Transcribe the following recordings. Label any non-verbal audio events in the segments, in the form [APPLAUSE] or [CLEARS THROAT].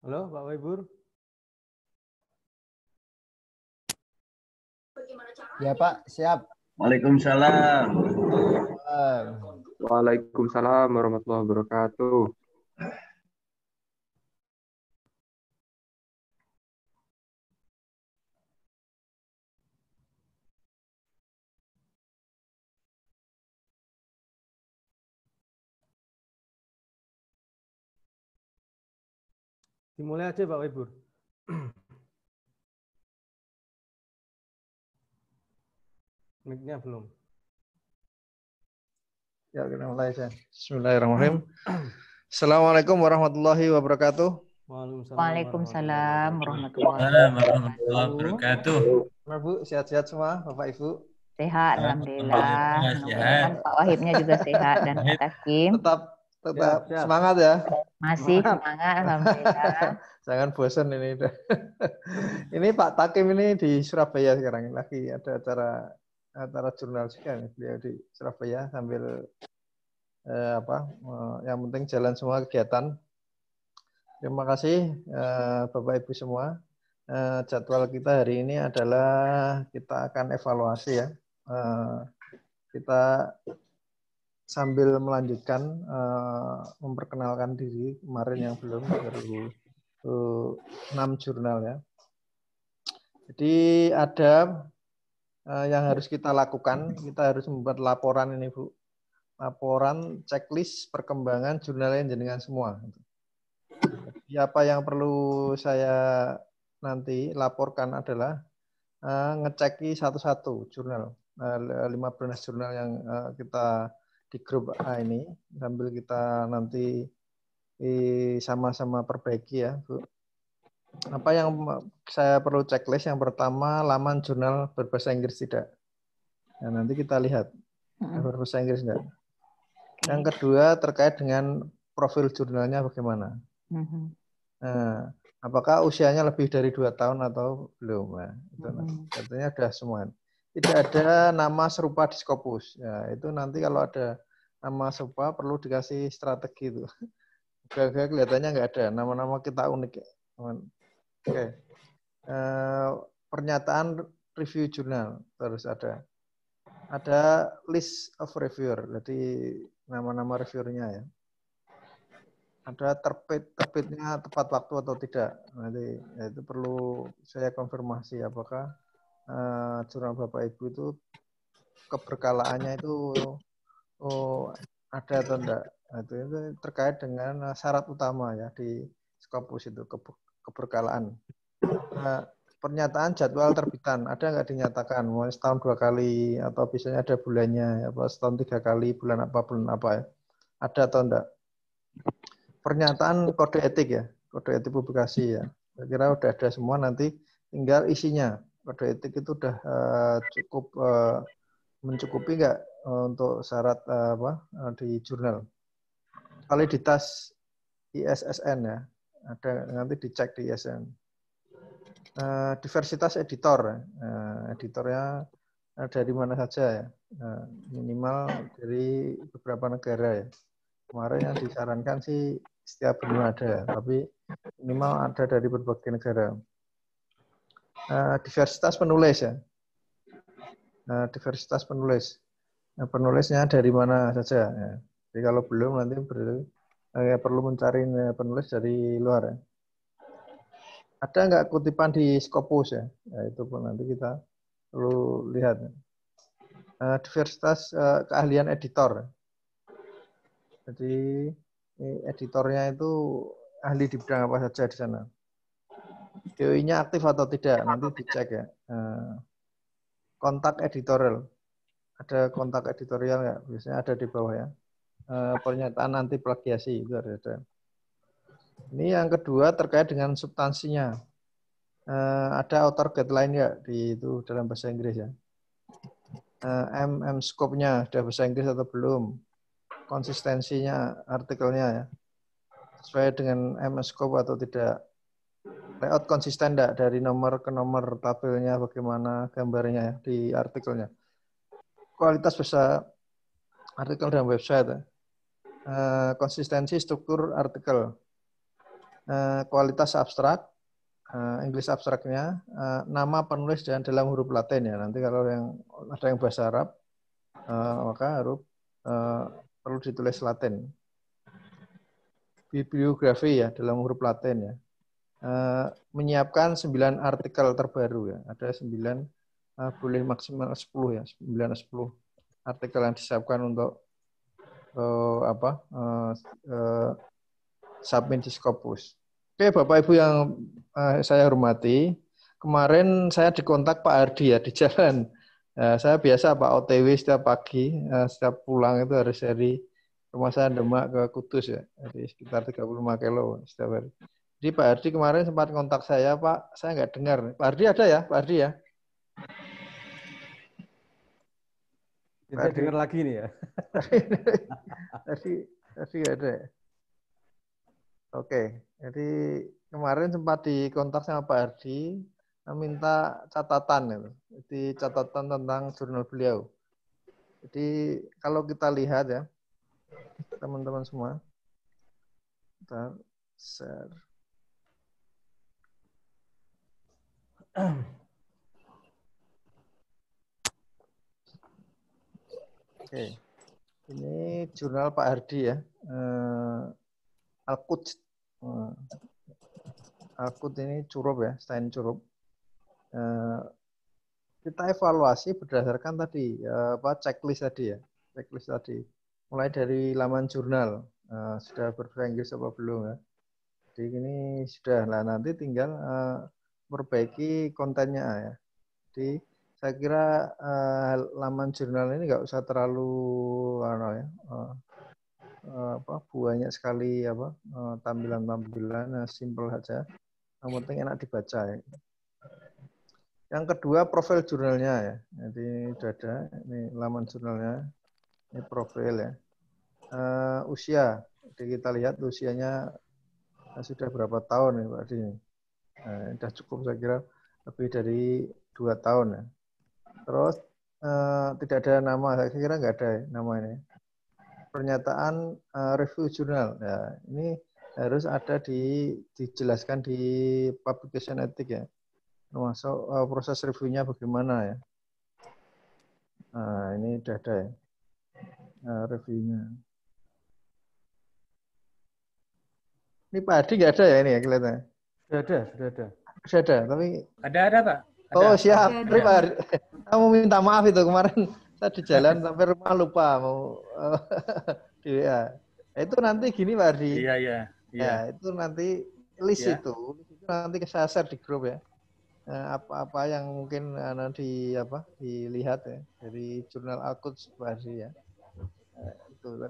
Halo, Pak Waibur. Ya Pak, siap. Waalaikumsalam. Waalaikumsalam warahmatullahi wabarakatuh. Dimulai aja Pak Waibur. [CLEARS THROAT] Mic-nya belum. Ya, kita mulai aja. Bismillahirrahmanirrahim. [CLEARS THROAT] Assalamualaikum warahmatullahi wabarakatuh. Waalaikumsalam warahmatullahi warahmatullahi wabarakatuh. Gimana Bu, sehat-sehat semua Bapak Ibu? Sehat, alhamdulillah. Sehat. Pak Wahibnya juga sehat dan Pak Takim Tetap tetap Siap, siap. semangat ya. masih semangat, alhamdulillah. [LAUGHS] Jangan bosan ini. [LAUGHS] ini Pak Takim ini di Surabaya sekarang lagi ada acara acara jurnal juga nih, beliau di Surabaya sambil eh, apa eh, yang penting jalan semua kegiatan. Terima kasih eh, Bapak Ibu semua. Eh, jadwal kita hari ini adalah kita akan evaluasi ya. Eh, kita sambil melanjutkan eh, memperkenalkan diri kemarin yang belum baru eh, enam jurnal ya. Jadi ada eh, yang harus kita lakukan, kita harus membuat laporan ini Bu. Laporan checklist perkembangan jurnal yang jenengan semua. Jadi apa yang perlu saya nanti laporkan adalah eh, ngeceki satu-satu jurnal. Eh, 15 jurnal yang eh, kita di grup A ini sambil kita nanti sama-sama perbaiki ya, Bu. Apa yang saya perlu checklist yang pertama laman jurnal berbahasa Inggris tidak. Nah, nanti kita lihat berbahasa Inggris tidak. Yang kedua terkait dengan profil jurnalnya bagaimana. Mhm. Nah, apakah usianya lebih dari dua tahun atau belum? Nah, itu nanti. Mhm. Katanya sudah semua. Tidak ada nama serupa di Scopus. Ya, itu nanti kalau ada nama serupa perlu dikasih strategi itu. Gak kelihatannya nggak ada. Nama-nama kita unik. ya. Oke. Eh, pernyataan review jurnal terus ada. Ada list of reviewer. Jadi nama-nama reviewernya ya ada terbit terbitnya tepat waktu atau tidak nanti ya itu perlu saya konfirmasi apakah jurnal bapak ibu itu keberkalaannya itu oh, ada atau enggak Nah, itu, terkait dengan eh, syarat utama ya di Scopus itu keber- keberkalaan. Nah, pernyataan jadwal terbitan ada nggak dinyatakan? Mau setahun dua kali atau biasanya ada bulannya apa setahun tiga kali bulan apa bulan apa ya? Ada atau enggak pernyataan kode etik ya, kode etik publikasi ya. Saya kira udah ada semua nanti tinggal isinya kode etik itu udah uh, cukup uh, mencukupi nggak uh, untuk syarat uh, apa uh, di jurnal? Validitas ISSN ya. Ada nanti dicek di ISSN uh, diversitas editor uh, editornya dari mana saja ya. Minimal dari beberapa negara ya. Kemarin yang disarankan sih setiap benua ada tapi minimal ada dari berbagai negara uh, diversitas penulis ya. Uh, diversitas penulis. Nah, penulisnya dari mana saja. Ya. Jadi kalau belum nanti ber, uh, perlu mencari penulis dari luar ya. Ada nggak kutipan di Scopus ya? ya? Itu pun nanti kita perlu lihat. Uh, diversitas uh, keahlian editor. Jadi editornya itu ahli di bidang apa saja di sana. DOI-nya aktif atau tidak nanti dicek ya. Eh, kontak editorial ada kontak editorial ya biasanya ada di bawah ya. Eh, pernyataan anti plagiasi itu ada. Ini yang kedua terkait dengan substansinya. Eh, ada author guideline ya di itu dalam bahasa Inggris ya. MM scope-nya sudah bahasa Inggris atau belum? Konsistensinya artikelnya ya. Sesuai dengan MS scope atau tidak layout konsisten enggak dari nomor ke nomor tabelnya bagaimana gambarnya ya, di artikelnya. Kualitas bahasa artikel dan website. Ya. Uh, konsistensi struktur artikel. Uh, kualitas abstrak, uh, English abstraknya, nama penulis dan dalam huruf Latin ya. Nanti kalau yang ada yang bahasa Arab, maka huruf perlu ditulis Latin. Bibliografi ya dalam huruf Latin ya uh, menyiapkan 9 artikel terbaru ya. Ada 9 uh, eh, boleh maksimal 10 ya, 9 10 artikel yang disiapkan untuk uh, apa? Uh, uh, submit di Scopus. Oke, Bapak Ibu yang uh, saya hormati, kemarin saya dikontak Pak Ardi ya di jalan. Uh, saya biasa Pak OTW setiap pagi, uh, setiap pulang itu harus dari rumah saya Demak ke Kudus ya, jadi sekitar 35 kilo setiap hari. Jadi Pak Ardi kemarin sempat kontak saya, Pak, saya nggak dengar. Pak Ardi ada ya, Pak Ardi ya? Kita dengar lagi nih ya. [LAUGHS] tadi tadi ada. Ya? Oke, jadi kemarin sempat dikontak sama Pak Ardi, minta catatan ya. Jadi catatan tentang jurnal beliau. Jadi kalau kita lihat ya, teman-teman semua, kita share. Oke. Ini jurnal Pak Hardi ya. Uh, Alkut. Uh, Alkut ini curup ya, Stein curup. Uh, kita evaluasi berdasarkan tadi apa checklist tadi ya, checklist tadi. Mulai dari laman jurnal sudah Inggris apa belum ya. Jadi ini sudah lah nanti tinggal memperbaiki kontennya ya. Jadi saya kira uh, laman jurnal ini nggak usah terlalu ano ya, uh, uh, apa banyak sekali apa tampilan-tampilan uh, simple saja. Yang penting enak dibaca ya. Yang kedua profil jurnalnya ya. Jadi sudah ada ini laman jurnalnya. Ini profil ya. Uh, usia. Jadi kita lihat usianya sudah berapa tahun nih Pak Adi. Nah, sudah cukup saya kira lebih dari dua tahun ya. Terus eh, tidak ada nama, saya kira nggak ada nama ini. Pernyataan eh, review jurnal, ya ini harus ada di dijelaskan di publication etik ya. Termasuk eh, proses reviewnya bagaimana ya. Nah, ini sudah ada ya eh, reviewnya. Ini Pak Adi nggak ada ya ini ya kelihatannya. Sudah ada, sudah ada. Sudah ada, tapi ada ada Pak. Ada. Oh siap, Pak. Kamu minta maaf itu kemarin saya di jalan sampai rumah lupa mau [LAUGHS] di WA. Itu nanti gini Pak Ardi. Iya iya. Iya. Ya, itu nanti list ya. itu, itu nanti saya share di grup ya. Apa-apa yang mungkin nanti apa dilihat ya dari jurnal akut Pak Ardi ya. Itu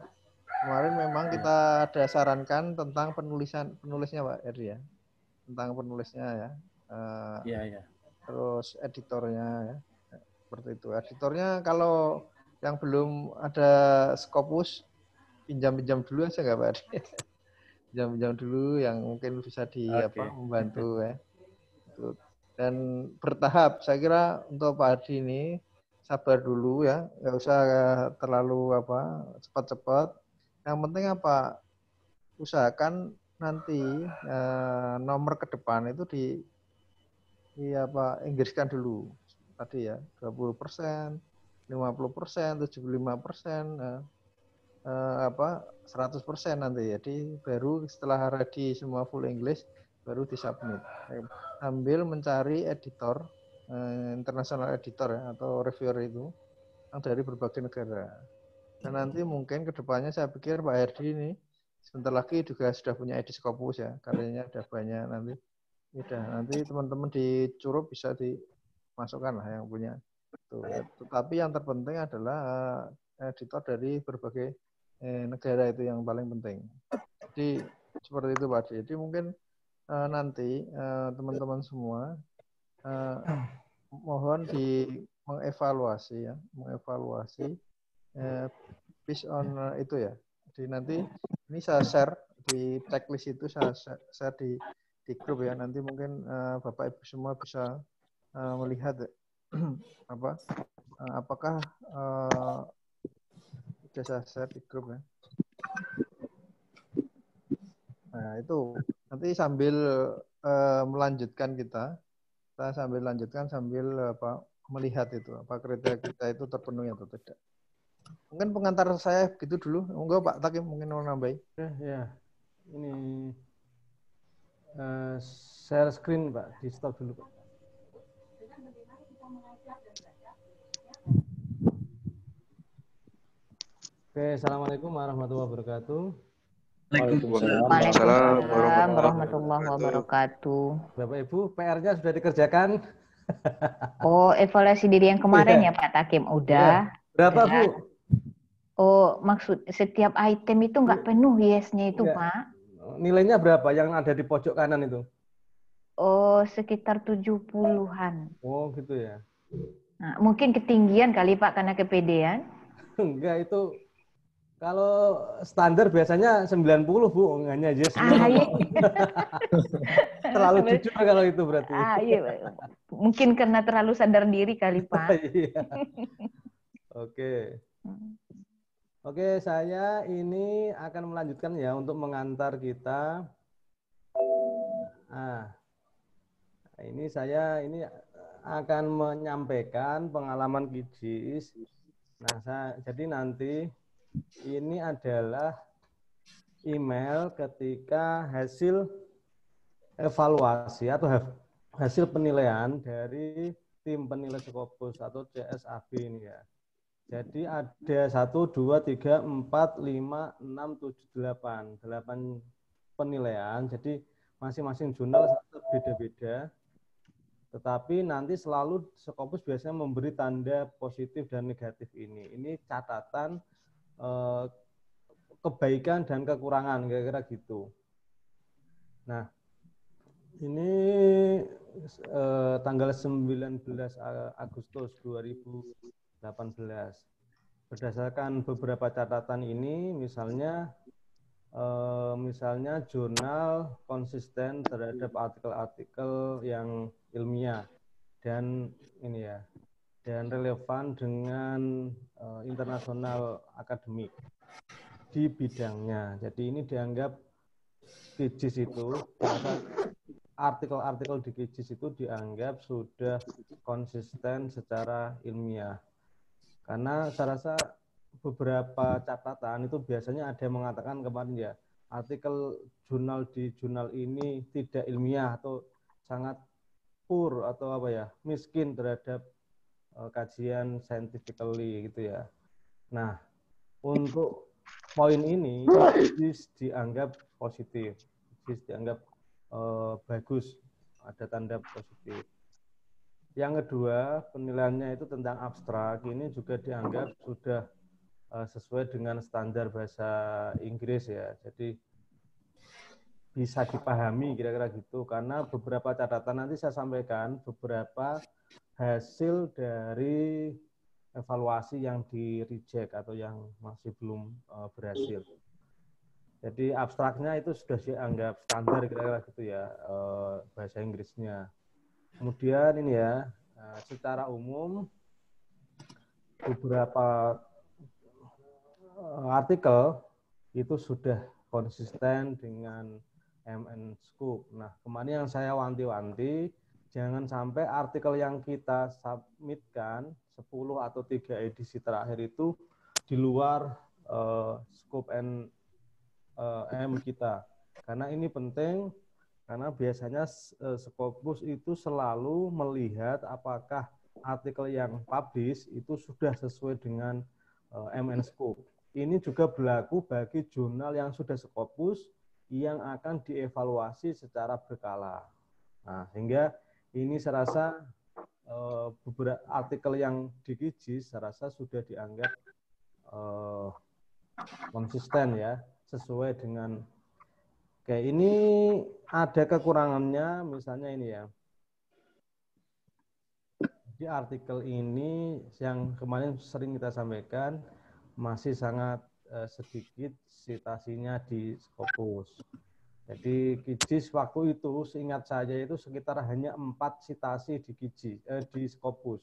kemarin memang kita ada sarankan tentang penulisan penulisnya Pak Eri ya tentang penulisnya ya. Uh, iya, iya. terus editornya ya. Seperti itu. Editornya kalau yang belum ada Scopus pinjam-pinjam dulu aja nggak Pak Adi? [LAUGHS] Pinjam-pinjam dulu yang mungkin bisa di Oke. apa membantu ya. Itu. Dan bertahap saya kira untuk Pak Adi ini sabar dulu ya, nggak usah terlalu apa cepat-cepat. Yang penting apa usahakan nanti eh, nomor ke depan itu di di apa Inggriskan dulu. Tadi ya 20 persen 50 persen 75 persen eh, eh, apa 100 persen nanti. Jadi baru setelah ready semua full English baru disubmit. Eh, sambil mencari editor eh, international editor ya, atau reviewer itu yang dari berbagai negara. Dan nanti mungkin ke depannya saya pikir Pak Herdi ini sebentar lagi juga sudah punya edisi Scopus ya karyanya ada banyak nanti udah nanti teman-teman di Curup bisa dimasukkan lah yang punya Tuh. tetapi yang terpenting adalah eh, editor dari berbagai eh, negara itu yang paling penting jadi seperti itu Pak Adi. jadi mungkin eh, nanti teman-teman semua mohon di mengevaluasi ya mengevaluasi eh, based on itu ya jadi nanti ini saya share di checklist itu saya share share di di grup ya. Nanti mungkin eh, bapak ibu semua bisa eh, melihat [CLEARS THROAT] apa eh, apakah sudah saya share di grup ya. Nah itu. Nanti sambil eh, melanjutkan kita kita sambil lanjutkan sambil apa melihat itu apa kriteria kita itu terpenuhi atau tidak mungkin pengantar saya gitu dulu enggak Pak Takim mungkin mau nambahin Ya, ya. Ini eh, share screen, Pak. Di stop dulu, Pak. Oke, Assalamualaikum warahmatullahi wabarakatuh. Waalaikumsalam. Waalaikumsalam warahmatullahi wabarakatuh. Bapak Ibu, PR-nya sudah dikerjakan. Oh, evaluasi diri yang kemarin Iya. ya Pak Takim. Udah. Berapa, Sudah. Bu? Oh, maksud setiap item itu nggak penuh yes-nya itu, Iya. Pak. Nilainya berapa yang ada di pojok kanan itu? Oh, sekitar 70-an. Oh, gitu ya. Nah, mungkin ketinggian kali Pak karena kepedean. [LAUGHS] Enggak, itu kalau standar biasanya 90, Bu. Hanya yes. Ah, iya. [LAUGHS] Terlalu jujur kalau itu berarti. Ah, iya. Mungkin karena terlalu sadar diri kali, [LAUGHS] Pak. Iya. Oke. Oke, saya ini akan melanjutkan ya untuk mengantar kita. Ah, ini saya ini akan menyampaikan pengalaman Kijis. Nah, saya, jadi nanti ini adalah email ketika hasil evaluasi atau ha- hasil penilaian dari tim penilai Skopus atau CSAB ini ya. Jadi ada 1, 2, 3, 4, 5, 6, 7, 8. 8 penilaian. Jadi masing-masing jurnal beda-beda. Tetapi nanti selalu Skopus biasanya memberi tanda positif dan negatif ini. Ini catatan eh, kebaikan dan kekurangan, kira-kira gitu. Nah, ini eh, tanggal 19 Agustus 2018. Berdasarkan beberapa catatan ini, misalnya eh, misalnya jurnal konsisten terhadap artikel-artikel yang ilmiah dan ini ya dan relevan dengan eh, internasional akademik di bidangnya. Jadi ini dianggap KIJIS itu artikel-artikel di KIJIS itu dianggap sudah konsisten secara ilmiah. Karena saya rasa beberapa catatan itu biasanya ada yang mengatakan kemarin ya artikel jurnal di jurnal ini tidak ilmiah atau sangat poor atau apa ya miskin terhadap uh, kajian scientifically gitu ya. Nah untuk poin ini JIS dianggap positif, JIS dianggap uh, bagus, ada tanda positif. Yang kedua, penilaiannya itu tentang abstrak, ini juga dianggap sudah uh, sesuai dengan standar bahasa Inggris ya. Jadi bisa dipahami kira-kira gitu karena beberapa catatan nanti saya sampaikan beberapa hasil dari evaluasi yang di reject atau yang masih belum uh, berhasil. Jadi abstraknya itu sudah dianggap standar kira-kira gitu ya uh, bahasa Inggrisnya. Kemudian ini ya uh, secara umum beberapa artikel itu sudah konsisten dengan MN Scoop. Nah, kemarin yang saya wanti-wanti, jangan sampai artikel yang kita submitkan 10 atau 3 edisi terakhir itu di luar uh, scope N uh, M kita. Karena ini penting karena biasanya uh, Scopus itu selalu melihat apakah artikel yang publish itu sudah sesuai dengan uh, MN Scope. Ini juga berlaku bagi jurnal yang sudah Scopus yang akan dievaluasi secara berkala. Nah, sehingga ini saya rasa eh, beberapa artikel yang dikiji saya rasa sudah dianggap konsisten ya, sesuai dengan Oke, ini ada kekurangannya, misalnya ini ya. Di artikel ini yang kemarin sering kita sampaikan masih sangat eh, sedikit citasinya di Scopus. Jadi Kijis waktu itu seingat saya itu sekitar hanya empat citasi di Kijis, eh, di Scopus.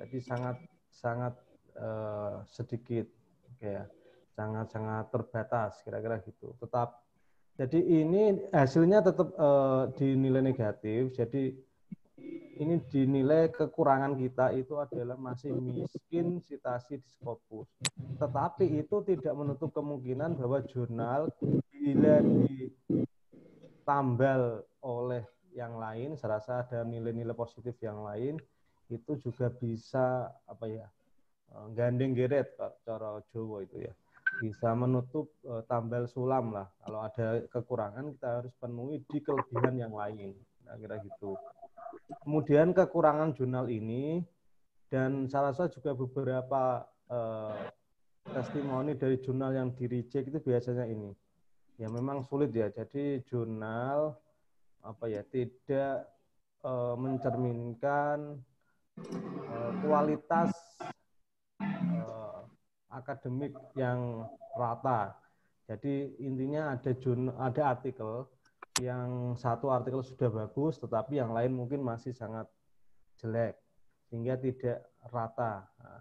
Jadi sangat sangat eh, sedikit, oke ya, sangat sangat terbatas kira-kira gitu. Tetap jadi ini hasilnya tetap eh, dinilai negatif. Jadi ini dinilai kekurangan kita itu adalah masih miskin citasi di Scopus. Tetapi itu tidak menutup kemungkinan bahwa jurnal bila ditambal oleh yang lain, saya rasa ada nilai-nilai positif yang lain, itu juga bisa apa ya eh, gandeng geret cara Jawa itu ya bisa menutup uh, tambal sulam lah kalau ada kekurangan kita harus penuhi di kelebihan yang lain nah, kira gitu Kemudian kekurangan jurnal ini dan saya rasa juga beberapa eh, testimoni dari jurnal yang di reject itu biasanya ini. Ya memang sulit ya. Jadi jurnal apa ya tidak eh, mencerminkan kualitas akademik yang rata. Jadi intinya ada jurnal, ada artikel yang satu artikel sudah bagus, tetapi yang lain mungkin masih sangat jelek, sehingga tidak rata. Nah,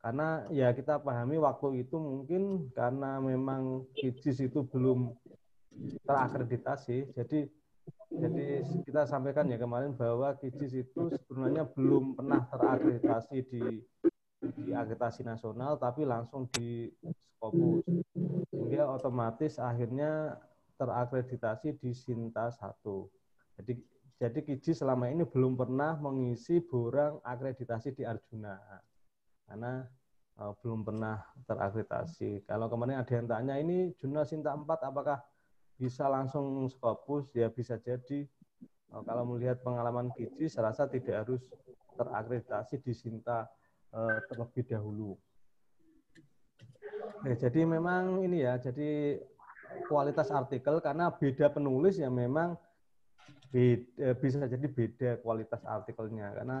karena ya kita pahami waktu itu mungkin karena memang KIJIS itu belum terakreditasi, jadi jadi kita sampaikan ya kemarin bahwa KIJIS itu sebenarnya belum pernah terakreditasi di di akreditasi nasional, tapi langsung di Scopus. Sehingga otomatis akhirnya terakreditasi di Sinta 1. Jadi jadi Kiji selama ini belum pernah mengisi borang akreditasi di Arjuna. Karena uh, belum pernah terakreditasi. Kalau kemarin ada yang tanya ini jurnal Sinta 4 apakah bisa langsung Scopus? Ya bisa jadi. Uh, kalau melihat pengalaman Kiji, saya rasa tidak harus terakreditasi di Sinta uh, terlebih dahulu. Nah, jadi memang ini ya, jadi kualitas artikel karena beda penulis ya memang beda, bisa jadi beda kualitas artikelnya karena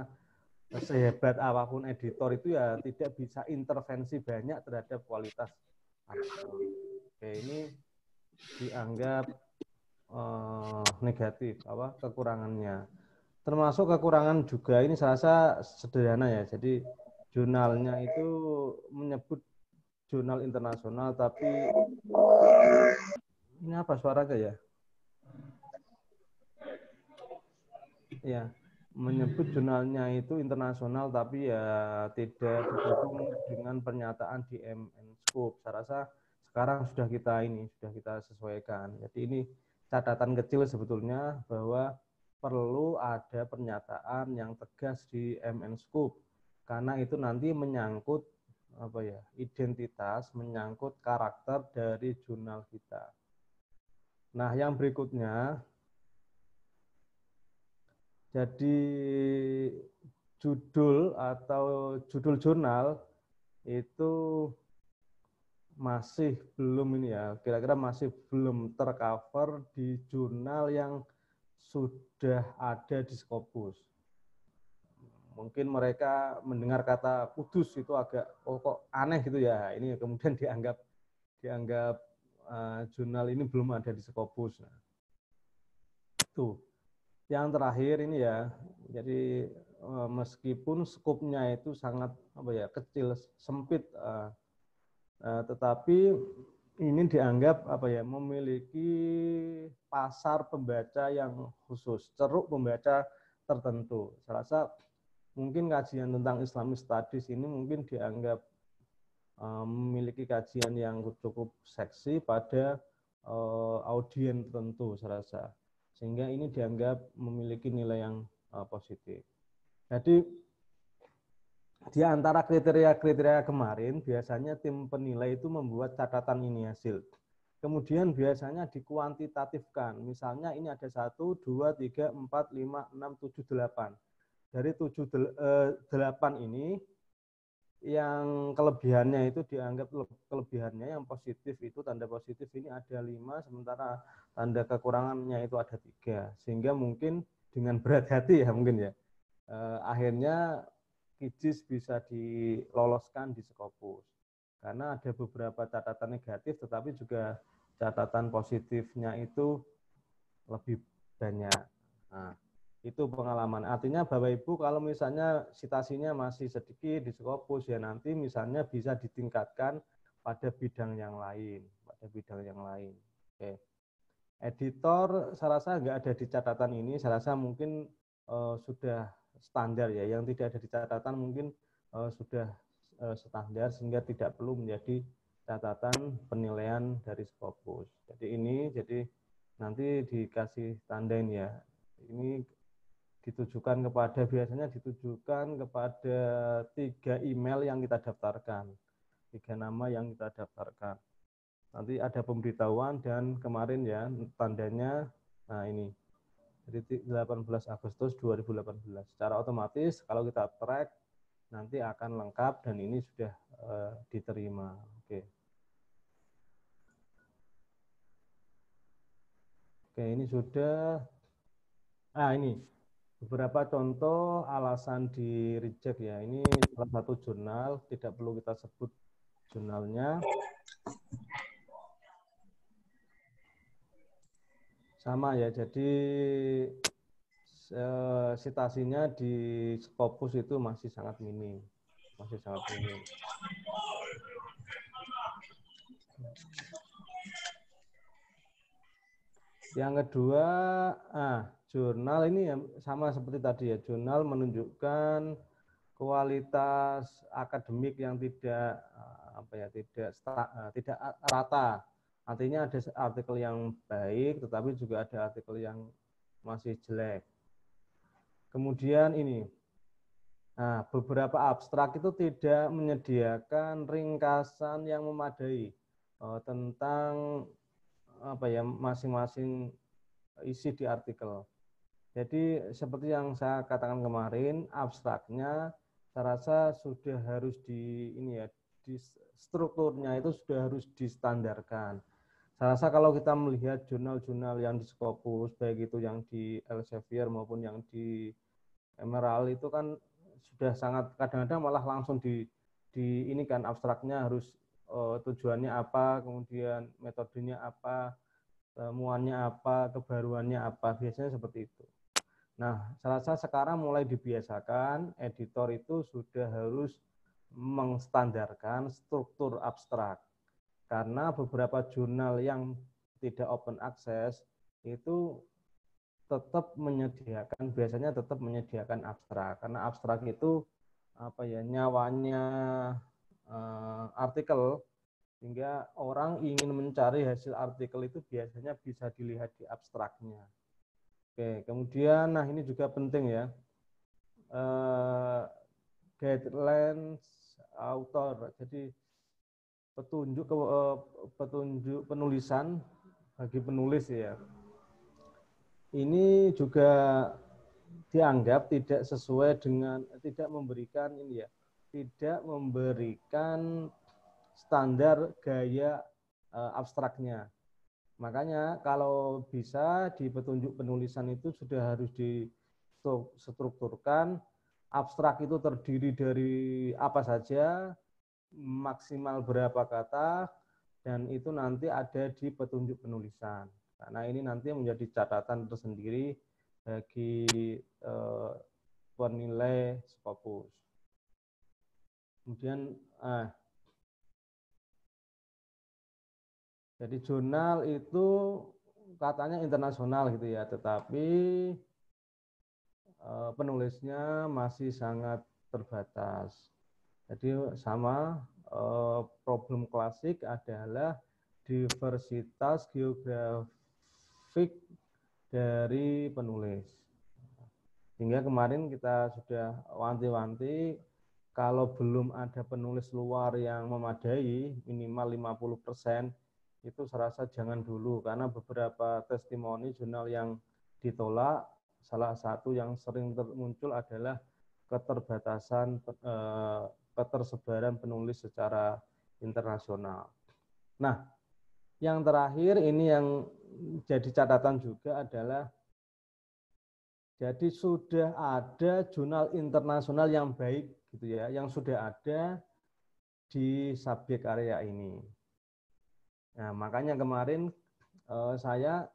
sehebat apa pun editor itu ya tidak bisa intervensi banyak terhadap kualitas artikel. Oke, ini dianggap uh, negatif apa kekurangannya. Termasuk kekurangan juga ini saya rasa sederhana ya. Jadi jurnalnya itu menyebut jurnal internasional tapi ini apa suaranya ya? Ya, menyebut jurnalnya itu internasional tapi ya tidak didukung dengan pernyataan di MN Scope. Saya rasa sekarang sudah kita ini sudah kita sesuaikan. Jadi ini catatan kecil sebetulnya bahwa perlu ada pernyataan yang tegas di MN Scope karena itu nanti menyangkut apa ya identitas menyangkut karakter dari jurnal kita. Nah, yang berikutnya jadi judul atau judul jurnal itu masih belum ini ya, kira-kira masih belum tercover di jurnal yang sudah ada di Scopus. Mungkin mereka mendengar kata kudus itu agak oh kok aneh gitu ya. Ini kemudian [LAUGHS] dianggap dianggap uh, jurnal ini belum ada di Scopus. Nah, itu. Yang terakhir ini ya, jadi uh, meskipun skupnya itu sangat apa ya kecil, sempit, uh, uh, tetapi ini dianggap apa ya memiliki pasar pembaca yang khusus, ceruk pembaca tertentu. Saya rasa mungkin kajian tentang Islamic Studies ini mungkin dianggap memiliki kajian yang cukup seksi pada audiens tertentu, saya rasa sehingga ini dianggap memiliki nilai yang uh, positif. Jadi di antara kriteria-kriteria kemarin biasanya tim penilai itu membuat catatan ini hasil. Kemudian biasanya dikuantitatifkan. Misalnya ini ada 1, 2, 3, 4, 5, 6, 7, 8. Dari 7, 8 ini yang kelebihannya itu dianggap kelebihannya yang positif itu tanda positif ini ada lima sementara tanda kekurangannya itu ada tiga. Sehingga mungkin dengan berat hati ya mungkin ya. Eh, akhirnya kijis bisa diloloskan di Skopus karena ada beberapa catatan negatif tetapi juga catatan positifnya itu lebih banyak. Nah, itu pengalaman. Artinya Bapak Ibu kalau misalnya citasinya masih sedikit di Skopus ya nanti misalnya bisa ditingkatkan pada bidang yang lain, pada bidang yang lain. Oke. Editor saya rasa nggak ada di catatan ini, saya rasa mungkin uh, sudah standar ya. Yang tidak ada di catatan mungkin uh, sudah uh, standar sehingga tidak perlu menjadi catatan penilaian dari Skopus. Jadi ini jadi nanti dikasih tandain ya. Ini ditujukan kepada biasanya ditujukan kepada tiga email yang kita daftarkan. Tiga nama yang kita daftarkan. Nanti ada pemberitahuan dan kemarin ya tandanya nah ini jadi 18 Agustus 2018 secara otomatis kalau kita track nanti akan lengkap dan ini sudah uh, diterima. Oke. Oke ini sudah. Ah ini beberapa contoh alasan di reject ya. Ini salah satu jurnal, tidak perlu kita sebut jurnalnya. Sama ya, jadi eh, citasinya di Scopus itu masih sangat minim. Masih sangat minim. Yang kedua, ah, jurnal ini sama seperti tadi ya, jurnal menunjukkan kualitas akademik yang tidak eh, apa ya tidak eh, tidak rata. Artinya ada artikel yang baik, tetapi juga ada artikel yang masih jelek. Kemudian ini, nah, beberapa abstrak itu tidak menyediakan ringkasan yang memadai uh, tentang apa ya masing-masing isi di artikel. Jadi seperti yang saya katakan kemarin, abstraknya saya rasa sudah harus di ini ya, di strukturnya itu sudah harus distandarkan. Saya rasa kalau kita melihat jurnal-jurnal yang di Scopus, baik itu yang di Elsevier maupun yang di Emerald itu kan sudah sangat kadang-kadang malah langsung di di ini kan abstraknya harus uh, tujuannya apa, kemudian metodenya apa, temuannya apa, kebaruannya apa, biasanya seperti itu. Nah, saya rasa sekarang mulai dibiasakan editor itu sudah harus mengstandarkan struktur abstrak. Karena beberapa jurnal yang tidak open access itu tetap menyediakan biasanya tetap menyediakan abstrak karena abstrak itu apa ya nyawanya uh, artikel sehingga orang ingin mencari hasil artikel itu biasanya bisa dilihat di abstraknya Oke, kemudian nah ini juga penting ya. Uh, guidelines author. Jadi petunjuk ke uh, petunjuk penulisan bagi penulis ya. Ini juga dianggap tidak sesuai dengan tidak memberikan ini ya, tidak memberikan standar gaya uh, abstraknya. Makanya kalau bisa di petunjuk penulisan itu sudah harus distrukturkan abstrak itu terdiri dari apa saja, maksimal berapa kata, dan itu nanti ada di petunjuk penulisan. Karena ini nanti menjadi catatan tersendiri bagi eh, penilai Scopus. Kemudian, eh, jadi jurnal itu katanya internasional gitu ya, tetapi eh, penulisnya masih sangat terbatas. Jadi sama eh, problem klasik adalah diversitas geografik dari penulis. Hingga kemarin kita sudah wanti-wanti kalau belum ada penulis luar yang memadai minimal 50% itu serasa jangan dulu karena beberapa testimoni jurnal yang ditolak salah satu yang sering muncul adalah keterbatasan eh, ketersebaran penulis secara internasional. Nah, yang terakhir ini yang jadi catatan juga adalah jadi sudah ada jurnal internasional yang baik gitu ya, yang sudah ada di subjek area ini. Nah, makanya kemarin eh, saya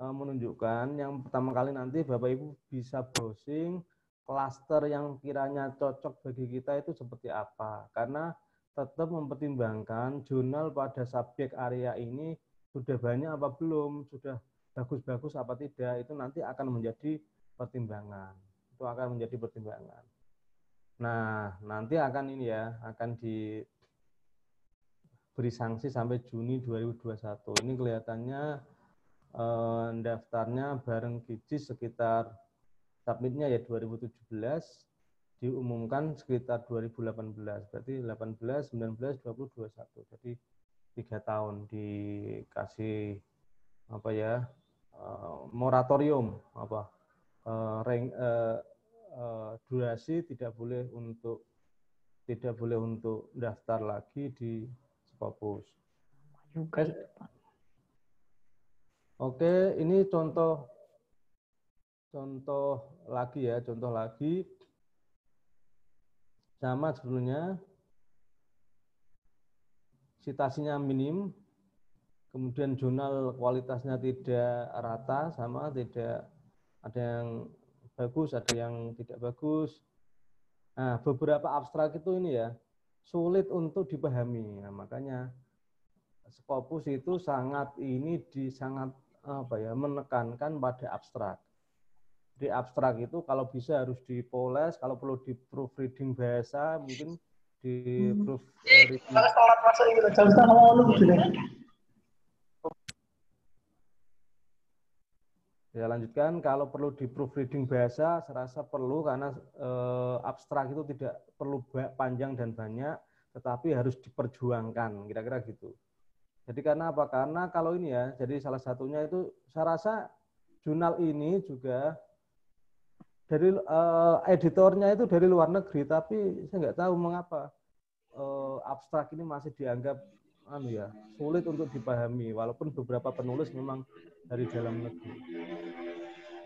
eh, menunjukkan yang pertama kali nanti Bapak Ibu bisa browsing klaster yang kiranya cocok bagi kita itu seperti apa. Karena tetap mempertimbangkan jurnal pada subjek area ini sudah banyak apa belum, sudah bagus-bagus apa tidak, itu nanti akan menjadi pertimbangan. Itu akan menjadi pertimbangan. Nah, nanti akan ini ya, akan diberi sanksi sampai Juni 2021. Ini kelihatannya eh, daftarnya bareng Gijis sekitar submitnya ya 2017, diumumkan sekitar 2018. Berarti 18, 19, 20, 21. Jadi tiga tahun dikasih apa ya uh, moratorium apa uh, reng, uh, uh, durasi tidak boleh untuk tidak boleh untuk daftar lagi di Scopus. Oke, ini contoh contoh lagi ya, contoh lagi sama sebelumnya citasinya minim, kemudian jurnal kualitasnya tidak rata, sama tidak ada yang bagus, ada yang tidak bagus. Nah, beberapa abstrak itu ini ya sulit untuk dipahami. Nah, makanya Scopus itu sangat ini di sangat apa ya menekankan pada abstrak. Di abstrak itu kalau bisa harus dipoles, kalau perlu di proofreading bahasa mungkin di Hmm. proof reading. Kalau sholat masuk itu jam setengah mau lu Ya lanjutkan, kalau perlu di proofreading bahasa, saya rasa perlu karena eh, abstrak itu tidak perlu panjang dan banyak, tetapi harus diperjuangkan, kira-kira gitu. Jadi karena apa? Karena kalau ini ya, jadi salah satunya itu saya rasa jurnal ini juga dari eh, editornya itu dari luar negeri, tapi saya nggak tahu mengapa eh, abstrak ini masih dianggap anu ya sulit untuk dipahami, walaupun beberapa penulis memang dari dalam negeri.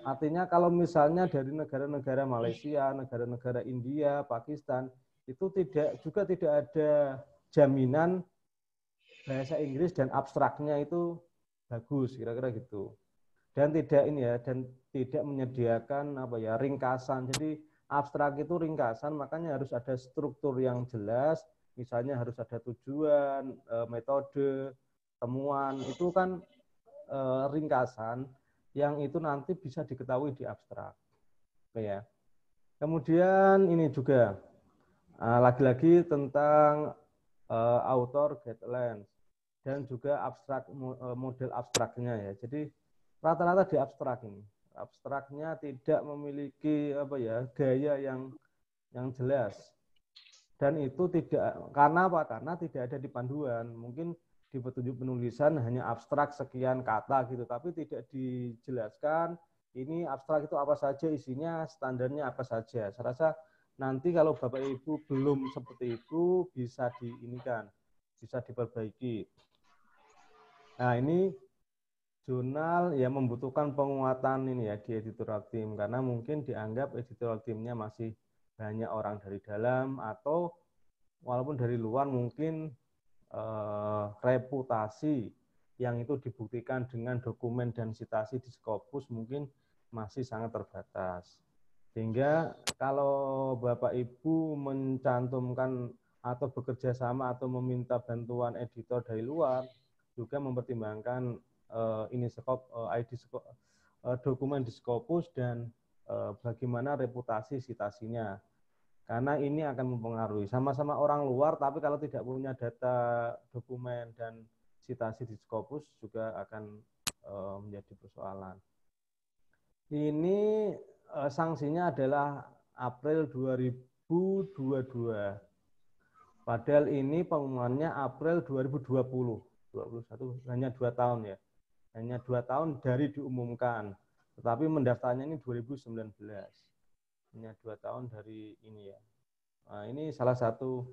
Artinya kalau misalnya dari negara-negara Malaysia, negara-negara India, Pakistan, itu tidak juga tidak ada jaminan bahasa Inggris dan abstraknya itu bagus, kira-kira gitu. Dan tidak ini ya, dan tidak menyediakan apa ya ringkasan. Jadi abstrak itu ringkasan, makanya harus ada struktur yang jelas. Misalnya harus ada tujuan, eh, metode, temuan. Itu kan eh, ringkasan yang itu nanti bisa diketahui di abstrak. Oke ya. Kemudian ini juga ah, lagi-lagi tentang uh, author guidelines dan juga abstrak mo- eh, model abstraknya ya. Jadi rata-rata di abstrak ini. Abstraknya tidak memiliki apa ya gaya yang yang jelas. Dan itu tidak karena apa? Karena tidak ada di panduan. Mungkin di petunjuk penulisan hanya abstrak sekian kata gitu, tapi tidak dijelaskan ini abstrak itu apa saja isinya, standarnya apa saja. Saya rasa nanti kalau Bapak Ibu belum seperti itu bisa diinikan, bisa diperbaiki. Nah, ini jurnal ya membutuhkan penguatan ini ya di editorial team karena mungkin dianggap editorial teamnya masih banyak orang dari dalam atau walaupun dari luar mungkin eh, reputasi yang itu dibuktikan dengan dokumen dan citasi di Scopus mungkin masih sangat terbatas. Sehingga kalau Bapak Ibu mencantumkan atau bekerja sama atau meminta bantuan editor dari luar, juga mempertimbangkan uh, ini skop uh, ID skop, uh, dokumen di Scopus dan uh, bagaimana reputasi citasinya. Karena ini akan mempengaruhi sama-sama orang luar tapi kalau tidak punya data dokumen dan citasi di Scopus juga akan uh, menjadi persoalan. Ini uh, sanksinya adalah April 2022. Padahal ini pengumumannya April 2020, 21 hanya dua tahun ya, hanya dua tahun dari diumumkan. Tetapi mendaftarnya ini 2019, hanya dua tahun dari ini ya. Nah, ini salah satu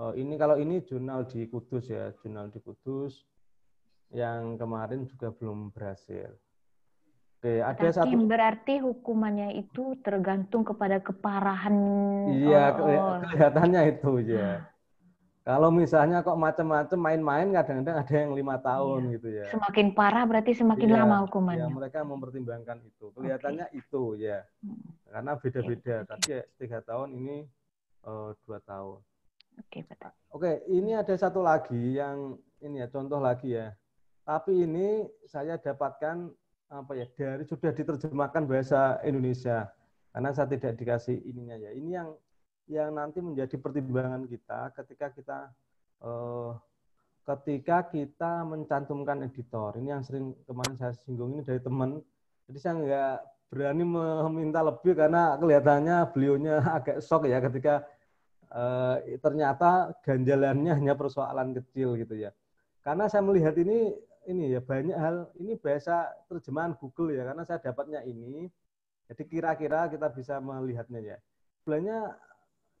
uh, ini kalau ini jurnal di Kudus ya, jurnal di Kudus yang kemarin juga belum berhasil. Oke, ada Tapi satu. berarti hukumannya itu tergantung kepada keparahan. Iya, oh, kelihatannya itu ya. Kalau misalnya kok macam-macam main-main, kadang-kadang ada yang lima tahun Iya. gitu ya. Semakin parah berarti semakin Iya, lama Ya, hukumannya. mereka mempertimbangkan itu. Kelihatannya itu ya, Hmm, karena beda-beda. Oke. Tadi ya, tiga tahun ini eh, dua tahun. Oke, betul. Oke, ini ada satu lagi yang ini ya contoh lagi ya. Tapi ini saya dapatkan apa ya dari sudah diterjemahkan bahasa Indonesia karena saya tidak dikasih ininya ya. Ini yang yang nanti menjadi pertimbangan kita ketika kita eh, ketika kita mencantumkan editor. Ini yang sering kemarin saya singgung ini dari teman. Jadi saya nggak berani meminta lebih karena kelihatannya beliaunya [LAUGHS] agak shock ya ketika eh, ternyata ganjalannya [LAUGHS] hanya persoalan kecil gitu ya. Karena saya melihat ini ini ya banyak hal ini bahasa terjemahan Google ya karena saya dapatnya ini. Jadi kira-kira kita bisa melihatnya ya. Sebenarnya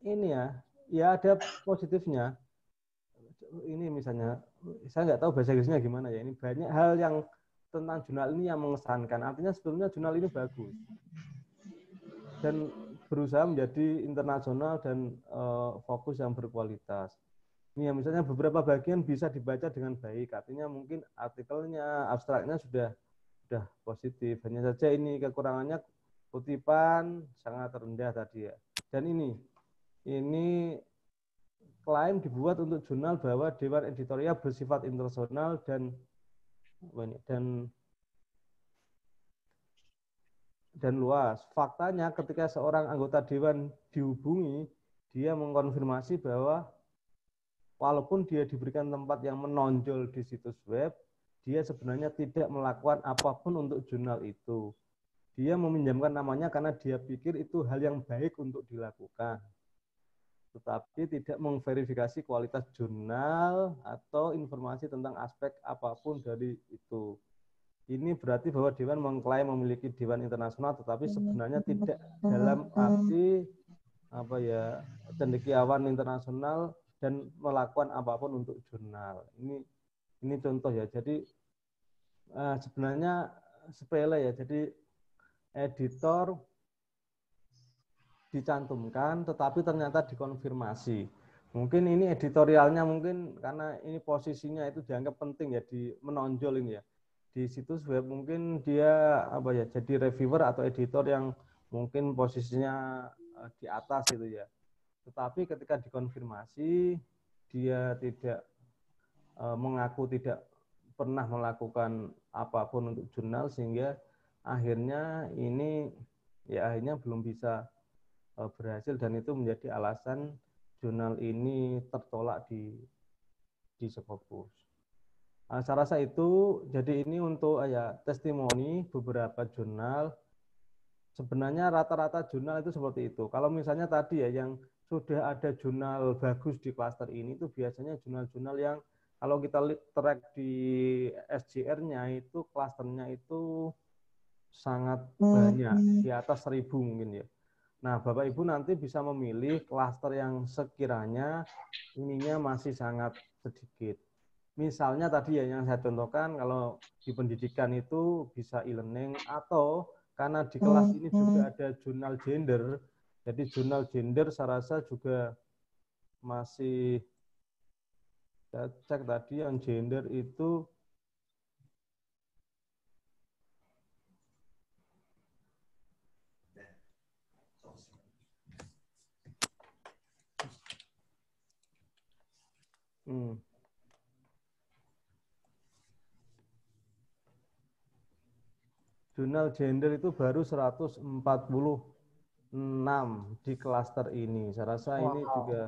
ini ya, ya ada positifnya. Ini misalnya, saya nggak tahu bahasa Inggrisnya gimana ya. Ini banyak hal yang tentang jurnal ini yang mengesankan. Artinya sebetulnya jurnal ini bagus dan berusaha menjadi internasional dan uh, fokus yang berkualitas. Ini ya misalnya beberapa bagian bisa dibaca dengan baik. Artinya mungkin artikelnya, abstraknya sudah sudah positif. Hanya saja ini kekurangannya kutipan sangat rendah tadi ya. Dan ini ini klaim dibuat untuk jurnal bahwa dewan editorial bersifat internasional dan dan dan luas. Faktanya ketika seorang anggota dewan dihubungi, dia mengkonfirmasi bahwa walaupun dia diberikan tempat yang menonjol di situs web, dia sebenarnya tidak melakukan apa pun untuk jurnal itu. Dia meminjamkan namanya karena dia pikir itu hal yang baik untuk dilakukan. Tetapi tidak memverifikasi kualitas jurnal atau informasi tentang aspek apa pun dari itu. Ini berarti bahwa Dewan mengklaim memiliki Dewan internasional, tetapi sebenarnya tidak dalam arti apa ya cendekiawan internasional dan melakukan apa pun untuk jurnal. Ini ini contoh ya. Jadi uh, sebenarnya sepele ya. Jadi editor dicantumkan, tetapi ternyata dikonfirmasi. Mungkin ini editorialnya mungkin karena ini posisinya itu dianggap penting ya di menonjol ini ya di situs web mungkin dia apa ya jadi reviewer atau editor yang mungkin posisinya uh, di atas itu ya. Tetapi ketika dikonfirmasi dia tidak uh, mengaku tidak pernah melakukan apa pun untuk jurnal sehingga akhirnya ini ya akhirnya belum bisa berhasil dan itu menjadi alasan jurnal ini tertolak di di Scopus. Nah, saya rasa itu jadi ini untuk ya testimoni beberapa jurnal. Sebenarnya rata-rata jurnal itu seperti itu. Kalau misalnya tadi ya yang sudah ada jurnal bagus di klaster ini itu biasanya jurnal-jurnal yang kalau kita track di SJR-nya itu klasternya itu sangat banyak di atas seribu mungkin ya. Nah, Bapak Ibu nanti bisa memilih klaster yang sekiranya ininya masih sangat sedikit. Misalnya tadi ya yang saya contohkan kalau di pendidikan itu bisa e-learning atau karena di kelas ini juga ada jurnal gender, jadi jurnal gender saya rasa juga masih saya cek tadi yang gender itu Hmm. Jurnal gender itu baru 146 di klaster ini. Saya rasa wow. ini juga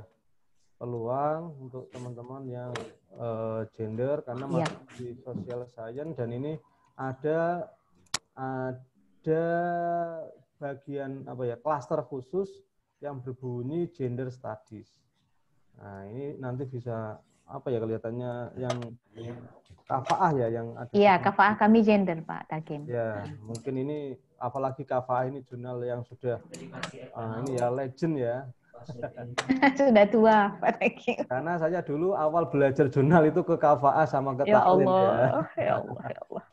peluang untuk teman-teman yang uh, gender karena masih di social science dan ini ada ada bagian apa ya klaster khusus yang berbunyi gender studies. Nah, ini nanti bisa apa ya kelihatannya yang kafaah ya yang ada. Iya, kafaah kami gender, Pak Takim. Ya, mungkin ini apalagi kafaah ini jurnal yang sudah uh, ini ya legend ya. [LAUGHS] sudah tua, Pak Takim. Karena saya dulu awal belajar jurnal itu ke kafaah sama ke ya Allah, ya. ya Allah, ya Allah.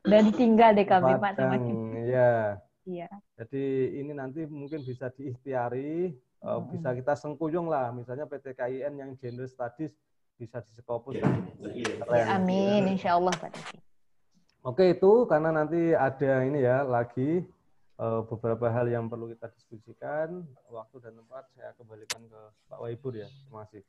Dan ditinggal deh kami, Pak sama Iya. Iya. Jadi ini nanti mungkin bisa diikhtiari uh, bisa kita sengkuyung lah. Misalnya PT KIN yang gender studies bisa di Sekopus ya, amin. Insya Allah Pak Oke itu karena nanti ada ini ya lagi uh, beberapa hal yang perlu kita diskusikan. Waktu dan tempat saya kembalikan ke Pak Waibur ya. Terima kasih.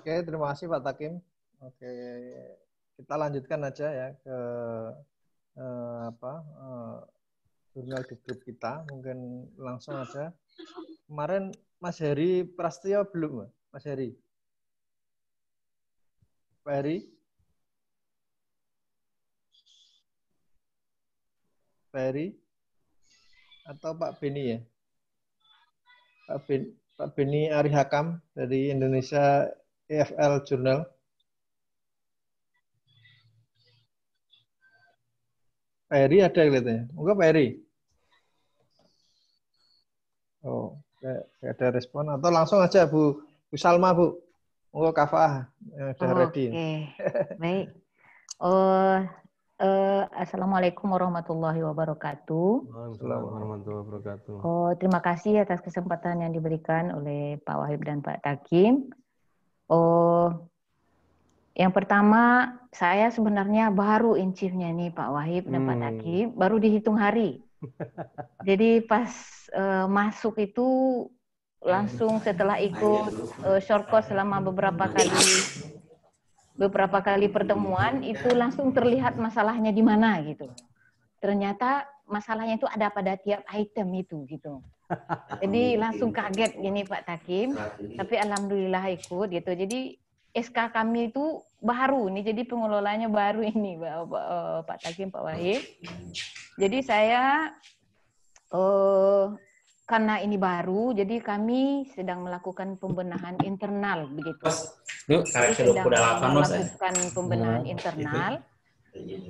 Oke, terima kasih Pak Takim. Oke, kita lanjutkan aja ya ke eh, apa eh, jurnal di grup kita. Mungkin langsung aja. Kemarin Mas Heri Prastio belum, Mas Heri? Pak Heri? Pak Heri? Atau Pak Beni ya? Pak, ben, Pak Beni Ari Hakam dari Indonesia EFL Journal. Pak Heri ada kelihatannya. Enggak Pak Heri? Oh, kayak ada respon. Atau langsung aja Bu, Bu Salma Bu. Enggak kafah. Yang sudah oh, ready. Oke, okay. baik. Oh, [LAUGHS] uh, Assalamualaikum warahmatullahi wabarakatuh. Assalamualaikum warahmatullahi wabarakatuh. Oh, terima kasih atas kesempatan yang diberikan oleh Pak Wahib dan Pak Takim. Oh, yang pertama, saya sebenarnya baru incifnya nih Pak Wahib dan Pak Taki, baru dihitung hari. [LAUGHS] Jadi pas uh, masuk itu langsung setelah ikut uh, short course selama beberapa kali beberapa kali pertemuan itu langsung terlihat masalahnya di mana gitu. Ternyata masalahnya itu ada pada tiap item itu gitu. Jadi langsung kaget gini Pak Takim, tapi alhamdulillah ikut gitu. Jadi SK kami itu baru nih, jadi pengelolanya baru [LAUGHS] ini Pak, Pak Takim, Pak Wahid. Jadi saya uh, karena ini baru, jadi kami sedang melakukan pembenahan internal begitu. Jadi sedang melakukan pembenahan internal.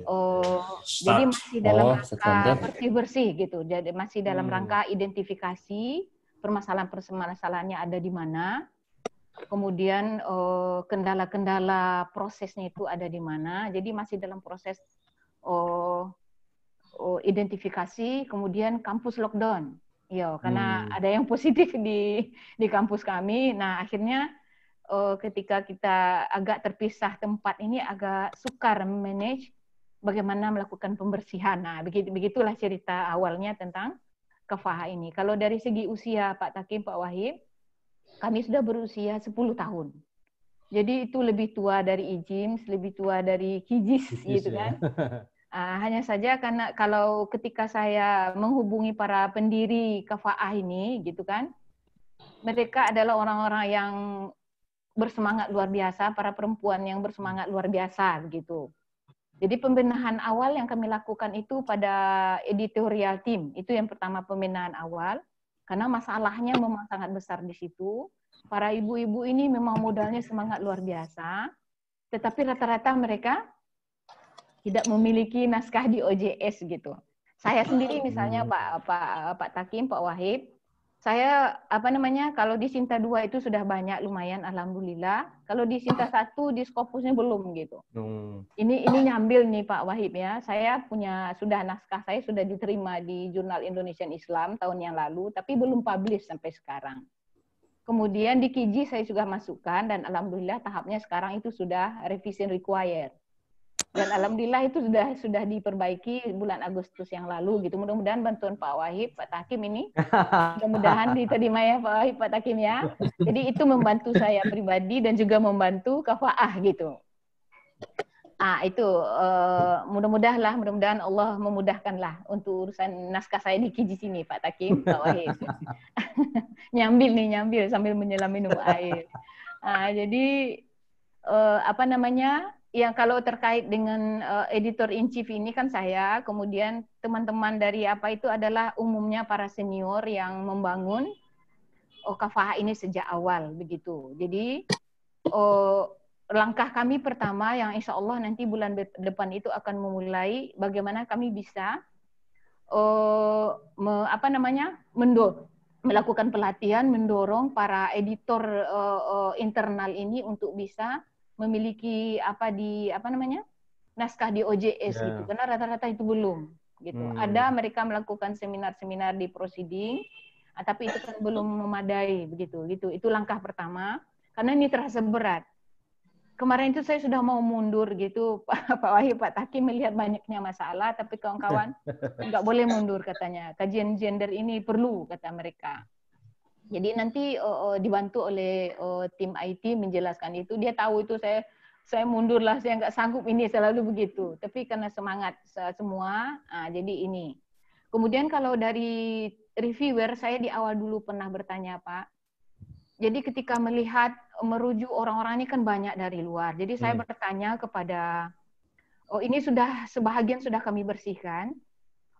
Oh, jadi masih dalam oh, rangka bersih bersih gitu. Jadi masih dalam hmm. rangka identifikasi permasalahan-permasalahannya ada di mana kemudian eh, kendala-kendala prosesnya itu ada di mana. Jadi masih dalam proses oh, oh, identifikasi, kemudian kampus lockdown. Ya, karena hmm. ada yang positif di di kampus kami. Nah, akhirnya oh, ketika kita agak terpisah tempat ini agak sukar manage bagaimana melakukan pembersihan. Nah, begitu begitulah cerita awalnya tentang kefaha ini. Kalau dari segi usia Pak Takim, Pak Wahib, kami sudah berusia 10 tahun. Jadi itu lebih tua dari Ijims, lebih tua dari Kijis, Kijis gitu ya. kan. Uh, [LAUGHS] hanya saja karena kalau ketika saya menghubungi para pendiri kafaah ini, gitu kan, mereka adalah orang-orang yang bersemangat luar biasa, para perempuan yang bersemangat luar biasa, begitu. Jadi pembenahan awal yang kami lakukan itu pada editorial team, itu yang pertama pembenahan awal. Karena masalahnya memang sangat besar di situ. para ibu-ibu ini memang modalnya semangat luar biasa, tetapi rata-rata mereka tidak memiliki naskah di OJS gitu. Saya sendiri misalnya Hmm. Pak Pak Pak Takim, Pak Wahib, saya apa namanya kalau di Sinta 2 itu sudah banyak lumayan alhamdulillah. Kalau di Sinta 1 di Scopusnya belum gitu. Hmm. Ini ini nyambil nih Pak Wahib ya. Saya punya sudah naskah saya sudah diterima di Jurnal Indonesian Islam tahun yang lalu tapi belum publish sampai sekarang. Kemudian di Kiji saya juga masukkan dan alhamdulillah tahapnya sekarang itu sudah revision required. Dan alhamdulillah itu sudah sudah diperbaiki bulan Agustus yang lalu gitu. Mudah-mudahan bantuan Pak Wahib, Pak Takim ini mudah-mudahan [LAUGHS] diterima ya Pak Wahib, Pak Takim ya. Jadi itu membantu saya pribadi dan juga membantu kafaah gitu. Ah itu eh, mudah-mudahan lah, mudah-mudahan Allah memudahkanlah untuk urusan naskah saya di Kiji sini Pak Takim, Pak Wahid. [LAUGHS] nyambil nih nyambil sambil menyelam minum air. Ah, jadi eh, apa namanya? Yang kalau terkait dengan eh, editor in chief ini kan saya, kemudian teman-teman dari apa itu adalah umumnya para senior yang membangun oh kafah ini sejak awal begitu. Jadi oh, langkah kami pertama yang insya Allah nanti bulan de- depan itu akan memulai bagaimana kami bisa eh, me- apa namanya mendo melakukan pelatihan mendorong para editor eh, eh, internal ini untuk bisa memiliki apa di apa namanya naskah di OJS Ya. gitu karena rata-rata itu belum gitu. Hmm. ada mereka melakukan seminar-seminar di proceeding ah, tapi itu kan belum memadai begitu gitu. Itu langkah pertama karena ini terasa berat. Kemarin itu saya sudah mau mundur gitu Pak [LAUGHS] Pak Wahyu Pak Taki melihat banyaknya masalah tapi kawan-kawan [LAUGHS] nggak boleh mundur katanya. Kajian gender ini perlu kata mereka jadi nanti uh, uh, dibantu oleh uh, tim IT menjelaskan itu dia tahu itu saya saya mundur lah saya nggak sanggup ini selalu begitu tapi karena semangat se- semua ah, jadi ini kemudian kalau dari reviewer saya di awal dulu pernah bertanya Pak jadi ketika melihat merujuk orang-orang ini kan banyak dari luar. Jadi saya Hmm. bertanya kepada oh ini sudah sebahagian sudah kami bersihkan.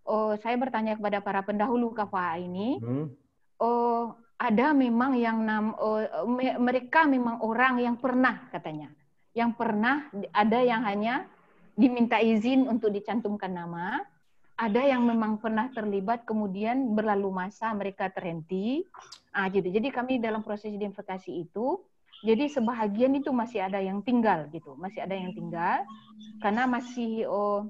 Oh saya bertanya kepada para pendahulu kafah ini, Hmm. oh ada memang yang nam oh, me- mereka memang orang yang pernah katanya. Yang pernah ada yang hanya diminta izin untuk dicantumkan nama, ada yang memang pernah terlibat kemudian berlalu masa mereka terhenti. Ah gitu. Jadi kami dalam proses identifikasi itu jadi sebahagian itu masih ada yang tinggal gitu, masih ada yang tinggal karena masih oh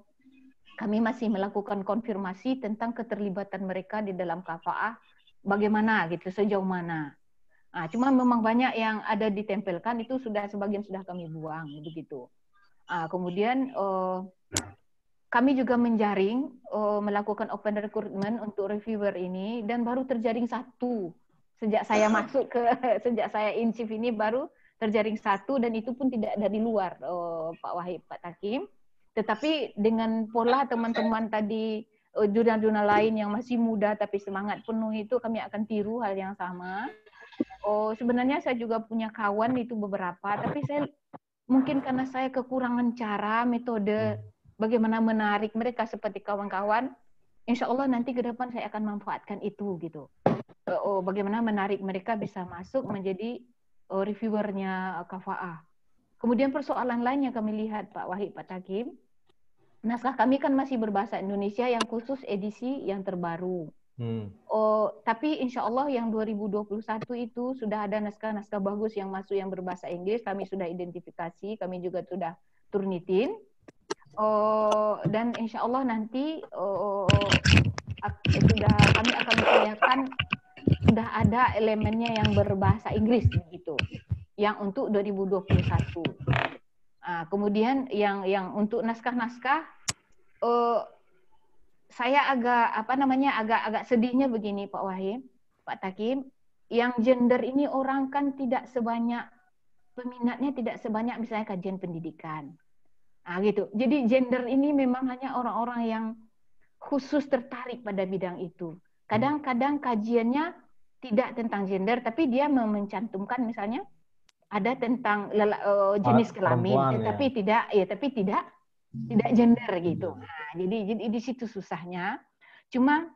kami masih melakukan konfirmasi tentang keterlibatan mereka di dalam kafaah bagaimana gitu sejauh mana. Ah, cuma memang banyak yang ada ditempelkan itu sudah sebagian sudah kami buang begitu. Ah, kemudian eh, kami juga menjaring eh, melakukan open recruitment untuk reviewer ini dan baru terjaring satu sejak saya masuk ke [LAUGHS] sejak saya in chief ini baru terjaring satu dan itu pun tidak dari luar eh, Pak Wahid Pak Takim tetapi dengan pola teman-teman tadi jurnal-jurnal lain yang masih muda tapi semangat penuh itu kami akan tiru hal yang sama. Oh sebenarnya saya juga punya kawan itu beberapa tapi saya mungkin karena saya kekurangan cara metode bagaimana menarik mereka seperti kawan-kawan. Insya Allah nanti ke depan saya akan manfaatkan itu gitu. Eh, Oh bagaimana menarik mereka bisa masuk menjadi oh, reviewernya KFA. Kemudian persoalan lain yang kami lihat Pak Wahid Pak Takim, naskah kami kan masih berbahasa Indonesia yang khusus edisi yang terbaru. Hmm. Oh, tapi insya Allah yang 2021 itu sudah ada naskah-naskah bagus yang masuk yang berbahasa Inggris. Kami sudah identifikasi, kami juga sudah turnitin. Oh, dan insya Allah nanti oh, sudah kami akan upayakan sudah ada elemennya yang berbahasa Inggris begitu, yang untuk 2021. Ah, kemudian yang yang untuk naskah-naskah eh, saya agak apa namanya agak-agak sedihnya begini Pak Wahid, Pak Takim, yang gender ini orang kan tidak sebanyak peminatnya tidak sebanyak misalnya kajian pendidikan. Ah gitu. Jadi gender ini memang hanya orang-orang yang khusus tertarik pada bidang itu. Kadang-kadang kajiannya tidak tentang gender tapi dia mencantumkan misalnya ada tentang lela- eh, jenis kelamin tetapi tidak ya tapi tidak tidak gender gitu. Nah, jadi jadi di situ susahnya. Cuma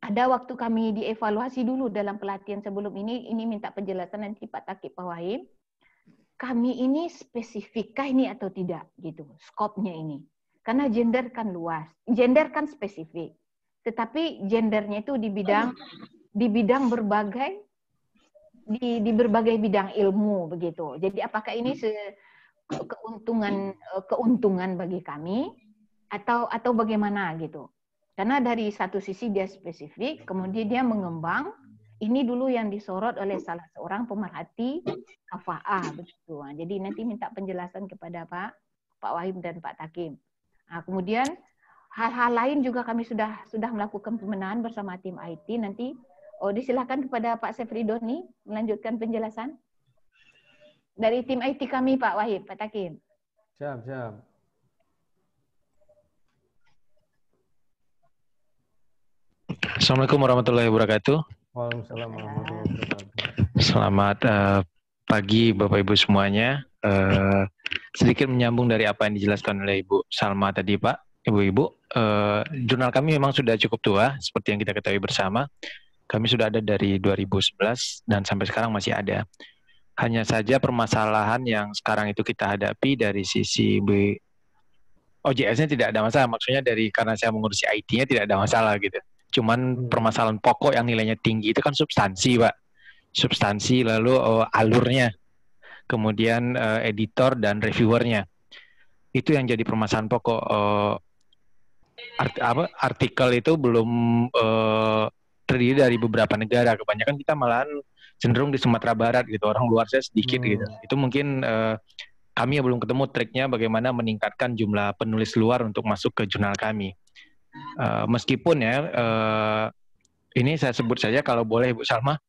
ada waktu kami dievaluasi dulu dalam pelatihan sebelum ini, ini minta penjelasan nanti Pak Takib Pak Wahim. Kami ini spesifikkah ini atau tidak gitu, skopnya ini. Karena gender kan luas, gender kan spesifik. Tetapi gendernya itu di bidang di bidang berbagai di, di berbagai bidang ilmu begitu. Jadi apakah ini se, keuntungan keuntungan bagi kami atau atau bagaimana gitu? Karena dari satu sisi dia spesifik, kemudian dia mengembang. Ini dulu yang disorot oleh salah seorang pemerhati kafa'ah begitu. Nah, jadi nanti minta penjelasan kepada Pak Pak Wahim dan Pak Takim. Nah, kemudian hal-hal lain juga kami sudah sudah melakukan pemenahan bersama tim IT. Nanti oh disilakan kepada Pak Sefridoni melanjutkan penjelasan dari tim IT kami Pak Wahid, Pak Takim. Siap, siap. Assalamualaikum warahmatullahi wabarakatuh. Waalaikumsalam warahmatullahi wabarakatuh. Selamat uh, pagi Bapak Ibu semuanya. Uh, sedikit menyambung dari apa yang dijelaskan oleh Ibu Salma tadi Pak, Ibu-Ibu. Uh, jurnal kami memang sudah cukup tua, seperti yang kita ketahui bersama. Kami sudah ada dari 2011 dan sampai sekarang masih ada. Hanya saja permasalahan yang sekarang itu kita hadapi dari sisi B OJS-nya tidak ada masalah. Maksudnya dari karena saya mengurusi IT-nya tidak ada masalah gitu. Cuman hmm. permasalahan pokok yang nilainya tinggi itu kan substansi, Pak. Substansi lalu uh, alurnya. Kemudian uh, editor dan reviewernya. Itu yang jadi permasalahan pokok. Uh, art, apa, artikel itu belum uh, terdiri dari beberapa negara. Kebanyakan kita malahan cenderung di Sumatera Barat gitu. Orang luar saya sedikit hmm. gitu. Itu mungkin uh, kami yang belum ketemu triknya bagaimana meningkatkan jumlah penulis luar untuk masuk ke jurnal kami. Uh, meskipun ya uh, ini saya sebut saja kalau boleh Bu Salma.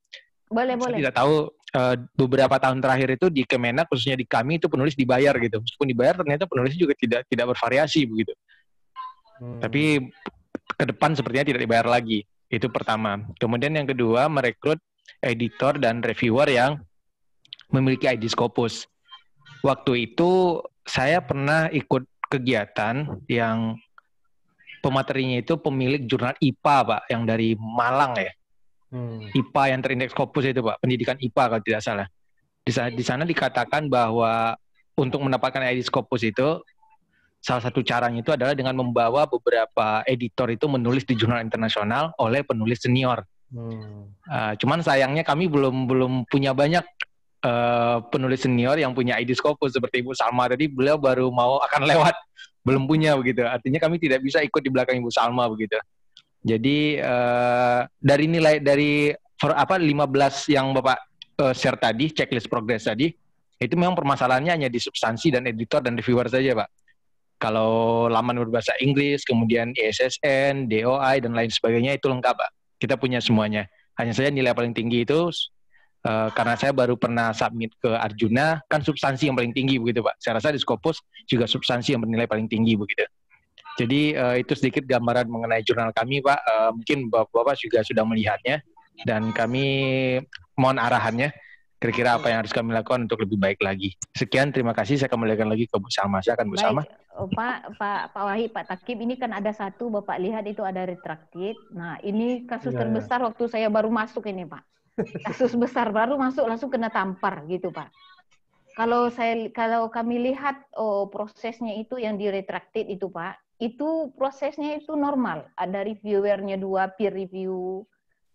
Boleh saya boleh. Tidak tahu uh, beberapa tahun terakhir itu di Kemenak khususnya di kami itu penulis dibayar gitu. Meskipun dibayar ternyata penulis juga tidak tidak bervariasi begitu. Hmm. Tapi ke depan sepertinya tidak dibayar lagi. Itu pertama. Kemudian yang kedua merekrut editor dan reviewer yang memiliki ID Scopus. Waktu itu saya pernah ikut kegiatan yang pematerinya itu pemilik jurnal IPA Pak yang dari Malang ya. Hmm. IPA yang terindeks Scopus itu Pak, pendidikan IPA kalau tidak salah. Di sana, di sana dikatakan bahwa untuk mendapatkan ID Scopus itu salah satu caranya itu adalah dengan membawa beberapa editor itu menulis di jurnal internasional oleh penulis senior. Hmm. Uh, cuman sayangnya kami belum belum punya banyak uh, penulis senior yang punya ID Scopus seperti Ibu Salma tadi beliau baru mau akan [LAUGHS] lewat belum punya begitu. Artinya kami tidak bisa ikut di belakang Ibu Salma begitu. Jadi uh, dari nilai dari for, apa 15 yang Bapak uh, share tadi, checklist progress tadi, itu memang permasalahannya hanya di substansi dan editor dan reviewer saja, Pak. Kalau laman berbahasa Inggris, kemudian ISSN, DOI dan lain sebagainya itu lengkap, Pak. Kita punya semuanya. Hanya saja nilai paling tinggi itu Uh, karena saya baru pernah submit ke Arjuna, kan substansi yang paling tinggi begitu Pak. Saya rasa di Scopus juga substansi yang bernilai paling tinggi begitu. Jadi uh, itu sedikit gambaran mengenai jurnal kami Pak. Uh, mungkin Bapak-Bapak juga sudah melihatnya dan kami mohon arahannya kira-kira apa yang harus kami lakukan untuk lebih baik lagi. Sekian, terima kasih. Saya kembalikan lagi ke Bu Salma. Saya akan Bu Salma. Oh, Pak, Pak, Pak Wahid, Pak Takib, ini kan ada satu Bapak lihat itu ada retraktit. Nah, ini kasus ya, terbesar ya. waktu saya baru masuk ini Pak kasus besar baru masuk langsung kena tampar gitu pak kalau saya kalau kami lihat oh, prosesnya itu yang diretrakted itu pak itu prosesnya itu normal ada reviewernya dua peer review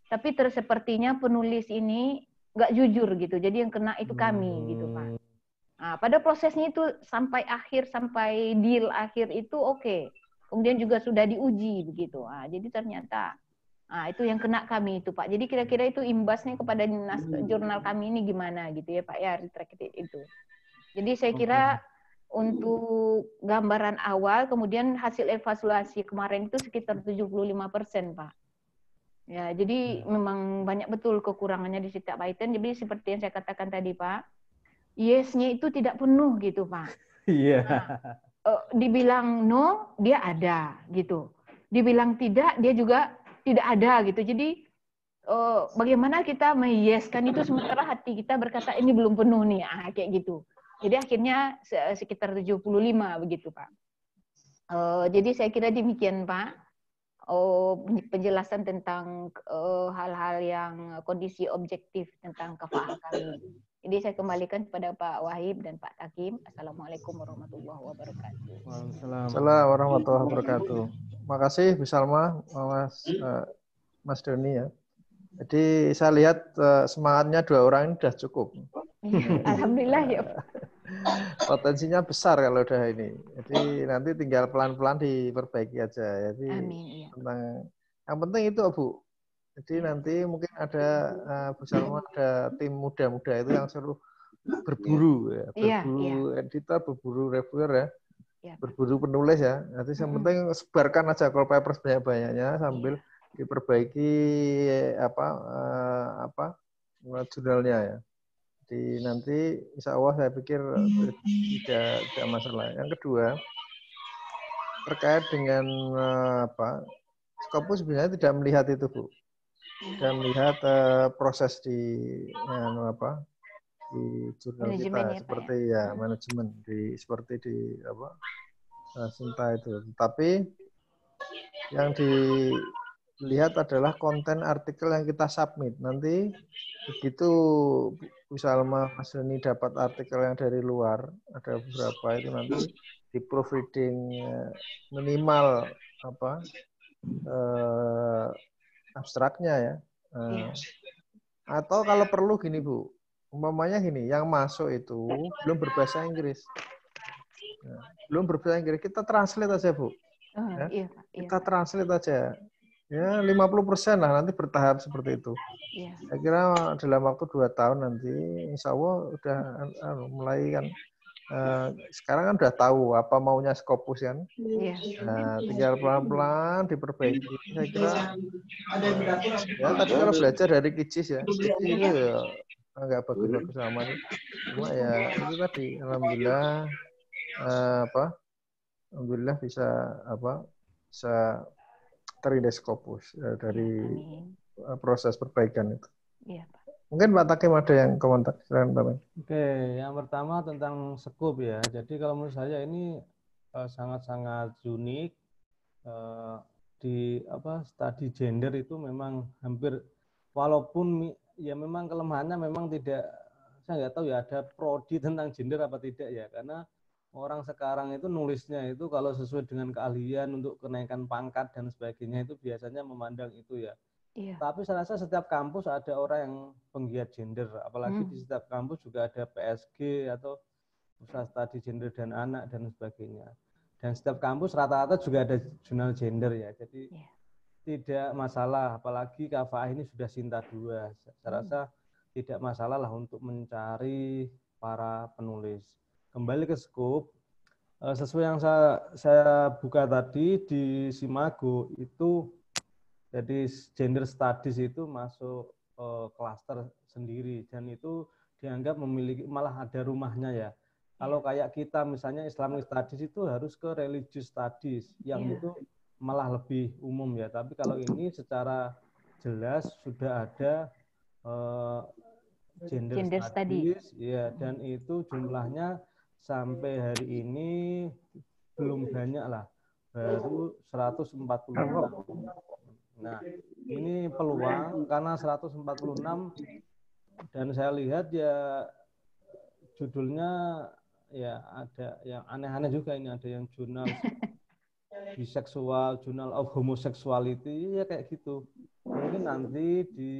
tapi tersepertinya penulis ini nggak jujur gitu jadi yang kena itu kami gitu pak nah, pada prosesnya itu sampai akhir sampai deal akhir itu oke okay. kemudian juga sudah diuji begitu nah, jadi ternyata Nah, itu yang kena kami itu Pak. Jadi kira-kira itu imbasnya kepada dinas hmm. jurnal kami ini gimana gitu ya Pak ya retracted itu. Jadi saya kira okay. untuk gambaran awal kemudian hasil evaluasi kemarin itu sekitar 75 persen Pak. Ya, jadi hmm. memang banyak betul kekurangannya di setiap item. Jadi seperti yang saya katakan tadi Pak, yes-nya itu tidak penuh gitu Pak. [LAUGHS] Iya. Yeah. Nah, uh, dibilang no, dia ada gitu. Dibilang tidak, dia juga tidak ada gitu. Jadi uh, bagaimana kita meyeskan itu sementara hati kita berkata ini belum penuh nih, ah, kayak gitu. Jadi akhirnya sekitar 75 begitu Pak. Uh, jadi saya kira demikian Pak. Oh, penjelasan tentang eh, hal-hal uh, yang kondisi objektif tentang kafah kami. Jadi saya kembalikan kepada Pak Wahib dan Pak Takim. Assalamualaikum warahmatullahi wabarakatuh. Assalamualaikum warahmatullahi wabarakatuh. Makasih Bu Salma, Mas uh, Mas Doni ya. Jadi saya lihat uh, semangatnya dua orang ini sudah cukup. [LAUGHS] Alhamdulillah ya. [LAUGHS] Potensinya besar kalau udah ini. Jadi nanti tinggal pelan-pelan diperbaiki aja. Jadi Amin, iya. tentang yang penting itu Bu, jadi nanti mungkin ada uh, Bu Salma ada tim muda-muda itu yang seru berburu ya, iya, berburu yeah, editor, berburu reviewer ya, yeah. berburu penulis ya. Nanti yang penting sebarkan aja kalau paper sebanyak-banyaknya sambil yeah. diperbaiki apa uh, apa jurnalnya ya. Jadi nanti insya Allah saya pikir tidak tidak masalah. Yang kedua terkait dengan uh, apa Skopus sebenarnya tidak melihat itu bu dan melihat uh, proses di uh, apa di jurnal manajemen kita ya, seperti ya, ya manajemen di seperti di apa uh, Sinta itu. Tapi yang dilihat adalah konten artikel yang kita submit. Nanti begitu Bu Salma Mas Doni dapat artikel yang dari luar, ada beberapa itu nanti di proofreading minimal apa eh, abstraknya ya. Uh, Atau kalau perlu gini Bu, umpamanya gini, yang masuk itu belum berbahasa Inggris. Nah, belum berbahasa Inggris, kita translate aja Bu. Uh, ya? iya, iya. Kita translate aja. Ya 50 persen lah nanti bertahap seperti itu. Iya. Saya kira dalam waktu dua tahun nanti, Insya Allah udah uh, mulai kan Uh, sekarang kan udah tahu apa maunya Skopus kan. Iya. Nah, tinggal pelan-pelan diperbaiki. Saya kira ya tapi kalau belajar dari Kicis ya, Kicis itu ya nggak bagus-bagus sama nih. Cuma ya itu tadi, alhamdulillah uh, apa? Alhamdulillah bisa apa? Bisa terindeks Skopus uh, dari uh, proses perbaikan itu. Iya, Pak. Mungkin Pak Takim ada yang komentar. Silakan Pak. Oke, yang pertama tentang sekup ya. Jadi kalau menurut saya ini eh, sangat-sangat uh, unik uh, di apa studi gender itu memang hampir walaupun ya memang kelemahannya memang tidak saya nggak tahu ya ada prodi tentang gender apa tidak ya karena orang sekarang itu nulisnya itu kalau sesuai dengan keahlian untuk kenaikan pangkat dan sebagainya itu biasanya memandang itu ya Iya. Tapi saya rasa setiap kampus ada orang yang penggiat gender, apalagi hmm. di setiap kampus juga ada PSG atau pusat studi gender dan anak dan sebagainya. Dan setiap kampus rata-rata juga ada jurnal gender ya. Jadi yeah. tidak masalah, apalagi KFA ini sudah Sinta dua. Saya hmm. rasa tidak masalah lah untuk mencari para penulis. Kembali ke scope, eh, sesuai yang saya saya buka tadi di Simago itu jadi gender studies itu masuk uh, klaster sendiri dan itu dianggap memiliki malah ada rumahnya ya. Kalau kayak kita misalnya Islamic studies itu harus ke religious studies yang yeah. itu malah lebih umum ya. Tapi kalau ini secara jelas sudah ada uh, gender, gender studies, study. ya dan itu jumlahnya sampai hari ini belum banyak lah, baru 146. Nah, ini peluang karena 146 dan saya lihat ya judulnya ya ada yang aneh-aneh juga ini ada yang jurnal [LAUGHS] biseksual, jurnal of homosexuality ya kayak gitu. Mungkin nanti di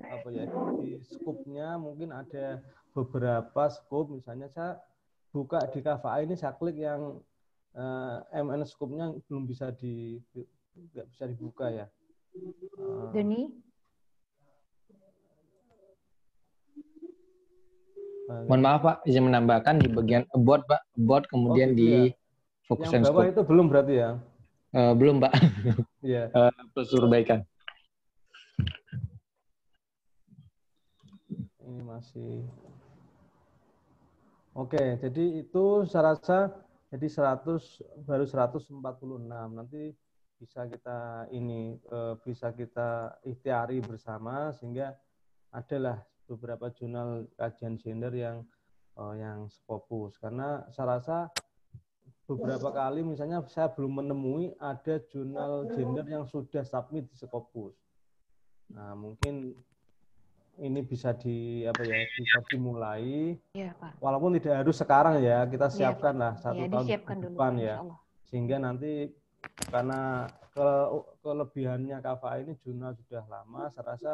apa ya di skupnya mungkin ada beberapa skup misalnya saya buka di KVA ini saya klik yang uh, eh, MN skupnya belum bisa di nggak bisa dibuka ya Doni? Mohon maaf Pak, izin menambahkan di bagian about Pak, about kemudian oh, gitu di ya. fokus Yang bawah itu belum berarti ya? Uh, belum Pak. [LAUGHS] Iya. Yeah. uh, plus perbaikan. Ini masih. Oke, jadi itu saya rasa jadi 100 baru 146. Nanti bisa kita ini uh, bisa kita ikhtiari bersama sehingga adalah beberapa jurnal kajian gender yang uh, yang fokus karena saya rasa beberapa kali misalnya saya belum menemui ada jurnal gender yang sudah submit di Scopus. Nah, mungkin ini bisa di apa ya bisa dimulai. Iya, Pak. Walaupun tidak harus sekarang ya, kita Iya, siapkan lah satu Ya, tahun ke dulu, depan Pak, ya. Sehingga nanti karena ke, kelebihannya KFA ini jurnal sudah lama, saya rasa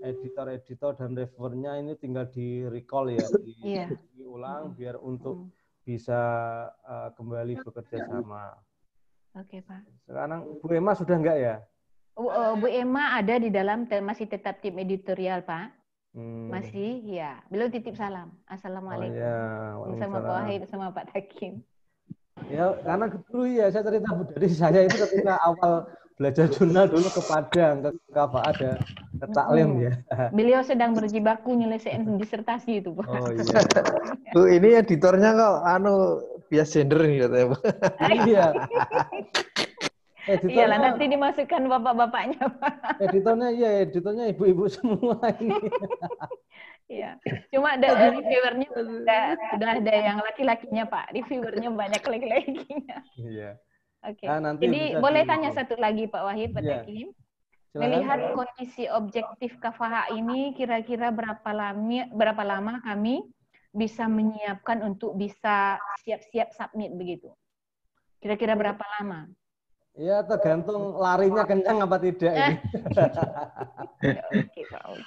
editor-editor dan reviewernya ini tinggal di recall ya, di, Iya. diulang biar untuk Hmm. bisa uh, kembali bekerja sama. Oke, Pak. Sekarang Bu Emma sudah enggak ya? Bu, eh, Bu Emma ada di dalam masih tetap tim editorial, Pak. Hmm. Masih, ya. Beliau titip salam. Oh Assalamualaikum. ya, sama Pak. Wahid, sama Pak Takim. Ya, karena dulu ya saya cerita Bu, dari saya itu ketika awal belajar jurnal dulu ke Padang, ke KFA ada ke taklim ya. Beliau sedang berjibaku nyelesain [LAUGHS] disertasi itu, Pak. Oh iya. [LAUGHS] Bu, ini editornya kok anu bias gender nih katanya, Bu. iya. [LAUGHS] Iyalah, Editornya, nanti dimasukkan bapak-bapaknya, Pak. editornya iya, editornya ibu-ibu semua ini. [LAUGHS] Iya. Cuma da- reviewernya sudah, sudah ada yang laki-lakinya, Pak. Reviewernya banyak laki-lakinya. Iya. Oke. Ah, nanti Jadi boleh di- tanya satu lagi, Pak Wahid, Pak Iya. Takim. Silakan. Melihat kondisi objektif KFH ini, kira-kira berapa lama berapa lama kami bisa menyiapkan untuk bisa siap-siap submit begitu? Kira-kira berapa lama? Ya tergantung larinya kencang apa tidak ini. [LAUGHS]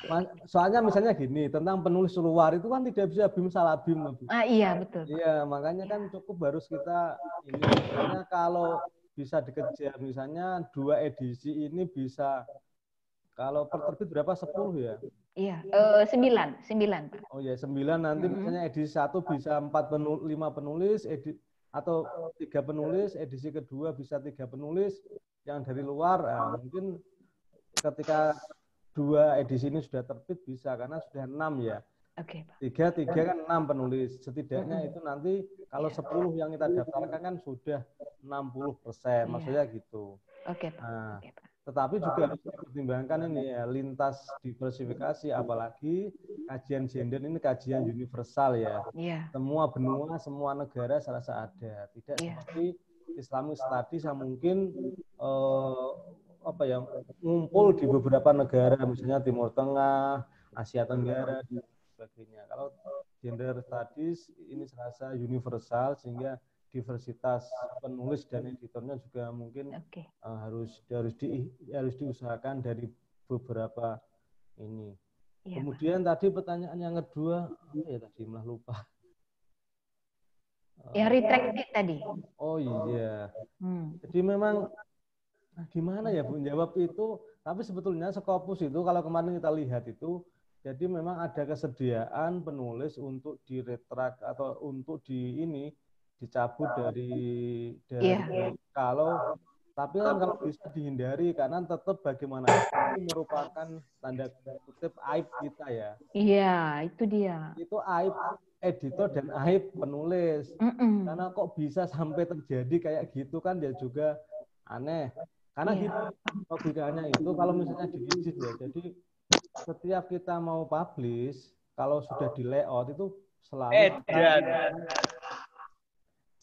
Ma- Soalnya misalnya gini, tentang penulis luar itu kan tidak bisa bim salah bim. Ah, iya, betul. Iya, makanya kan cukup harus kita ini misalnya kalau bisa dikejar misalnya dua edisi ini bisa kalau per terbit berapa 10 ya? Iya, eh, sembilan, sembilan, Pak. Oh ya, 9 nanti misalnya edisi satu bisa 4 penulis, 5 penulis, edi, atau tiga penulis, edisi kedua bisa tiga penulis yang dari luar. Nah, mungkin ketika dua edisi ini sudah terbit bisa karena sudah enam ya. Oke, Pak. Tiga, tiga kan enam penulis. Setidaknya Mhm. itu nanti kalau 10 yang kita daftarkan kan sudah 60 persen. Iya. Maksudnya gitu. Oke, Pak. Nah, Oke, Pak. Tetapi juga harus dipertimbangkan ini ya lintas diversifikasi apalagi kajian gender ini kajian universal ya Iya. semua benua semua negara saya rasa ada tidak Iya. seperti Islamic Studies yang mungkin eh, apa ya ngumpul di beberapa negara misalnya Timur Tengah Asia Tenggara dan sebagainya kalau gender studies ini serasa universal sehingga diversitas penulis dan editornya juga mungkin Oke. uh, harus harus di harus diusahakan dari beberapa ini. Pak. Kemudian tadi pertanyaan yang kedua, apa ya tadi malah lupa. Yang retracted tadi. Oh iya, Hmm. jadi memang nah, gimana ya Bu jawab itu? Tapi sebetulnya Skopus itu kalau kemarin kita lihat itu, jadi memang ada kesediaan penulis untuk diretrak atau untuk di ini dicabut dari dari Iya. kalau tapi kan kalau bisa dihindari karena tetap bagaimana itu merupakan tanda kutip aib kita ya Iya, itu dia. itu aib editor dan aib penulis Mm-mm. karena kok bisa sampai terjadi kayak gitu kan ya juga aneh karena Iya. gitu logikanya itu kalau misalnya di Gijis ya jadi setiap kita mau publish kalau sudah di layout itu selalu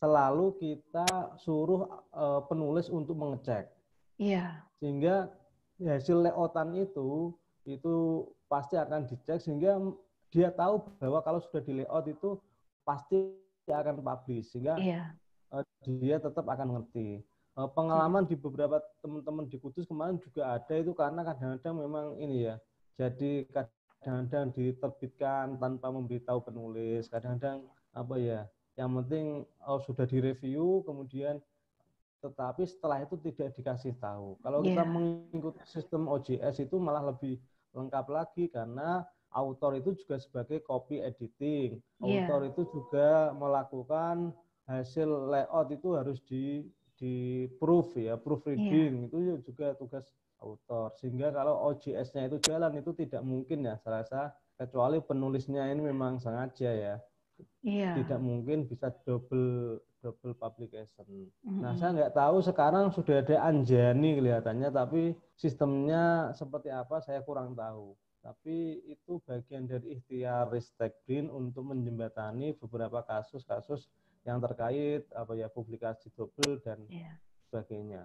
selalu kita suruh eh, penulis untuk mengecek Iya. sehingga hasil layoutan itu itu pasti akan dicek sehingga dia tahu bahwa kalau sudah di layout itu pasti dia akan publish sehingga Iya. eh, dia tetap akan ngerti. Eh, pengalaman di beberapa teman-teman di Kudus kemarin juga ada itu karena kadang-kadang memang ini ya. Jadi kadang-kadang diterbitkan tanpa memberitahu penulis, kadang-kadang apa ya? Yang penting oh, sudah direview kemudian tetapi setelah itu tidak dikasih tahu. Kalau kita Iya. mengikuti sistem OJS itu malah lebih lengkap lagi karena autor itu juga sebagai copy editing. Iya. Autor itu juga melakukan hasil layout itu harus di di proof ya, proofreading itu juga tugas autor. Sehingga kalau OJS-nya itu jalan itu tidak mungkin ya saya rasa kecuali penulisnya ini memang sengaja ya. Iya. Tidak mungkin bisa double double publication. Nah, Mm-mm. saya nggak tahu sekarang sudah ada Anjani kelihatannya, tapi sistemnya seperti apa saya kurang tahu. Tapi itu bagian dari ikhtiar Ristek Bin untuk menjembatani beberapa kasus-kasus yang terkait apa ya publikasi double dan Iya. sebagainya.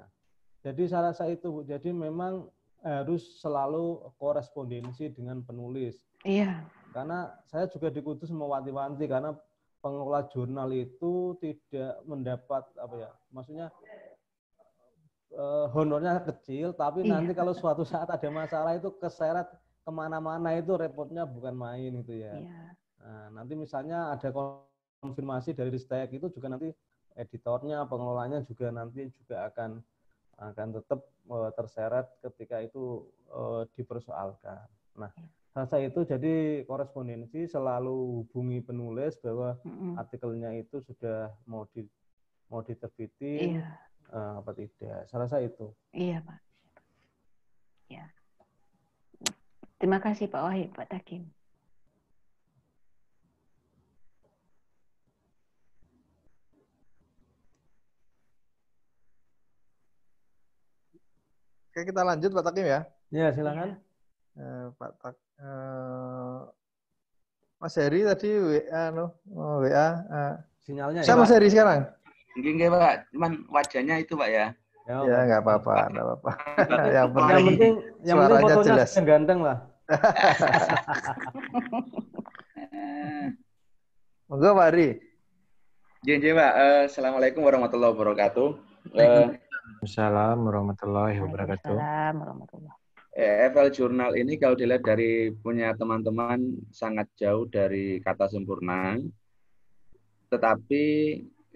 Jadi saya rasa itu Bu. Jadi memang harus selalu korespondensi dengan penulis. Iya. Karena saya juga di Kudus mewanti-wanti karena pengelola jurnal itu tidak mendapat apa ya, maksudnya eh, honornya kecil, tapi Iya. nanti kalau suatu saat ada masalah itu keseret ke mana-mana itu repotnya bukan main gitu ya. Iya. Nah, nanti misalnya ada konfirmasi dari Ristek itu juga nanti editornya, pengelolanya juga nanti juga akan akan tetap eh, terseret ketika itu eh, dipersoalkan. Nah, rasa itu jadi korespondensi selalu hubungi penulis bahwa Mm-mm. artikelnya itu sudah mau di mau diterbitin Iya. eh, apa tidak. Saya rasa itu. Iya, Pak. Ya. Terima kasih Pak Wahid, Pak Takim. Oke, kita lanjut Pak Takim ya. Ya, silakan. Eh, Pak Tak eh, Mas Heri tadi WA no, oh, WA. eh. Sinyalnya Bisa ya. Mas Heri sekarang? Mungkin nggih, Pak. Cuman wajahnya itu, Pak ya. Ya, Ya, nggak apa-apa, nggak apa-apa. [LAUGHS] yang Yang penting yang penting suaranya fotonya jelas. yang ganteng lah. [LAUGHS] Monggo Pak Heri. Nggih, nggih, Pak. Eh, Assalamualaikum warahmatullahi wabarakatuh. Eh, Assalamualaikum warahmatullahi wabarakatuh. Waalaikumsalam warahmatullahi eh, FL Jurnal ini kalau dilihat dari punya teman-teman sangat jauh dari kata sempurna. Tetapi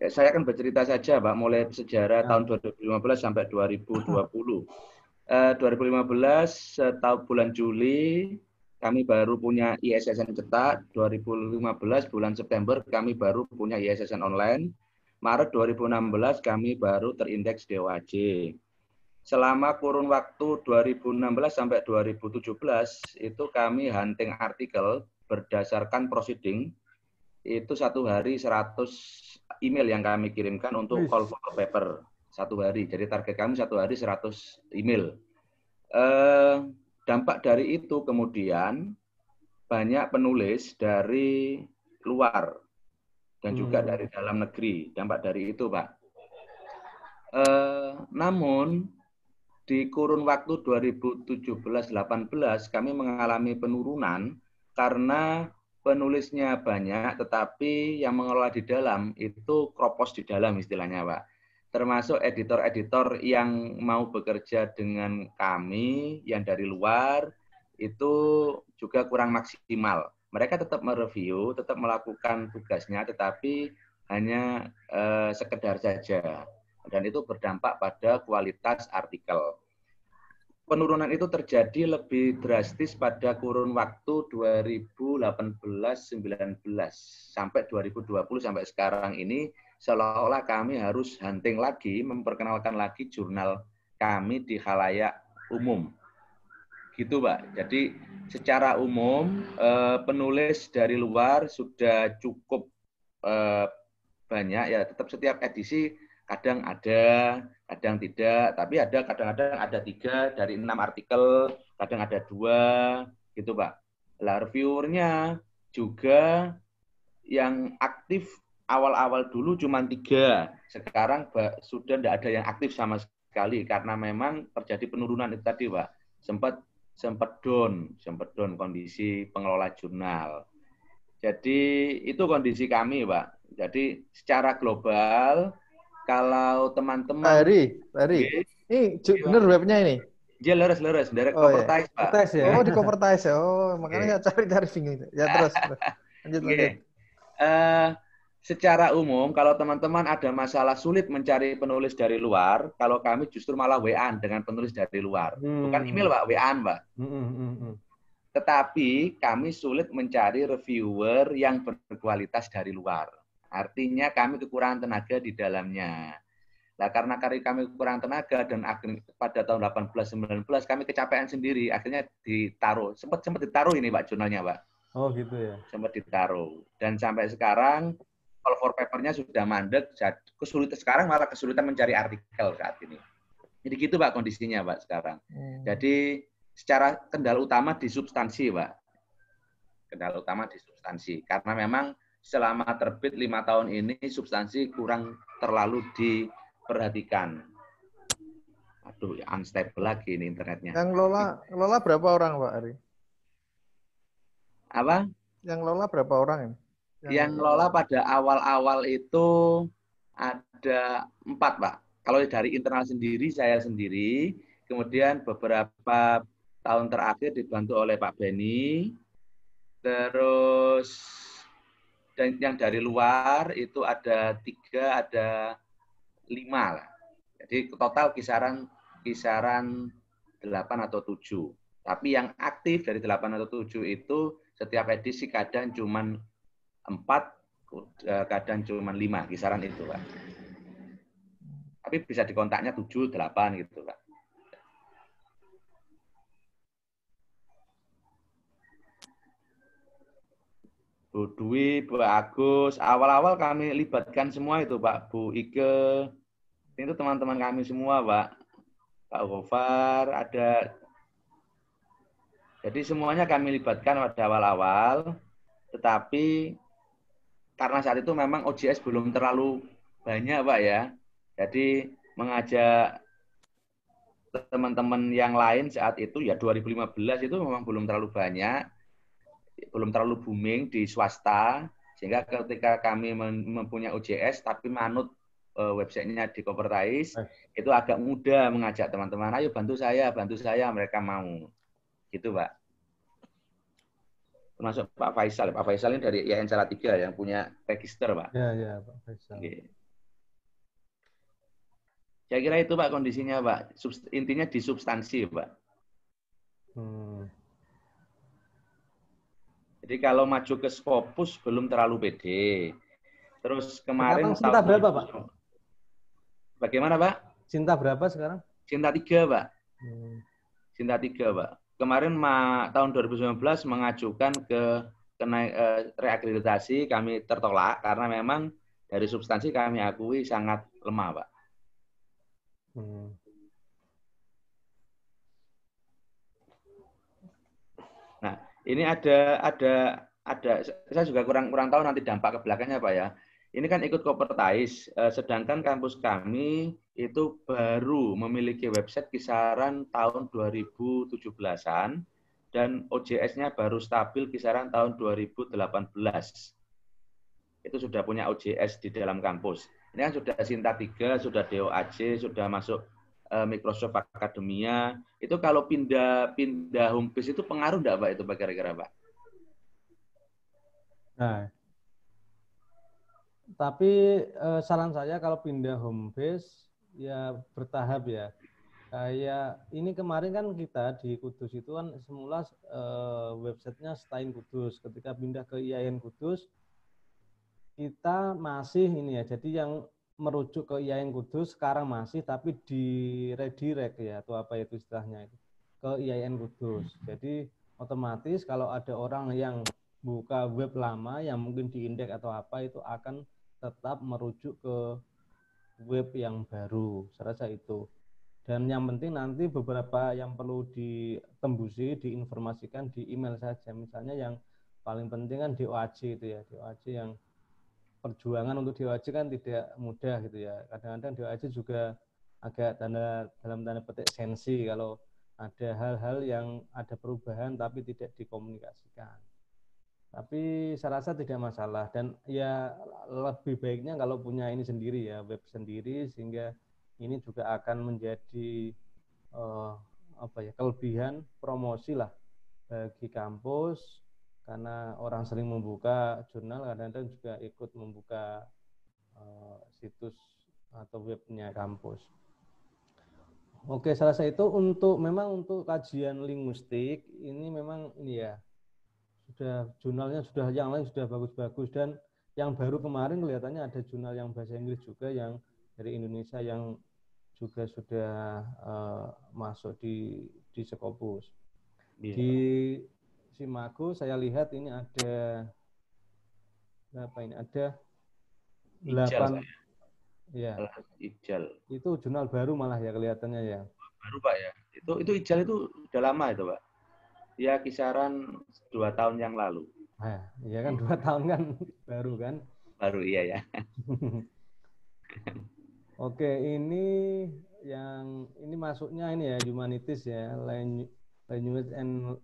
eh, saya akan bercerita saja, Pak, mulai sejarah Ya. tahun 2015 sampai 2020. Eh, 2015 tahun bulan Juli kami baru punya ISSN cetak, 2015 bulan September kami baru punya ISSN online, Maret 2016 kami baru terindeks DOAJ. Selama kurun waktu 2016 sampai 2017 itu kami hunting artikel berdasarkan proceeding itu satu hari 100 email yang kami kirimkan untuk call for paper satu hari. Jadi target kami satu hari 100 email. Eh, dampak dari itu kemudian banyak penulis dari luar dan juga Hmm. dari dalam negeri. Dampak dari itu, Pak. Eh, namun di kurun waktu 2017-18 kami mengalami penurunan karena penulisnya banyak, tetapi yang mengelola di dalam itu kropos di dalam istilahnya, Pak. Termasuk editor-editor yang mau bekerja dengan kami yang dari luar itu juga kurang maksimal. Mereka tetap mereview, tetap melakukan tugasnya, tetapi hanya eh, sekedar saja. Dan itu berdampak pada kualitas artikel penurunan itu terjadi lebih drastis pada kurun waktu 2018-19 sampai 2020 sampai sekarang ini seolah-olah kami harus hunting lagi memperkenalkan lagi jurnal kami di khalayak umum. Gitu, Pak. Jadi secara umum eh, penulis dari luar sudah cukup eh, banyak ya tetap setiap edisi kadang ada, kadang tidak, tapi ada kadang-kadang ada tiga dari enam artikel, kadang ada dua, gitu Pak. Lah reviewernya juga yang aktif awal-awal dulu cuma tiga, sekarang sudah tidak ada yang aktif sama sekali karena memang terjadi penurunan itu tadi Pak. Sempat sempat down, sempat down kondisi pengelola jurnal. Jadi itu kondisi kami Pak. Jadi secara global kalau teman-teman Pak Heri. Ini ju- bener webnya ini. dia leres-leres, direct Oh, iya. advertise, Pak. Tes ya. Oh, di Covertise ya. Oh, makanya saya cari-cari bingung itu. Ya [LAUGHS] terus. Lanjut, Oke. lanjut. Eh, secara umum, kalau teman-teman ada masalah sulit mencari penulis dari luar, kalau kami justru malah wa dengan penulis dari luar. Hmm. Bukan email, Pak, wa Pak. Hmm, hmm, hmm, hmm. Tetapi kami sulit mencari reviewer yang berkualitas dari luar. Artinya kami kekurangan tenaga di dalamnya. Nah, karena kari kami kekurangan tenaga dan akhirnya pada tahun 18-19 kami kecapean sendiri, akhirnya ditaruh. Sempat sempat ditaruh ini Pak jurnalnya, Pak. Oh gitu ya. Sempat ditaruh. Dan sampai sekarang call for paper-nya sudah mandek. Kesulitan sekarang malah kesulitan mencari artikel saat ini. Jadi gitu Pak kondisinya Pak sekarang. Hmm. Jadi secara kendala utama di substansi, Pak. Kendala utama di substansi. Karena memang selama terbit lima tahun ini substansi kurang terlalu diperhatikan. Aduh, unstable lagi ini internetnya. Yang lola lola berapa orang Pak Ari? Apa? Yang lola berapa orang ini? Yang lola pada awal-awal itu ada empat, Pak. Kalau dari internal sendiri, saya sendiri. Kemudian beberapa tahun terakhir dibantu oleh Pak Beni. Terus dan yang dari luar itu ada tiga, ada lima lah. Jadi total kisaran kisaran delapan atau tujuh. Tapi yang aktif dari delapan atau tujuh itu setiap edisi kadang cuma empat, eh, kadang cuma lima, kisaran itu, Pak. Tapi bisa dikontaknya tujuh, delapan gitu, Pak. Bu Dwi, Bu Agus, awal-awal kami libatkan semua itu Pak, Bu Ike, itu teman-teman kami semua Pak, Pak Gofar, ada. Jadi semuanya kami libatkan pada awal-awal, tetapi karena saat itu memang OJS belum terlalu banyak Pak ya, jadi mengajak teman-teman yang lain saat itu ya 2015 itu memang belum terlalu banyak belum terlalu booming di swasta sehingga ketika kami mempunyai OJS tapi manut uh, websitenya di Covertize eh. itu agak mudah mengajak teman-teman ayo bantu saya bantu saya mereka mau. Gitu pak. Termasuk Pak Faisal. Pak Faisal ini dari IAIN Salatiga yang punya register pak. Ya ya Pak Faisal. Oke. saya kira itu pak kondisinya pak. Intinya di substansi pak. Hmm. Jadi kalau maju ke Scopus belum terlalu pede. Terus kemarin sekarang cinta berapa, Pak? Bagaimana, Pak? Cinta berapa sekarang? Cinta tiga, Pak. Hmm. Cinta tiga, Pak. Kemarin ma, tahun 2019 mengajukan ke kenai, eh, reakreditasi kami tertolak karena memang dari substansi kami akui sangat lemah, Pak. Hmm. Nah, ini ada ada ada saya juga kurang kurang tahu nanti dampak ke belakangnya Pak ya. Ini kan ikut Kopertais, eh, sedangkan kampus kami itu baru memiliki website kisaran tahun 2017-an dan OJS-nya baru stabil kisaran tahun 2018. Itu sudah punya OJS di dalam kampus. Ini kan sudah Sinta 3, sudah DOAJ, sudah masuk Eh, Microsoft Academia itu kalau pindah pindah home base itu pengaruh enggak Pak itu Pak kira-kira Pak? Nah, tapi eh, saran saya kalau pindah home base ya bertahap ya. Kayak ini kemarin kan kita di Kudus itu kan semula eh, websitenya Stein Kudus. Ketika pindah ke IAIN Kudus, kita masih ini ya. Jadi yang merujuk ke IAIN Kudus sekarang masih tapi di redirect ya atau apa itu istilahnya itu ke IAIN Kudus. Jadi otomatis kalau ada orang yang buka web lama yang mungkin diindeks atau apa itu akan tetap merujuk ke web yang baru. Saya rasa itu. Dan yang penting nanti beberapa yang perlu ditembusi, diinformasikan di email saja. Misalnya yang paling penting kan DOAJ itu ya, DOAJ yang perjuangan untuk DOAJ kan tidak mudah gitu ya. Kadang-kadang DOAJ juga agak tanda dalam tanda petik sensi kalau ada hal-hal yang ada perubahan tapi tidak dikomunikasikan. Tapi saya rasa tidak masalah dan ya lebih baiknya kalau punya ini sendiri ya web sendiri sehingga ini juga akan menjadi uh, apa ya kelebihan promosi lah bagi kampus karena orang sering membuka jurnal kadang-kadang juga ikut membuka uh, situs atau webnya kampus. Oke, salah satu itu untuk memang untuk kajian linguistik ini memang ini ya sudah jurnalnya sudah yang lain sudah bagus-bagus dan yang baru kemarin kelihatannya ada jurnal yang bahasa Inggris juga yang dari Indonesia yang juga sudah uh, masuk di di Sekopus. Yeah. Di Simago saya lihat ini ada berapa ini? Ada delapan. Ya. Ijal. Itu jurnal baru malah ya kelihatannya ya. Baru Pak ya. Itu itu Ijal itu udah lama itu Pak. Ya kisaran dua tahun yang lalu. Nah, iya kan dua tahun kan baru kan? Baru iya ya. [LAUGHS] Oke, ini yang ini masuknya ini ya humanities ya, language and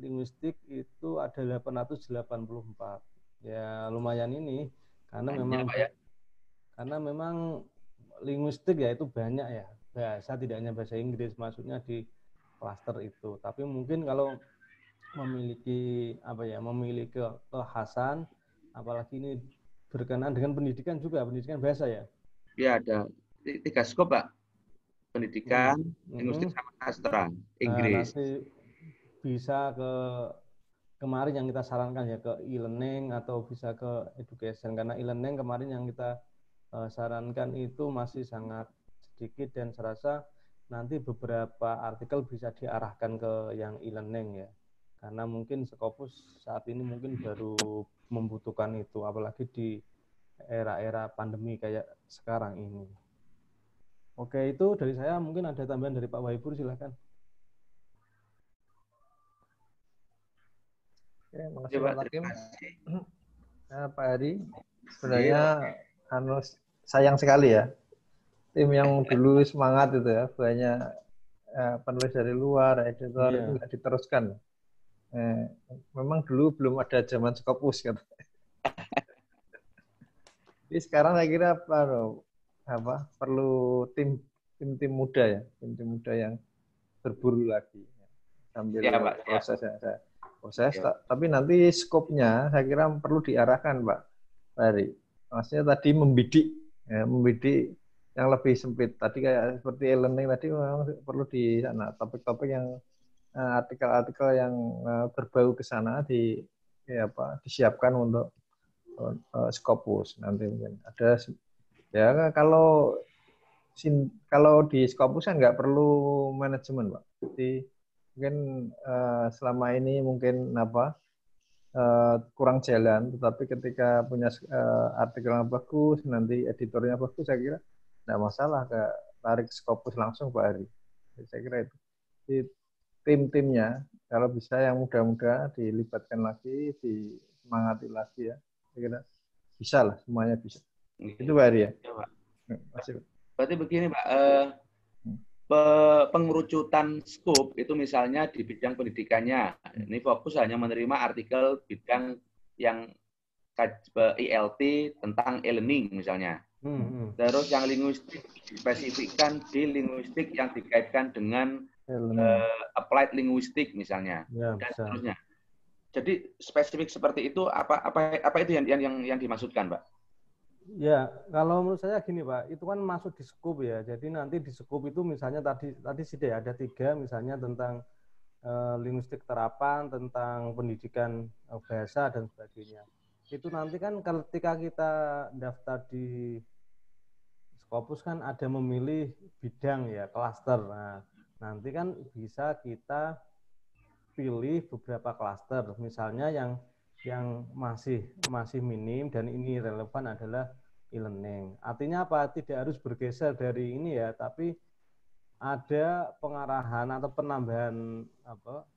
linguistik itu ada 884. Ya lumayan ini karena Banyak, memang ya. karena memang linguistik ya itu banyak ya bahasa tidak hanya bahasa Inggris masuknya di klaster itu. Tapi mungkin kalau memiliki apa ya memiliki kekhasan apalagi ini berkenaan dengan pendidikan juga pendidikan bahasa ya. Ya ada tiga skop pak pendidikan, hmm. linguistik sama sastra Inggris. Nah, nanti bisa ke kemarin yang kita sarankan ya ke e-learning atau bisa ke education karena e-learning kemarin yang kita uh, sarankan itu masih sangat sedikit dan serasa nanti beberapa artikel bisa diarahkan ke yang e-learning ya karena mungkin Skopus saat ini mungkin baru membutuhkan itu apalagi di era-era pandemi kayak sekarang ini. Oke, itu dari saya mungkin ada tambahan dari Pak Wahibur silahkan. Oke, makasih Pak Hakim. [CLEARS THROAT] Nah, Pak Hari, sebenarnya anu sayang sekali ya tim yang dulu semangat itu ya banyak eh, penulis dari luar editor yeah. itu nggak diteruskan eh, memang dulu belum ada zaman Skopus kan. [LAUGHS] Jadi sekarang saya kira apa, apa perlu tim tim tim muda ya, tim tim muda yang berburu lagi sambil ya, Pak, proses ya. ya. Proses. Ya. Tapi nanti skopnya saya kira perlu diarahkan Pak Hari. Maksudnya tadi membidik, ya, membidik yang lebih sempit. Tadi kayak seperti e-learning tadi memang perlu di sana topik-topik yang Eh, artikel-artikel yang uh, berbau ke sana di ya apa disiapkan untuk uh, Scopus nanti mungkin ada ya kalau sin, kalau di Scopus kan nggak perlu manajemen pak jadi mungkin uh, selama ini mungkin apa uh, kurang jalan tetapi ketika punya uh, artikel yang bagus nanti editornya bagus saya kira tidak masalah ke tarik Scopus langsung pak Ari saya kira itu Jadi, tim-timnya kalau bisa yang muda-muda dilibatkan lagi, disemangati lagi ya. Saya kira bisa lah, semuanya bisa. Itu Pak Ari ya. ya Pak. Masih. Berarti begini Pak, hmm. Pengerucutan scope itu misalnya di bidang pendidikannya, ini fokus hanya menerima artikel bidang yang ILT tentang e-learning misalnya. Hmm, hmm. Terus yang linguistik spesifikkan di linguistik yang dikaitkan dengan uh, applied linguistik misalnya ya, dan seterusnya. Jadi spesifik seperti itu apa apa apa itu yang yang yang dimaksudkan, Pak? Ya, kalau menurut saya gini, Pak, itu kan masuk di scope ya. Jadi nanti di scope itu misalnya tadi tadi sudah ada tiga misalnya tentang uh, linguistik terapan, tentang pendidikan uh, bahasa dan sebagainya. Itu nanti kan ketika kita daftar di Scopus kan ada memilih bidang ya, klaster. Nah, nanti kan bisa kita pilih beberapa klaster. Misalnya yang yang masih masih minim dan ini relevan adalah e-learning. Artinya apa? Tidak harus bergeser dari ini ya, tapi ada pengarahan atau penambahan apa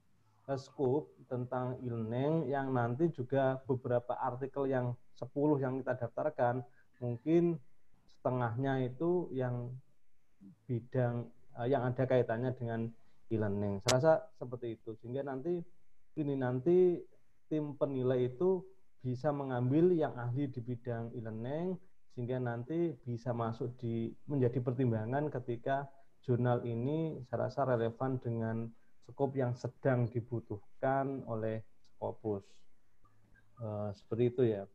scope tentang e-learning yang nanti juga beberapa artikel yang 10 yang kita daftarkan mungkin setengahnya itu yang bidang uh, yang ada kaitannya dengan e-learning. Saya rasa seperti itu. Sehingga nanti ini nanti tim penilai itu bisa mengambil yang ahli di bidang e-learning sehingga nanti bisa masuk di menjadi pertimbangan ketika jurnal ini saya rasa relevan dengan skop yang sedang dibutuhkan oleh Scopus. Uh, seperti itu ya.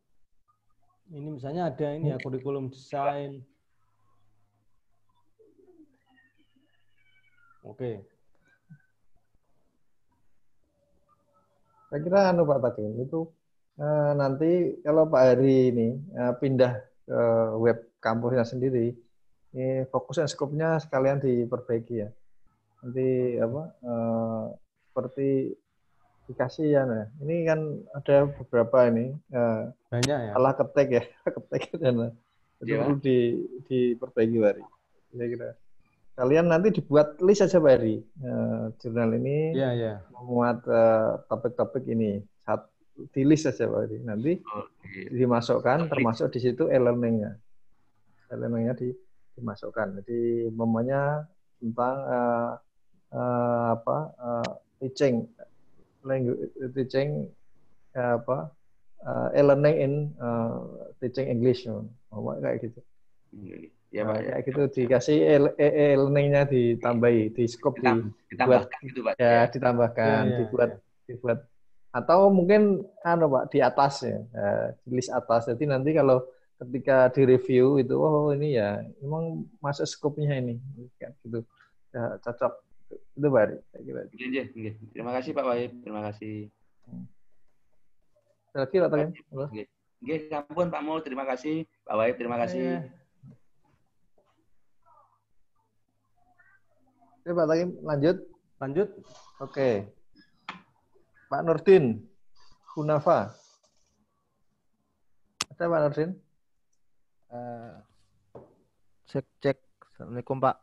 Ini misalnya ada ini ya kurikulum desain, Oke. Saya kira anu Pak Takin itu eh, nanti kalau Pak Hari ini eh, pindah ke web kampusnya sendiri, ini fokusnya skopnya sekalian diperbaiki ya. Nanti apa eh, seperti dikasih ya nah. Ini kan ada beberapa ini eh, banyak ya. Salah ketik ya, [LAUGHS] ketik dan itu ya. perlu di diperbaiki Pak Saya kira kalian nanti dibuat list aja Pak Eri. Uh, jurnal ini yeah, yeah. memuat uh, topik-topik ini. Sat, di list saja Pak. Nanti dimasukkan termasuk di situ e-learningnya. E-learningnya di, dimasukkan. Jadi memangnya tentang uh, uh, apa uh, teaching language teaching uh, apa uh, e-learning in uh, teaching English oh, kayak gitu. Ya, Pak. Ya. Kayak gitu dikasih e-learningnya ditambahi, di scope di ditambahkan gitu, Pak. Ya, ditambahkan, ya, ya, dibuat ya. dibuat atau mungkin anu Pak di atas ya, di list atas. Jadi nanti kalau ketika di review itu oh ini ya memang masuk scope-nya ini kan gitu. Ya, cocok. Itu Pak. Kira. Terima kasih Pak Wahid, terima kasih. Lagi Pak Takim. Oke, ampun Pak Mul, terima kasih. Pak Wahid, terima kasih. Oke, Pak Takim, lanjut. Lanjut. Oke. Pak Nurdin, Hunafa. Ada Pak Nurdin? Uh, cek, cek. Assalamualaikum, Pak.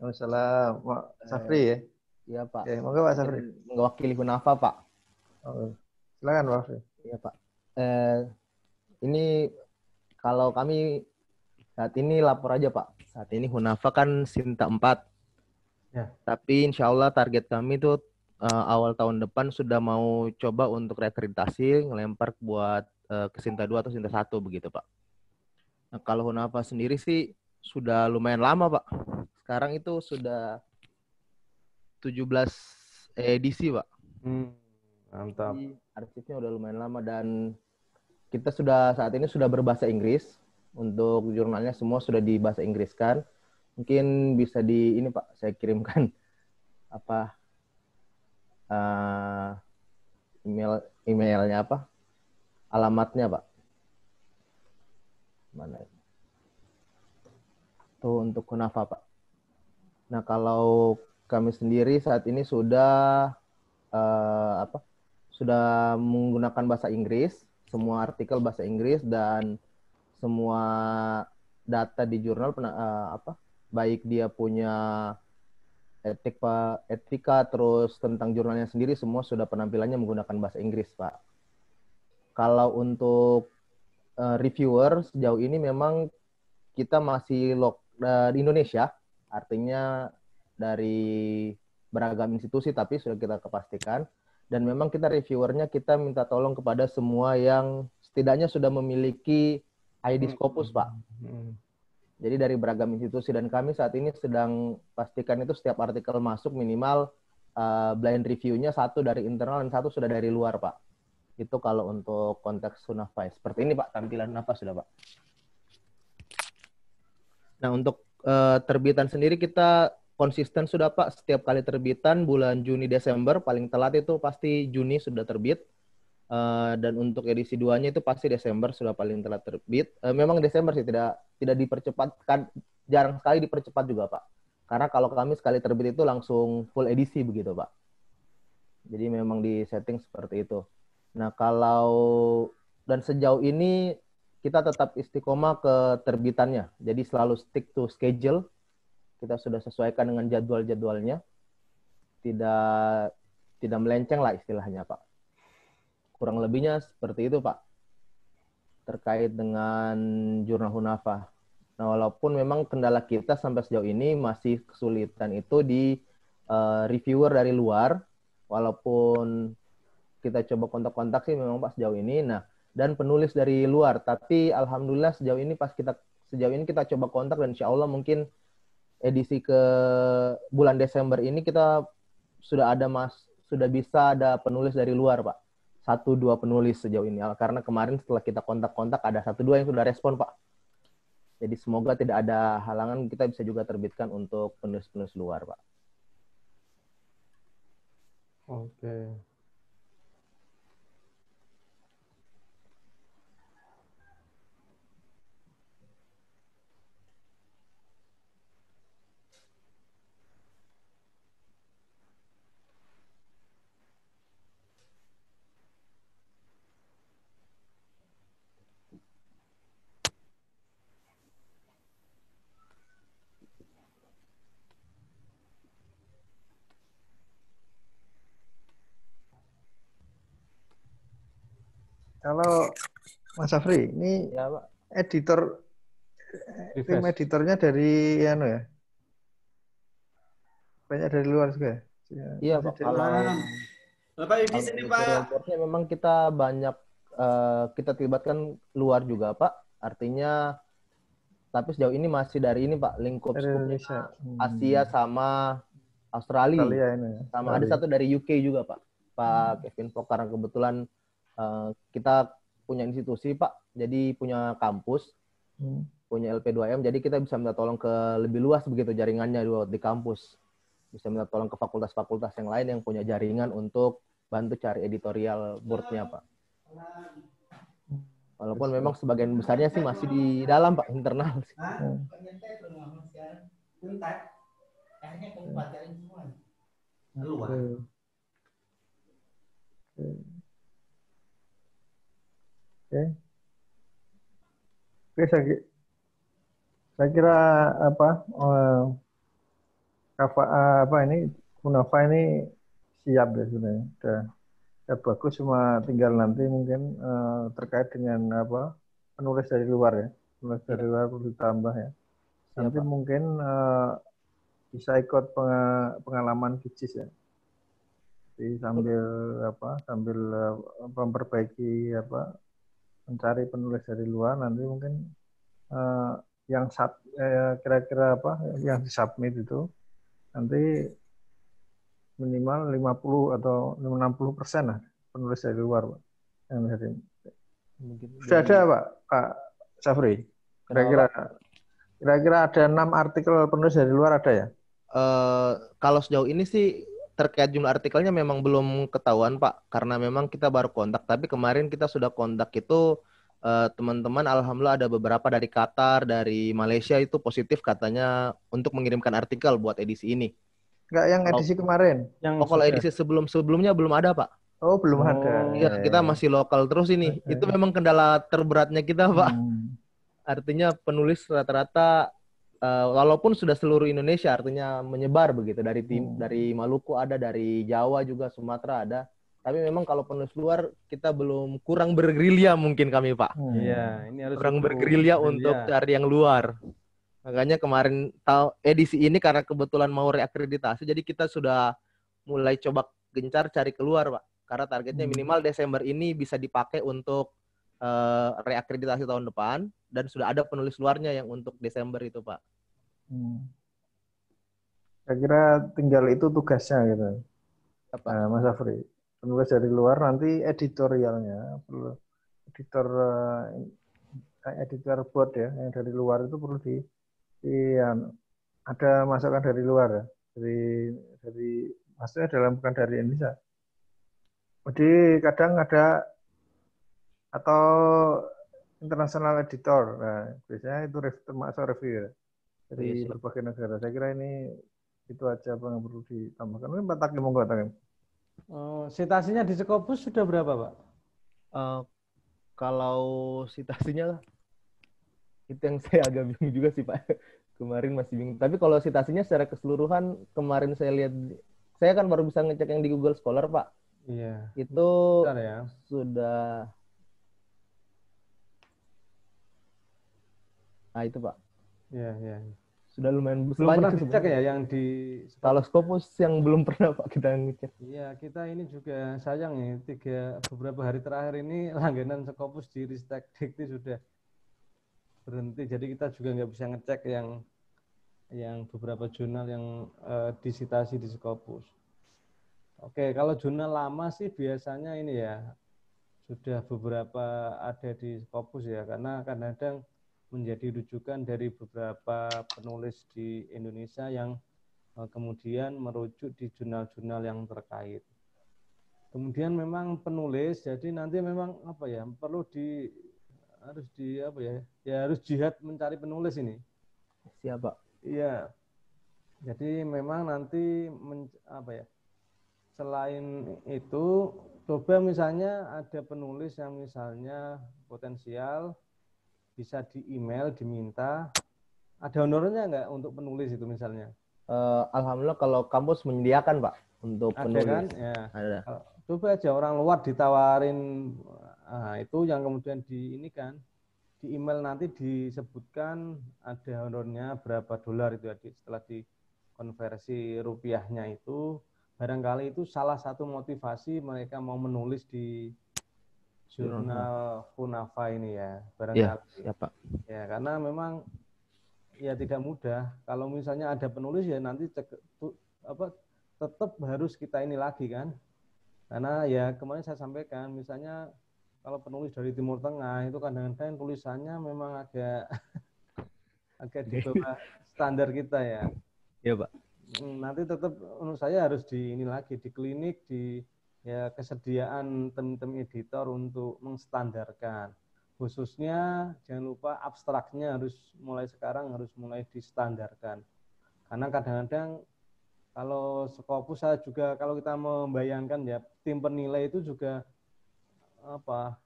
Waalaikumsalam. Pak Safri ya? Iya, Pak. Oke, monggo Pak Safri. Mewakili Hunafa, Pak. Oh, silakan, Pak Safri. Iya, Pak. Eh, ini kalau kami saat ini lapor aja, Pak. Saat ini Hunafa kan Sinta 4 Ya. Tapi insya Allah target kami itu uh, awal tahun depan sudah mau coba untuk reakreditasi, ngelempar buat uh, ke Sinta 2 atau Sinta 1 begitu Pak. Nah kalau Hunafa sendiri sih sudah lumayan lama Pak. Sekarang itu sudah 17 edisi Pak. Hmm, mantap. Jadi, arsipnya udah lumayan lama dan kita sudah saat ini sudah berbahasa Inggris. Untuk jurnalnya semua sudah di bahasa Inggris kan mungkin bisa di ini Pak saya kirimkan [LAUGHS] apa uh, email emailnya apa? Alamatnya Pak. Mana tuh untuk Kunafa Pak. Nah kalau kami sendiri saat ini sudah uh, apa sudah menggunakan bahasa Inggris semua artikel bahasa Inggris dan semua data di jurnal pernah uh, apa baik dia punya etika, etika terus tentang jurnalnya sendiri semua sudah penampilannya menggunakan bahasa Inggris, Pak. Kalau untuk uh, reviewer sejauh ini memang kita masih log uh, di Indonesia, artinya dari beragam institusi tapi sudah kita kepastikan dan memang kita reviewernya kita minta tolong kepada semua yang setidaknya sudah memiliki ID Scopus, Pak. Jadi dari beragam institusi dan kami saat ini sedang pastikan itu setiap artikel masuk minimal uh, blind review-nya satu dari internal dan satu sudah dari luar, Pak. Itu kalau untuk konteks Sunafai. Seperti ini, Pak, tampilan apa sudah, Pak. Nah, untuk uh, terbitan sendiri kita konsisten sudah, Pak. Setiap kali terbitan bulan Juni Desember paling telat itu pasti Juni sudah terbit Uh, dan untuk edisi 2-nya itu pasti Desember sudah paling telat terbit. Uh, memang Desember sih tidak tidak dipercepatkan, jarang sekali dipercepat juga Pak. Karena kalau kami sekali terbit itu langsung full edisi begitu Pak. Jadi memang di setting seperti itu. Nah kalau dan sejauh ini kita tetap istiqomah ke terbitannya. Jadi selalu stick to schedule. Kita sudah sesuaikan dengan jadwal-jadwalnya. Tidak tidak melenceng lah istilahnya Pak. Kurang lebihnya seperti itu, Pak. Terkait dengan jurnal Hunafa. Nah, walaupun memang kendala kita sampai sejauh ini masih kesulitan itu di uh, reviewer dari luar, walaupun kita coba kontak-kontak sih memang Pak sejauh ini. Nah, dan penulis dari luar. Tapi alhamdulillah sejauh ini pas kita sejauh ini kita coba kontak dan insya Allah mungkin edisi ke bulan Desember ini kita sudah ada mas sudah bisa ada penulis dari luar Pak satu dua penulis sejauh ini. Karena kemarin setelah kita kontak-kontak ada satu dua yang sudah respon pak. Jadi semoga tidak ada halangan kita bisa juga terbitkan untuk penulis-penulis luar pak. Oke kalau Mas Afri, ini Ya, Pak. editor tim Refresh. editornya dari anu ya? Banyak dari luar juga ya? Iya, Pak. Kalau Bapak di sini, Pak. memang kita banyak eh, kita terlibatkan luar juga, Pak. Artinya tapi sejauh ini masih dari ini, Pak, lingkup Indonesia. Hmm. Asia sama Australia. Australia ini ya. Sama ada Australia. satu dari UK juga, Pak. Pak Kevin Fok karena kebetulan eh, kita punya institusi, Pak. Jadi punya kampus, Hmm. punya LP2M, jadi kita bisa minta tolong ke lebih luas begitu jaringannya di, kampus. Bisa minta tolong ke fakultas-fakultas yang lain yang punya jaringan untuk bantu cari editorial board-nya, Pak. Walaupun memang sebagian besarnya sih masih di dalam, Pak, internal. sih. Hmm. Oke. Oke. Oke. Oke, saya, saya kira apa eh, Kafa, eh, apa ini Kunafa ini siap ya sebenarnya. Udah, udah bagus cuma tinggal nanti mungkin eh, terkait dengan apa penulis dari luar ya. Penulis dari luar perlu ditambah ya. Nanti Pak. mungkin eh, bisa ikut penga- pengalaman Kicis ya. Jadi sambil apa sambil eh, memperbaiki apa mencari penulis dari luar nanti mungkin eh, yang sub eh, kira-kira apa yang disubmit itu nanti minimal 50 atau 60 persen lah penulis dari luar Pak. Yang dari Mungkin sudah ada Pak Pak Safri kira-kira kira-kira ada enam artikel penulis dari luar ada ya Eh, kalau sejauh ini sih terkait jumlah artikelnya memang belum ketahuan Pak, karena memang kita baru kontak. Tapi kemarin kita sudah kontak itu eh, teman-teman, alhamdulillah ada beberapa dari Qatar, dari Malaysia itu positif katanya untuk mengirimkan artikel buat edisi ini. Enggak yang edisi kemarin Yang Oh kalau edisi sebelum sebelumnya belum ada Pak. oh belum Oh. ada Iya kita masih lokal terus ini. Oke. Itu memang kendala terberatnya kita Pak. Hmm. Artinya penulis rata-rata eh, walaupun sudah seluruh Indonesia artinya menyebar begitu dari tim Hmm. dari Maluku ada, dari Jawa juga, Sumatera ada. Tapi memang kalau penulis luar kita belum kurang bergerilya mungkin kami Pak. Hmm. Iya, ini harus Kurang bergerilya Gerilya. untuk cari yang luar. Makanya kemarin tahu edisi ini karena kebetulan mau reakreditasi jadi kita sudah mulai coba gencar cari keluar Pak. Karena targetnya Hmm. minimal Desember ini bisa dipakai untuk eh, reakreditasi tahun depan dan sudah ada penulis luarnya yang untuk Desember itu Pak. Hmm. Saya kira tinggal itu tugasnya gitu. Apa? Nah, Mas Afri, penulis dari luar nanti editorialnya perlu editor eh, editor board ya yang dari luar itu perlu di, di anu, ada masukan dari luar ya. Dari dari maksudnya dalam bukan dari Indonesia. Jadi kadang ada atau international editor. Nah, biasanya itu termasuk review ya dari Iya sih. berbagai negara. Saya kira ini itu aja apa yang perlu ditambahkan. Mungkin Pak Taki monggo Taki. Oh, citasinya di Sekopus sudah berapa, Pak? Eh, kalau citasinya itu yang [LAUGHS] saya agak bingung juga sih Pak. Kemarin masih bingung. Tapi kalau citasinya secara keseluruhan kemarin saya lihat saya kan baru bisa ngecek yang di Google Scholar Pak. Iya. Itu Bentar ya. sudah Nah itu Pak. Iya, iya. Sudah lumayan Belum pernah sih dicek ya yang di Kalau Scopus yang belum pernah Pak kita ngecek. Iya, kita ini juga sayang ya, tiga beberapa hari terakhir ini [LAUGHS] langganan Sekopus di Ristek Dikti sudah berhenti. Jadi kita juga nggak bisa ngecek yang yang beberapa jurnal yang eh, disitasi di Sekopus. Oke, kalau jurnal lama sih biasanya ini ya sudah beberapa ada di Sekopus ya, karena kadang-kadang menjadi rujukan dari beberapa penulis di Indonesia yang eh, kemudian merujuk di jurnal-jurnal yang terkait. Kemudian memang penulis, jadi nanti memang apa ya perlu di harus di apa ya ya harus jihad mencari penulis ini. Siapa? Iya. Jadi memang nanti men, apa ya selain itu coba misalnya ada penulis yang misalnya potensial bisa di email diminta. Ada honornya nggak untuk penulis itu misalnya? Eh, Alhamdulillah kalau kampus menyediakan Pak untuk ada penulis. kan? Ya. Ada. coba aja orang luar ditawarin Nah, itu yang kemudian di ini kan di email nanti disebutkan ada honornya berapa dolar itu ya setelah dikonversi rupiahnya itu. Barangkali itu salah satu motivasi mereka mau menulis di jurnal Funafa ini ya barangkali. Ya, ya Pak. Ya karena memang ya tidak mudah. Kalau misalnya ada penulis ya nanti cek, apa tetap harus kita ini lagi kan? Karena ya kemarin saya sampaikan misalnya kalau penulis dari Timur Tengah itu kadang-kadang tulisannya memang agak [LAUGHS] agak di bawah standar kita ya. Iya, Pak. Hmm, nanti tetap menurut saya harus di ini lagi di klinik di ya kesediaan tim-tim editor untuk mengstandarkan. Khususnya jangan lupa abstraknya harus mulai sekarang harus mulai distandarkan. Karena kadang-kadang kalau Skopus saya juga kalau kita membayangkan ya tim penilai itu juga apa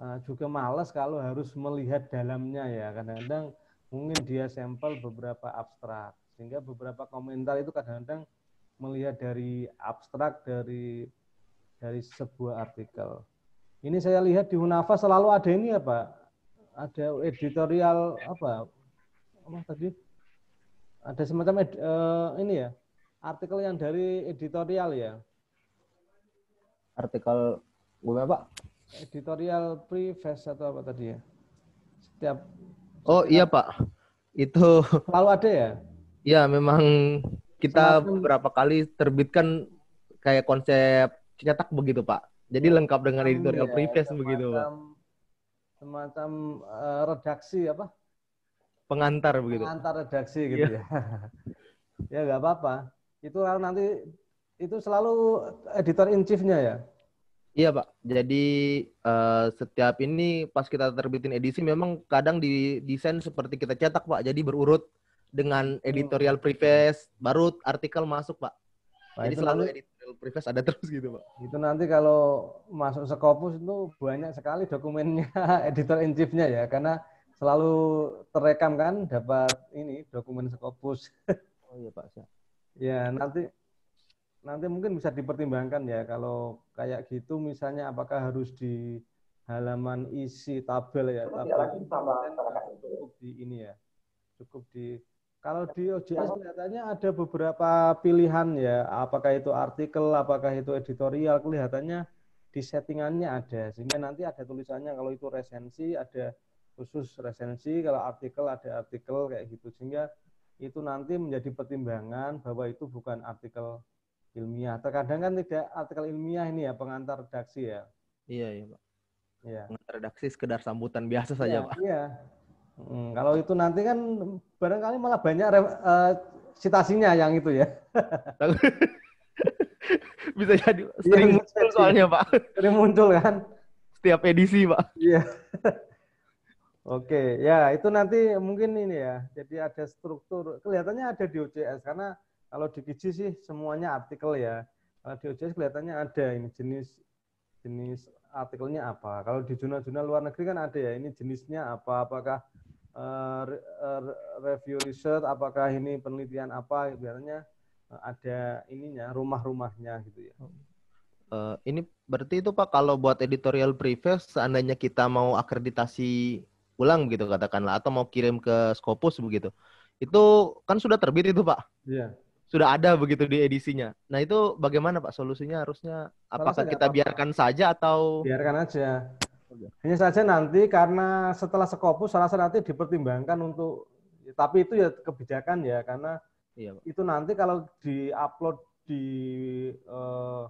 uh, juga malas kalau harus melihat dalamnya ya kadang-kadang mungkin dia sampel beberapa abstrak sehingga beberapa komentar itu kadang-kadang melihat dari abstrak dari dari sebuah artikel. Ini saya lihat di Hunafa selalu ada ini ya Pak, ada editorial apa, apa tadi? Ada semacam ed, uh, ini ya, artikel yang dari editorial ya. Artikel Gue Pak? Editorial preface atau apa tadi ya? Setiap Oh iya Pak. Itu selalu ada ya? Iya, memang kita Semacam... beberapa kali terbitkan kayak konsep cetak begitu, Pak. Jadi lengkap dengan editorial ya, preface begitu, Pak. Semacam uh, redaksi apa? Pengantar begitu. Pengantar redaksi gitu ya. [LAUGHS] ya nggak apa-apa. Itu nanti itu selalu editor in chief-nya ya? Iya Pak, jadi uh, setiap ini pas kita terbitin edisi memang kadang didesain seperti kita cetak Pak, jadi berurut dengan editorial preface, baru artikel masuk Pak. Nah, jadi selalu nanti, preface ada terus gitu Pak. Itu nanti kalau masuk Skopus itu banyak sekali dokumennya [LAUGHS] editor in chief-nya ya, karena selalu terekam kan dapat ini dokumen Skopus. oh iya Pak. Ya nanti nanti mungkin bisa dipertimbangkan ya kalau kayak gitu misalnya apakah harus di halaman isi tabel ya tabel cukup di ini ya cukup di kalau di OJS kelihatannya ada beberapa pilihan ya apakah itu artikel apakah itu editorial kelihatannya di settingannya ada sehingga nanti ada tulisannya kalau itu resensi ada khusus resensi kalau artikel ada artikel kayak gitu sehingga itu nanti menjadi pertimbangan bahwa itu bukan artikel ilmiah. Terkadang kan tidak artikel ilmiah ini ya pengantar redaksi ya. Iya iya pak. Iya. Pengantar redaksi sekedar sambutan biasa saja iya, pak. Iya. Hmm, kalau itu nanti kan barangkali malah banyak uh, citasinya yang itu ya. [LAUGHS] Bisa jadi iya, sering iya, muncul soalnya pak. Sering muncul kan. Setiap edisi pak. Iya. [LAUGHS] Oke, ya itu nanti mungkin ini ya. Jadi ada struktur, kelihatannya ada di OCS karena kalau di Kiji sih semuanya artikel ya. Kalau di OJS kelihatannya ada ini jenis jenis artikelnya apa. Kalau di jurnal-jurnal luar negeri kan ada ya, ini jenisnya apa, apakah uh, review research, apakah ini penelitian apa, biasanya uh, ada ininya, rumah-rumahnya gitu ya. Uh, ini berarti itu Pak, kalau buat editorial preface, seandainya kita mau akreditasi ulang gitu katakanlah, atau mau kirim ke Scopus begitu, itu kan sudah terbit itu Pak? Iya sudah ada begitu di edisinya. Nah itu bagaimana Pak solusinya harusnya? Apakah kita apa -apa. biarkan saja atau? Biarkan aja. Hanya saja nanti karena setelah Skopus salah satu nanti dipertimbangkan untuk, tapi itu ya kebijakan ya karena iya, Pak. itu nanti kalau diupload di uh,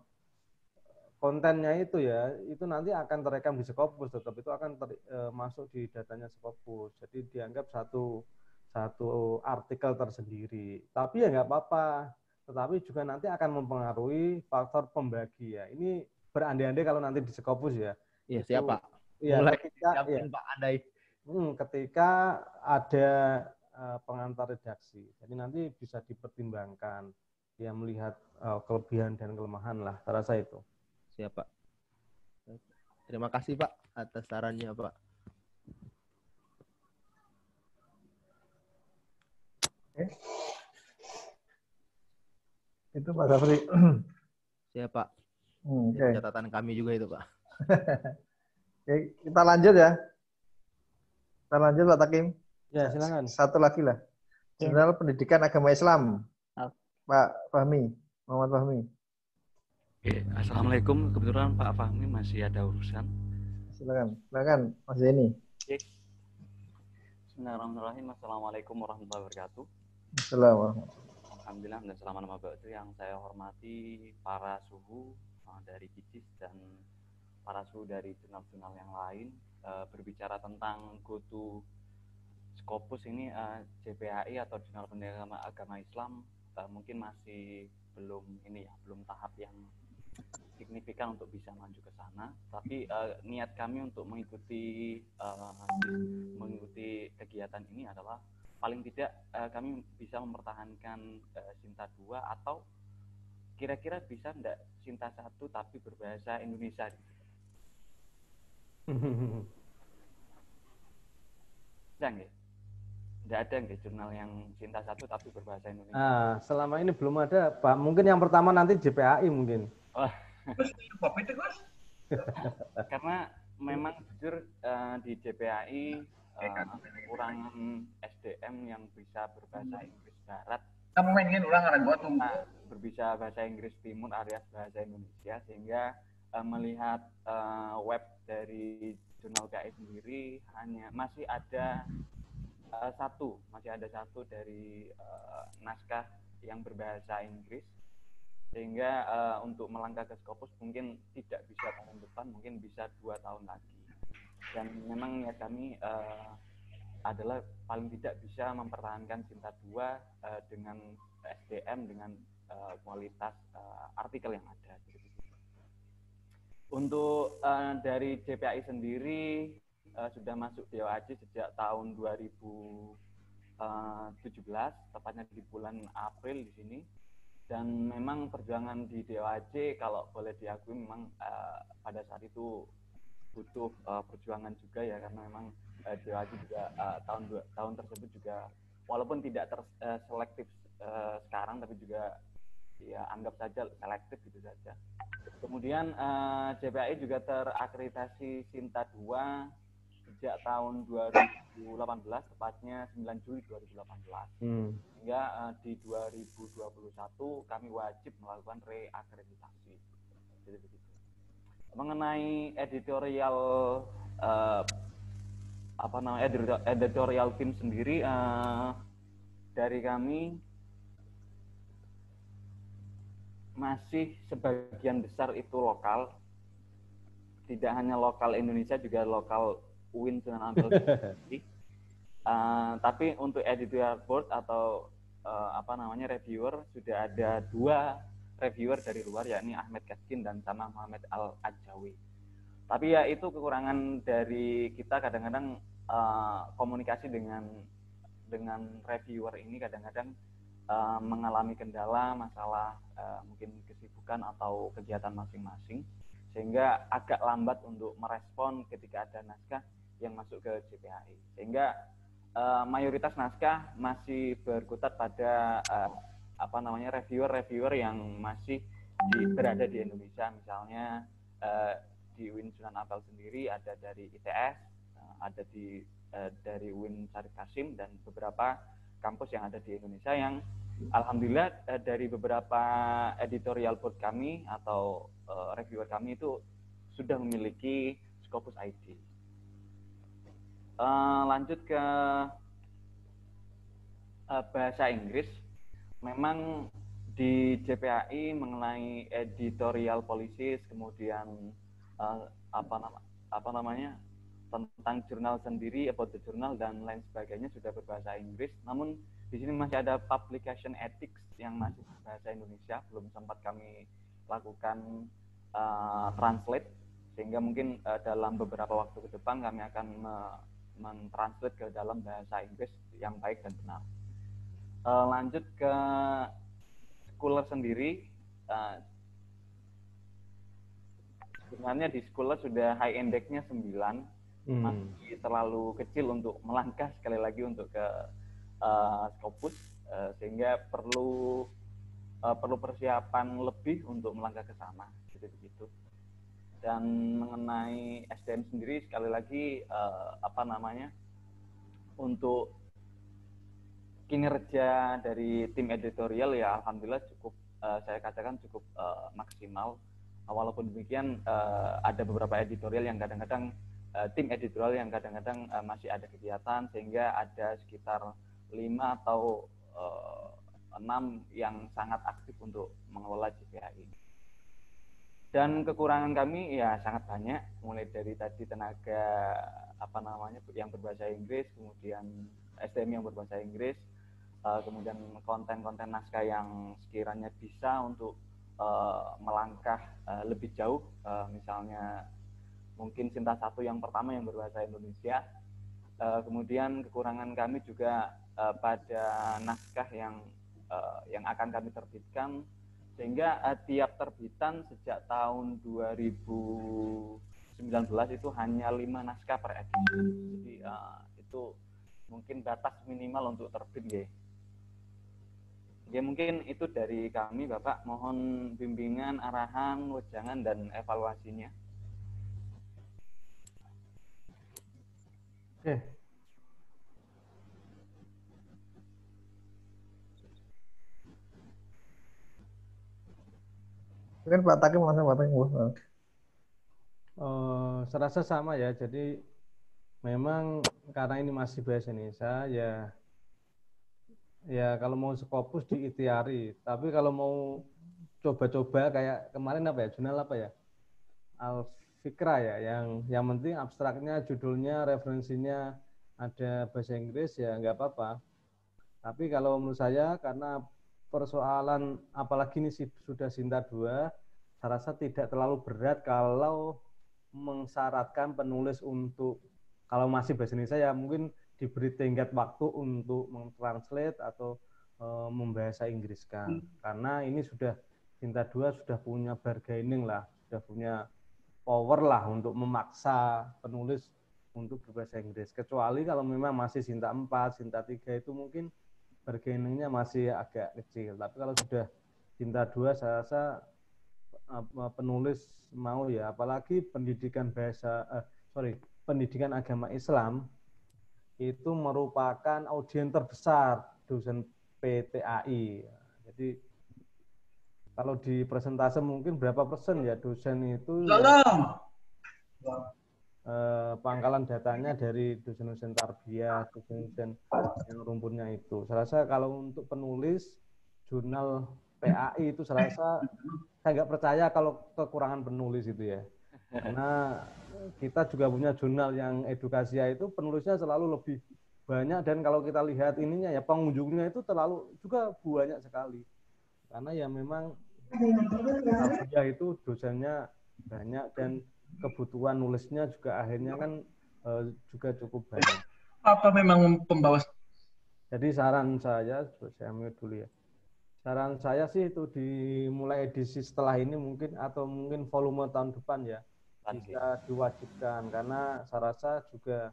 kontennya itu ya itu nanti akan terekam di Skopus tetap itu akan ter, uh, masuk di datanya Skopus. Jadi dianggap satu satu artikel tersendiri. Tapi ya nggak apa-apa. Tetapi juga nanti akan mempengaruhi faktor pembagi ya. Ini berandai-andai kalau nanti di Skopus ya. Iya, siapa? Iya, Mulai ketika, ya, Pak Andai. Hmm, ketika ada uh, pengantar redaksi. Jadi nanti bisa dipertimbangkan ya melihat uh, kelebihan dan kelemahan lah. Terasa itu. Siapa? Terima kasih Pak atas sarannya Pak. Okay. Itu Pak Safri. Siapa? Hmm, okay. Catatan kami juga itu Pak. [LAUGHS] Oke, kita lanjut ya. Kita lanjut Pak Takim. Ya, silakan. Satu lagi lah. Ya. Jurnal Pendidikan Agama Islam. Pak Fahmi, Muhammad Fahmi. Oke, Assalamualaikum. Kebetulan Pak Fahmi masih ada urusan. Silakan. Silakan Mas Zeni. Bismillahirrahmanirrahim. Assalamualaikum warahmatullahi wabarakatuh. Assalamualaikum. Alhamdulillah dan selama nama Bapak itu yang saya hormati para suhu uh, dari Kicis dan para suhu dari jurnal-jurnal yang lain uh, berbicara tentang GoTo Scopus ini uh, JPHI atau Jurnal Pendidikan Agama Islam uh, mungkin masih belum ini ya belum tahap yang signifikan untuk bisa maju ke sana. Tapi uh, niat kami untuk mengikuti uh, mengikuti kegiatan ini adalah paling tidak uh, kami bisa mempertahankan uh, Sinta 2 atau kira-kira bisa enggak Sinta 1 tapi berbahasa Indonesia gitu. Bisa nggak? Enggak ada nggak jurnal yang Sinta 1 tapi berbahasa Indonesia? Nah, selama ini belum ada, Pak. Mungkin yang pertama nanti JPAI mungkin. Oh. [LAUGHS] Karena memang jujur uh, di JPAI uh, kekurangan SDM yang bisa berbahasa Inggris Barat Kamu mainin ulang karena gua tunggu. nah, berbicara bahasa Inggris Timur alias bahasa Indonesia sehingga uh, melihat uh, web dari jurnal PAI sendiri hanya masih ada uh, satu masih ada satu dari uh, naskah yang berbahasa Inggris sehingga uh, untuk melangkah ke Scopus mungkin tidak bisa tahun depan mungkin bisa dua tahun lagi dan memang niat kami uh, adalah paling tidak bisa mempertahankan Cinta 2 uh, dengan SDM dengan uh, kualitas uh, artikel yang ada. Untuk uh, dari JPAI sendiri uh, sudah masuk DOAJ sejak tahun 2017, tepatnya di bulan April di sini. Dan memang perjuangan di DOAJ kalau boleh diakui memang uh, pada saat itu butuh uh, perjuangan juga ya karena memang uh, DOAJ juga uh, tahun tahun tersebut juga walaupun tidak terselektif uh, sekarang tapi juga ya anggap saja selektif gitu saja. Kemudian uh, JPAI juga terakreditasi Sinta 2 sejak tahun 2018 tepatnya 9 Juli 2018. Hmm. Hingga uh, di 2021 kami wajib melakukan reakreditasi. Jadi begitu. Mengenai editorial uh, apa namanya editorial, editorial tim sendiri uh, dari kami masih sebagian besar itu lokal. Tidak hanya lokal Indonesia juga lokal UIN Sunan Ampel. [LAUGHS] Uh, tapi untuk editorial board atau uh, apa namanya reviewer sudah ada dua reviewer dari luar yakni Ahmed Kaskin dan sama Muhammad Al Ajawi tapi ya itu kekurangan dari kita kadang-kadang uh, komunikasi dengan dengan reviewer ini kadang-kadang uh, mengalami kendala masalah uh, mungkin kesibukan atau kegiatan masing-masing sehingga agak lambat untuk merespon ketika ada naskah yang masuk ke JPHI sehingga uh, mayoritas naskah masih berkutat pada uh, apa namanya reviewer-reviewer yang masih di, berada di Indonesia. Misalnya uh, di Win Sunan Ampel sendiri ada dari ITS uh, ada di uh, dari Win Syarif Kasim dan beberapa kampus yang ada di Indonesia yang alhamdulillah uh, dari beberapa editorial board kami atau uh, reviewer kami itu sudah memiliki Scopus ID. Uh, lanjut ke uh, bahasa Inggris, memang di JPAI mengenai editorial policies, kemudian uh, apa nama apa namanya tentang jurnal sendiri, about the journal dan lain sebagainya sudah berbahasa Inggris. Namun di sini masih ada publication ethics yang masih berbahasa Indonesia, belum sempat kami lakukan uh, translate, sehingga mungkin uh, dalam beberapa waktu ke depan kami akan mentranslate ke dalam bahasa Inggris yang baik dan benar. Uh, lanjut ke Schooler sendiri, uh, sebenarnya di Schooler sudah high indexnya 9, hmm. masih terlalu kecil untuk melangkah sekali lagi untuk ke uh, Scopus, uh, sehingga perlu uh, perlu persiapan lebih untuk melangkah ke sana, jadi begitu. Dan mengenai SDM sendiri sekali lagi uh, apa namanya untuk kinerja dari tim editorial ya alhamdulillah cukup uh, saya katakan cukup uh, maksimal. Walaupun demikian uh, ada beberapa editorial yang kadang-kadang uh, tim editorial yang kadang-kadang uh, masih ada kegiatan sehingga ada sekitar lima atau uh, enam yang sangat aktif untuk mengelola JPHI. Dan kekurangan kami ya sangat banyak, mulai dari tadi tenaga apa namanya yang berbahasa Inggris, kemudian SDM yang berbahasa Inggris, uh, kemudian konten-konten naskah yang sekiranya bisa untuk uh, melangkah uh, lebih jauh, uh, misalnya mungkin Sinta satu yang pertama yang berbahasa Indonesia, uh, kemudian kekurangan kami juga uh, pada naskah yang uh, yang akan kami terbitkan sehingga uh, tiap terbitan sejak tahun 2019 itu hanya lima naskah per edisi. Jadi uh, itu mungkin batas minimal untuk terbit ya. Ya mungkin itu dari kami Bapak. Mohon bimbingan, arahan, wejangan dan evaluasinya. Oke, Mungkin Pak Takim langsung Pak Takim. Uh, serasa sama ya. Jadi memang karena ini masih bahasa Indonesia ya ya kalau mau skopus di itiari. Tapi kalau mau coba-coba kayak kemarin apa ya jurnal apa ya Al Fikra ya yang yang penting abstraknya judulnya referensinya ada bahasa Inggris ya nggak apa-apa. Tapi kalau menurut saya karena persoalan apalagi ini sudah Sinta 2, saya rasa tidak terlalu berat kalau mensyaratkan penulis untuk kalau masih bahasa Indonesia ya mungkin diberi tenggat waktu untuk mentranslate atau e, membahasa Inggris kan. Hmm. Karena ini sudah Sinta 2 sudah punya bargaining lah, sudah punya power lah untuk memaksa penulis untuk berbahasa Inggris. Kecuali kalau memang masih Sinta 4, Sinta 3 itu mungkin bargainingnya masih agak kecil. Tapi kalau sudah cinta dua, saya rasa penulis mau ya, apalagi pendidikan bahasa, eh, sorry, pendidikan agama Islam itu merupakan audiens terbesar dosen PTAI. Jadi kalau di presentase mungkin berapa persen ya dosen itu? Ya, eh, pangkalan datanya dari dosen-dosen tarbiyah, dosen-dosen yang rumputnya itu. Saya rasa kalau untuk penulis jurnal PAI itu saya rasa saya nggak percaya kalau kekurangan penulis itu ya. Karena kita juga punya jurnal yang edukasi itu penulisnya selalu lebih banyak dan kalau kita lihat ininya ya pengunjungnya itu terlalu juga banyak sekali. Karena ya memang ya itu dosennya banyak dan kebutuhan nulisnya juga akhirnya kan uh, juga cukup banyak. Apa memang pembawa? Jadi saran saya, saya ambil dulu ya. Saran saya sih itu dimulai edisi setelah ini mungkin atau mungkin volume tahun depan ya bisa diwajibkan karena saya rasa juga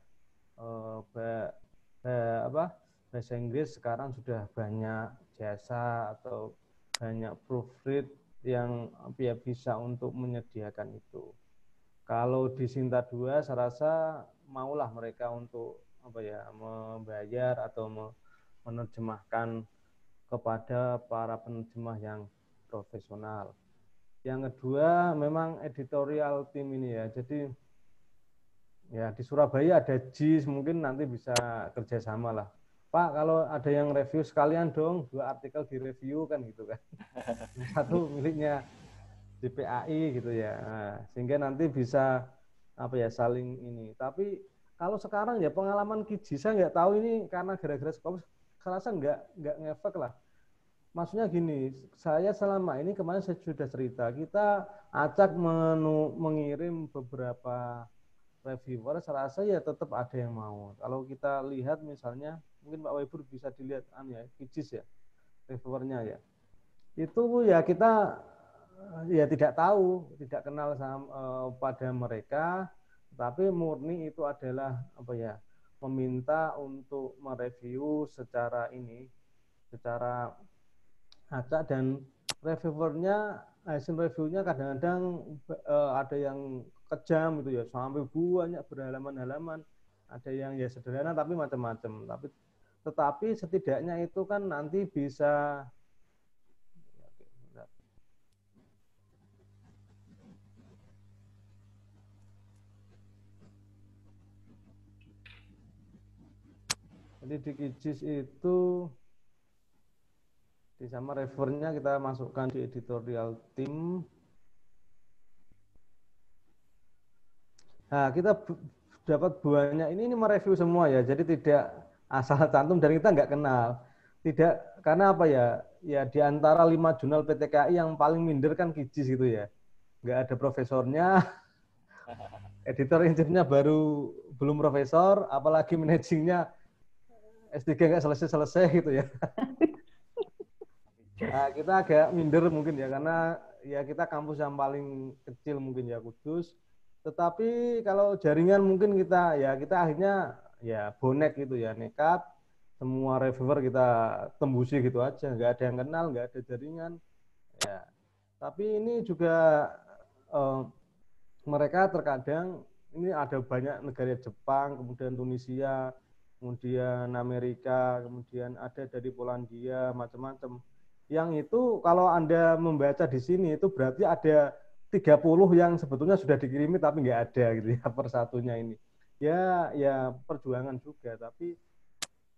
uh, bah, bah, apa bahasa Inggris sekarang sudah banyak jasa atau banyak proofread yang ya bisa untuk menyediakan itu. Kalau di Sinta 2 saya rasa maulah mereka untuk apa ya membayar atau menerjemahkan kepada para penerjemah yang profesional. Yang kedua memang editorial tim ini ya. Jadi ya di Surabaya ada JIS mungkin nanti bisa kerjasama lah. Pak kalau ada yang review sekalian dong dua artikel di review kan gitu kan. [LAUGHS] Satu miliknya DPAI gitu ya. Nah, sehingga nanti bisa apa ya saling ini. Tapi kalau sekarang ya pengalaman Kiji saya nggak tahu ini karena gara-gara saya rasa nggak nggak ngefek lah. Maksudnya gini, saya selama ini kemarin saya sudah cerita, kita acak menu, mengirim beberapa reviewer, saya rasa ya tetap ada yang mau. Kalau kita lihat misalnya, mungkin Pak Webur bisa dilihat an ya, Kijis ya, reviewernya ya. Itu ya kita ya tidak tahu, tidak kenal sama, uh, pada mereka, tapi murni itu adalah apa ya meminta untuk mereview secara ini, secara acak dan reviewernya hasil reviewnya kadang-kadang uh, ada yang kejam gitu ya sampai banyak berhalaman-halaman. Ada yang ya sederhana tapi macam-macam. Tapi tetapi setidaknya itu kan nanti bisa Jadi di Kijis itu di sama refernya kita masukkan di editorial tim. Nah, kita dapat buahnya ini ini mereview semua ya. Jadi tidak asal cantum dan kita nggak kenal. Tidak karena apa ya? Ya di antara lima jurnal PTKI yang paling minder kan Kijis gitu ya. Nggak ada profesornya. [LAUGHS] Editor in baru belum profesor, apalagi managingnya S3 nggak selesai-selesai gitu ya. [LAUGHS] nah, kita agak minder mungkin ya karena ya kita kampus yang paling kecil mungkin ya Kudus. Tetapi kalau jaringan mungkin kita ya kita akhirnya ya bonek gitu ya nekat semua reviewer kita tembusi gitu aja nggak ada yang kenal nggak ada jaringan ya tapi ini juga eh, mereka terkadang ini ada banyak negara Jepang kemudian Tunisia kemudian Amerika, kemudian ada dari Polandia, macam-macam. Yang itu kalau Anda membaca di sini itu berarti ada 30 yang sebetulnya sudah dikirimi tapi nggak ada gitu ya [LAUGHS] persatunya ini. Ya ya perjuangan juga tapi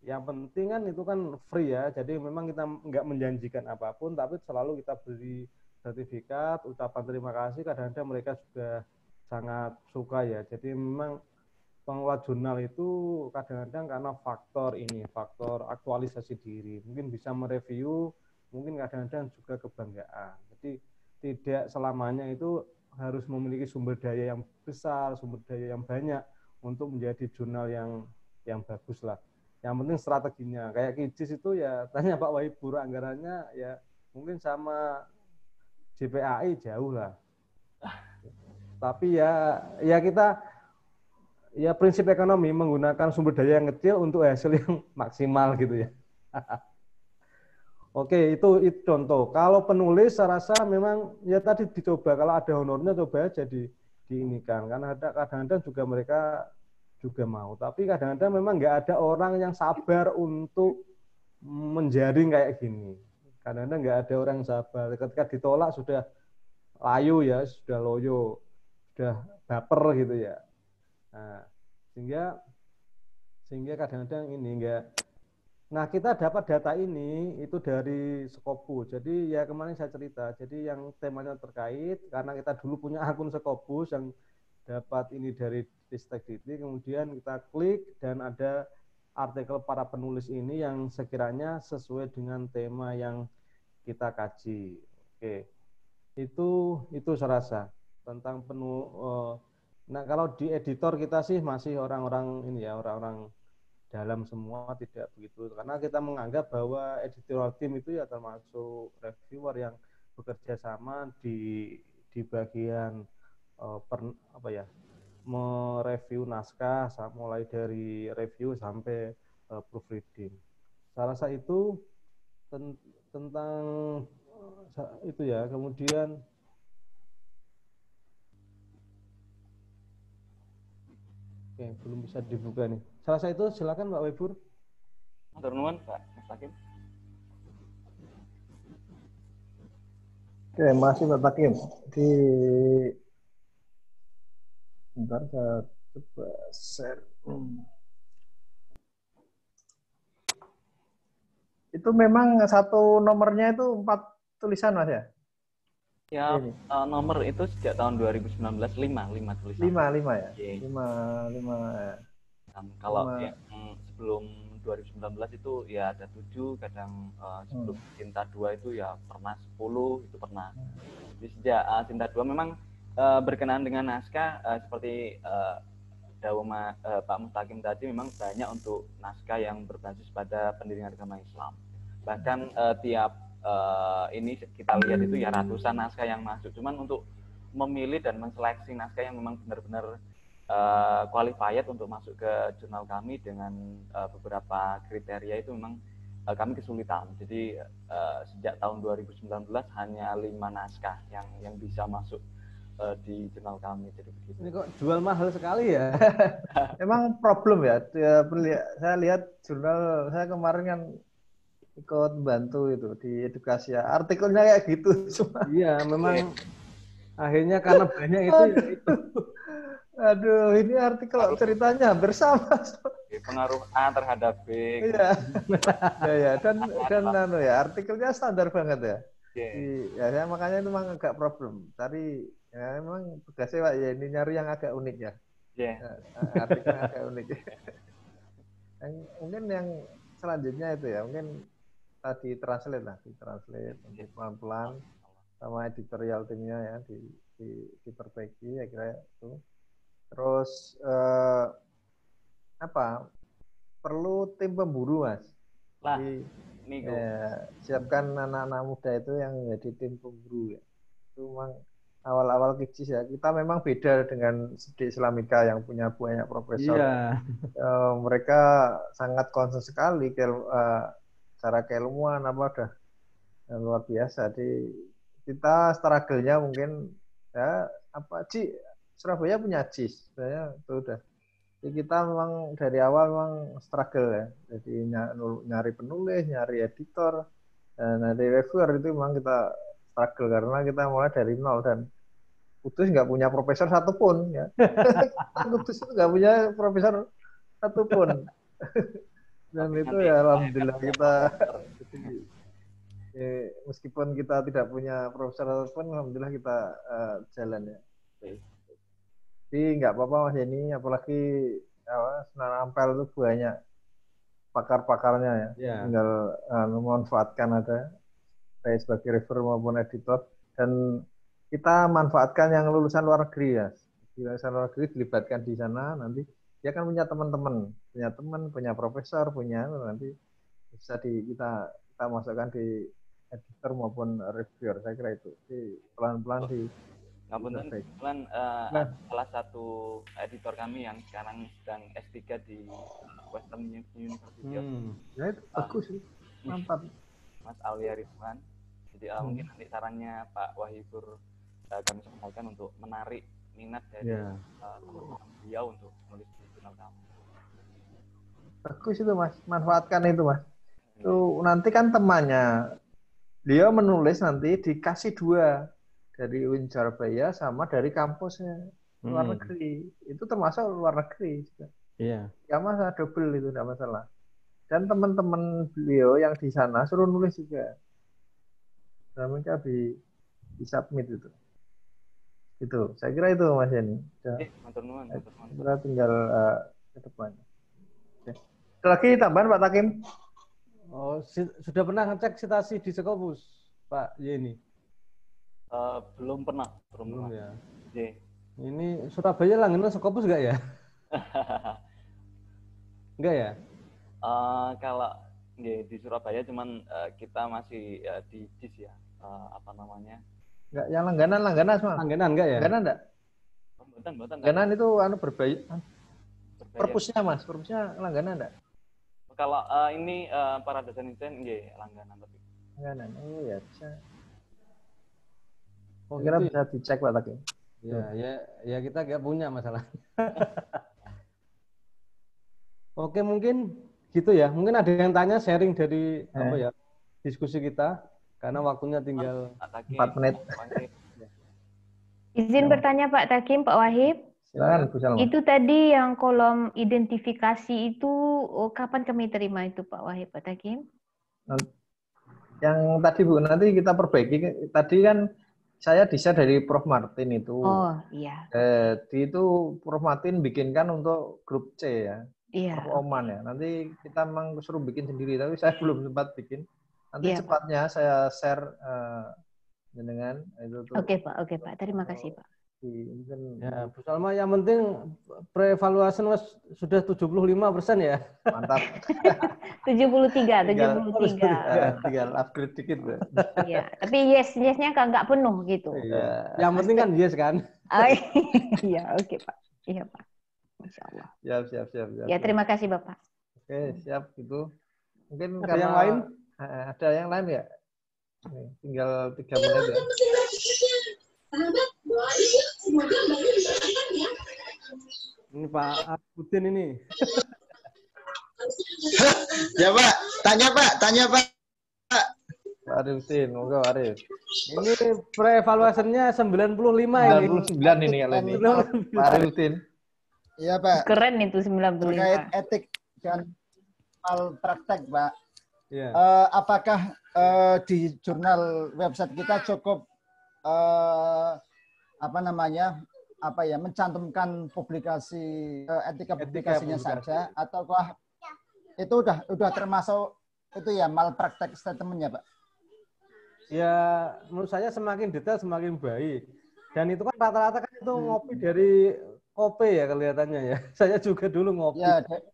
yang penting kan itu kan free ya. Jadi memang kita nggak menjanjikan apa pun tapi selalu kita beri sertifikat, ucapan terima kasih kadang-kadang mereka juga sangat suka ya. Jadi memang pengelola jurnal itu kadang-kadang karena faktor ini, faktor aktualisasi diri. Mungkin bisa mereview, mungkin kadang-kadang juga kebanggaan. Jadi tidak selamanya itu harus memiliki sumber daya yang besar, sumber daya yang banyak untuk menjadi jurnal yang yang bagus lah. Yang penting strateginya. Kayak Kijis itu ya tanya Pak Wahibur anggarannya ya mungkin sama JPAI jauh lah. Tapi ya ya kita ya prinsip ekonomi menggunakan sumber daya yang kecil untuk hasil yang maksimal gitu ya. [LAUGHS] Oke, itu, itu contoh. Kalau penulis saya rasa memang ya tadi dicoba kalau ada honornya coba aja di diinikan karena ada kadang-kadang juga mereka juga mau. Tapi kadang-kadang memang nggak ada orang yang sabar untuk menjaring kayak gini. Kadang-kadang nggak ada orang yang sabar. Ketika ditolak sudah layu ya, sudah loyo, sudah baper gitu ya. Nah, sehingga sehingga kadang-kadang ini enggak Nah, kita dapat data ini itu dari Skopus. Jadi ya kemarin saya cerita. Jadi yang temanya terkait karena kita dulu punya akun Skopus yang dapat ini dari Ristek Diti, kemudian kita klik dan ada artikel para penulis ini yang sekiranya sesuai dengan tema yang kita kaji. Oke. Itu itu saya rasa tentang penuh uh, Nah, kalau di editor kita sih masih orang-orang ini ya, orang-orang dalam semua tidak begitu karena kita menganggap bahwa editorial team itu ya termasuk reviewer yang bekerja sama di di bagian uh, per, apa ya mereview naskah mulai dari review sampai uh, proofreading. Salah satu itu ten, tentang uh, itu ya. Kemudian Oke, belum bisa dibuka nih. Satu itu silakan Pak Webur. Matur nuwun Pak Mas Hakim. Oke, masih Pak Hakim. Di Bentar saya coba share. Hmm. Itu memang satu nomornya itu empat tulisan Mas ya? Ya, uh, nomor itu sejak tahun 2019 lima, lima tulisan. Lima, lima ya. Yeah. Lima, lima. Ya. Um, kalau lima. yang sebelum 2019 itu ya ada tujuh, kadang uh, sebelum hmm. Cinta dua itu ya pernah sepuluh, itu pernah. Hmm. Jadi sejak uh, Cinta dua memang uh, berkenaan dengan naskah uh, seperti uh, Dawma uh, Pak Mustaqim tadi memang banyak untuk naskah yang berbasis pada pendirian agama Islam. Bahkan uh, tiap uh, ini kita lihat itu ya ratusan naskah yang masuk. Cuman untuk memilih dan menseleksi naskah yang memang benar-benar uh, qualified untuk masuk ke jurnal kami dengan uh, beberapa kriteria itu memang uh, kami kesulitan. Jadi uh, sejak tahun 2019 hanya lima naskah yang yang bisa masuk uh, di jurnal kami. Jadi begitu. Ini kok jual mahal sekali ya? [LAUGHS] Emang problem ya. ya. Saya lihat jurnal saya kemarin kan ikut bantu itu di edukasi ya. Artikelnya kayak gitu semua. Iya, memang [LAUGHS] akhirnya karena banyak itu ya itu. Aduh, ini artikel pengaruh, ceritanya hampir sama. [LAUGHS] Pengaruh A terhadap B. Iya. ya, ya. Dan dan nano ya, artikelnya standar banget ya. Yeah. Di, ya, saya makanya itu memang agak problem. Cari ya memang tugasnya Pak ya ini nyari yang agak unik ya. Iya. Yeah. Ya, artikelnya agak unik. [LAUGHS] yang, mungkin yang selanjutnya itu ya, mungkin tadi translate lah, di translate untuk pelan-pelan sama editorial timnya ya di, di diperbaiki ya kira itu Terus eh, apa? Perlu tim pemburu, Mas. Lah, Jadi, ya, siapkan anak-anak muda itu yang jadi tim pemburu ya. Itu memang awal-awal kecil ya. Kita memang beda dengan studi Islamika yang punya banyak profesor. Iya. Uh, mereka sangat konsen sekali ke uh, cara keilmuan apa udah luar biasa. Di kita struggle-nya mungkin ya apa sih Surabaya punya JIS, saya itu udah. Jadi kita memang dari awal memang struggle ya. Jadi nyari penulis, nyari editor, dan dari reviewer itu memang kita struggle karena kita mulai dari nol dan Kudus nggak punya profesor satupun ya. [LAUGHS] Kudus itu nggak punya profesor satupun. [LAUGHS] dan itu ya alhamdulillah kita eh, meskipun kita tidak punya profesor satupun alhamdulillah kita uh, jalan ya. Jadi nggak apa-apa Mas ini, apalagi apa, Senar Ampel itu banyak pakar-pakarnya ya. Yeah. Tinggal uh, memanfaatkan ada saya sebagai reviewer maupun editor dan kita manfaatkan yang lulusan luar negeri ya. Lulusan luar negeri dilibatkan di sana nanti dia kan punya teman-teman, punya teman, punya profesor, punya nanti bisa di kita kita masukkan di editor maupun reviewer saya kira itu. Jadi pelan-pelan di Ngapunten, kebetulan uh, nah. salah satu editor kami yang sekarang sedang S3 di Western University. Hmm. Ya, itu bagus sih. Mantap. Mas Aulia Rizwan. Jadi uh, hmm. mungkin nanti sarannya Pak Wahibur uh, kami sampaikan untuk menarik minat dari yeah. Ya. uh, beliau untuk menulis di jurnal kami. Bagus itu Mas, manfaatkan itu Mas. Itu nanti kan temannya, dia menulis nanti dikasih dua dari UIN Surabaya sama dari kampusnya luar hmm. negeri. Itu termasuk luar negeri juga. Iya. Yeah. Ya masalah double itu tidak masalah. Dan teman-teman beliau yang di sana suruh nulis juga. Dan mereka di, di submit itu. Itu, saya kira itu Mas Yani. Eh, Kita tinggal uh, ke depannya. Oke. Lagi tambahan Pak Takim? Oh, sudah pernah ngecek citasi di Sekopus, Pak Yeni? Uh, belum pernah, belum, belum pernah. ya. Okay. Ini Surabaya langganan Sekopus enggak ya? [LAUGHS] enggak ya? Uh, kalau nggak di Surabaya cuman uh, kita masih uh, di JIS ya. Uh, apa namanya? Enggak, yang langganan langganan semua. Langganan enggak ya? Langganan enggak? Oh, betul, langganan itu anu berbaya. Perpusnya Mas, perpusnya langganan enggak? Kalau uh, ini uh, para dosen dosen nggih langganan tapi. Langganan. Oh ya bisa. Oh, kira gitu bisa ya? dicek Pak Taki. Ya, ya, ya kita nggak punya masalah. [LAUGHS] Oke, mungkin gitu ya. Mungkin ada yang tanya sharing dari eh. apa ya diskusi kita karena waktunya tinggal empat menit. Izin bertanya Pak Takim, Pak Wahib. Silakan, Bu Salma. Itu tadi yang kolom identifikasi itu oh, kapan kami terima itu Pak Wahib, Pak Takim? Yang tadi Bu, nanti kita perbaiki. Tadi kan saya desain dari Prof Martin itu. Oh iya. Eh, itu Prof Martin bikinkan untuk grup C ya. Iya. Prof Oman ya. Nanti kita memang suruh bikin sendiri, tapi saya [LAUGHS] belum sempat bikin. Nanti iya, cepatnya Pak. saya share uh, dengan itu. Oke okay, Pak, oke okay, Pak. Terima kasih Pak ya Bu Salma yang penting pre-evaluasi sudah 75 persen ya? Mantap. [LAUGHS] 73 tinggal, 73 tinggal, tinggal upgrade dikit [LAUGHS] ya tapi yes yesnya nggak penuh gitu. Ya. yang penting kan yes kan? Oh, iya. [LAUGHS] Oke okay, Pak. Iya Pak. Masya Allah. Siap siap siap, siap. Ya terima kasih Bapak. Oke siap itu Mungkin Ada karena yang lain? Ada yang lain ya? Nih, tinggal tiga menit ya. Ini Pak Abudin ini. [LAUGHS] Ya Pak, tanya Pak, tanya Pak. Pak Arifin, moga Pak Arif. Ini pre-evaluasinya 95 ini. 99 ini kalau ini. Pak Arifin. Iya Pak. Keren itu 95. Terkait etik dan malpraktek Pak. Iya. Eh, apakah eh, di jurnal website kita cukup eh, apa namanya apa ya mencantumkan publikasi eh, etika publikasinya publikasi. saja ataukah itu udah udah termasuk itu ya malpraktek statementnya Pak? Ya, menurut saya semakin detail semakin baik. Dan itu kan rata-rata kan itu ngopi dari kopi ya kelihatannya ya. [LAUGHS] Saya juga dulu ngopi. Ya da-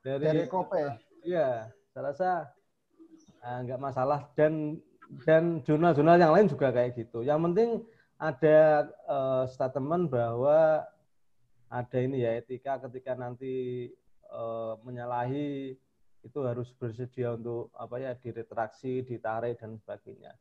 dari, dari kopi. Iya, saya rasa ah, nggak masalah dan dan jurnal-jurnal yang lain juga kayak gitu. Yang penting ada eh, statement bahwa ada ini ya etika ketika nanti eh, menyalahi itu harus bersedia untuk apa ya diretraksi, ditarik dan sebagainya.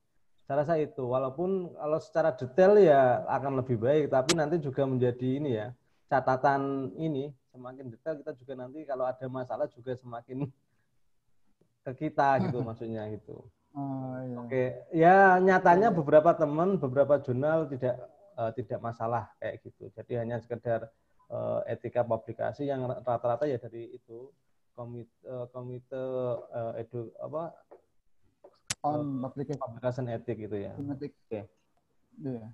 Saya rasa itu walaupun kalau secara detail ya akan lebih baik, tapi nanti juga menjadi ini ya catatan ini semakin detail kita juga nanti kalau ada masalah juga semakin [LAUGHS] ke kita gitu [LAUGHS] maksudnya gitu. Oh, iya. Oke, ya nyatanya beberapa teman, beberapa jurnal tidak eh, tidak masalah kayak gitu. Jadi hanya sekedar eh, etika publikasi yang rata-rata ya dari itu komite komite eh, edu apa On publication. publication etik gitu ya. Etik. Oke. Iya.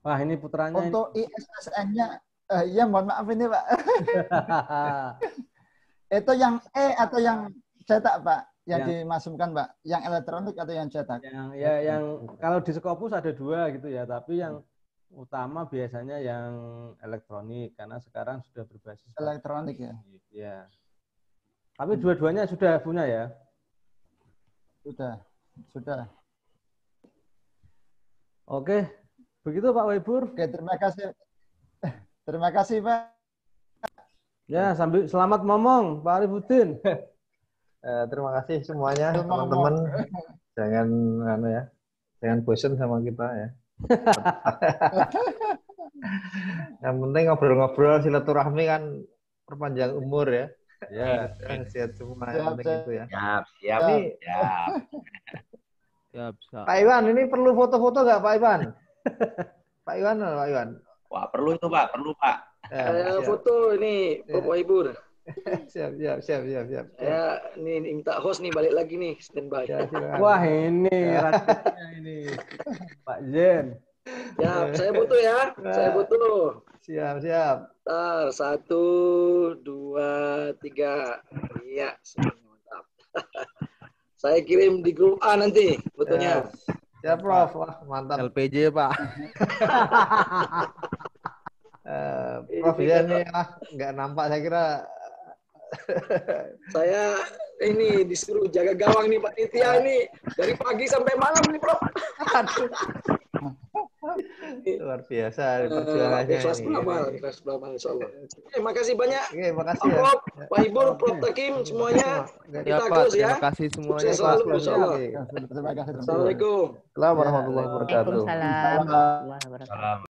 Wah ini putranya ini. Untuk ISSN-nya, eh, ya mohon maaf ini Pak. [LAUGHS] itu yang E atau yang cetak Pak? Yang Yang- dimasukkan Pak? Yang elektronik atau yang cetak? yang ya yang kalau di Skopus ada dua gitu ya, tapi yang utama biasanya yang elektronik karena sekarang sudah berbasis Elektronik ya. Ya. Tapi dua-duanya sudah punya ya. Sudah. Sudah. Oke, begitu Pak Wibur. Oke, terima kasih. [LAUGHS] Terima kasih Pak. Ya, sambil selamat ngomong Pak Arifudin. [LAUGHS] Eh, terima kasih semuanya teman-teman. Jangan anu ya. Jangan bosan sama kita ya. [LAUGHS] Yang penting ngobrol-ngobrol silaturahmi kan perpanjang umur ya. Ya. Sehat semua yang penting siap. itu ya. Siap, siap, Ini siap. Siap, siap. Pak Iwan ini perlu foto-foto nggak Pak Iwan? [LAUGHS] Pak Iwan, Pak Iwan. Wah, perlu itu Pak, perlu Pak. Ya, foto ini, Ya. Bapak Ibu. [LAUGHS] siap, siap, siap, siap, siap. Saya nih nih minta host nih balik lagi nih standby. Ya. [LAUGHS] Wah, ini Ya. rakyatnya ini. Pak Jen. Ya, saya foto ya. Saya foto. Siap, siap. Ntar, satu, dua, tiga. Iya, semuanya mantap. [LAUGHS] saya kirim di grup A nanti fotonya. Siap, Prof. Wah, mantap. LPJ, Pak. Eh, Prof ya nih ah, nggak nampak saya kira Saya ini disuruh jaga gawang nih Pak Nitya ini dari pagi sampai malam nih Prof. [LAUGHS] luar biasa Eh, perjuangannya Ikhlas beramal, ikhlas beramal insya Allah. Terima kasih banyak. Oke, makasih Pak ya. Prof, Pak Ibur, Prof Takim, semuanya. Ya, Kita close ya. Terima kasih semuanya, Sukses selalu, insya Allah. Oke. Terima kasih. Assalamualaikum. Assalamualaikum warahmatullahi wabarakatuh. Waalaikumsalam warahmatullahi wabarakatuh. Salam.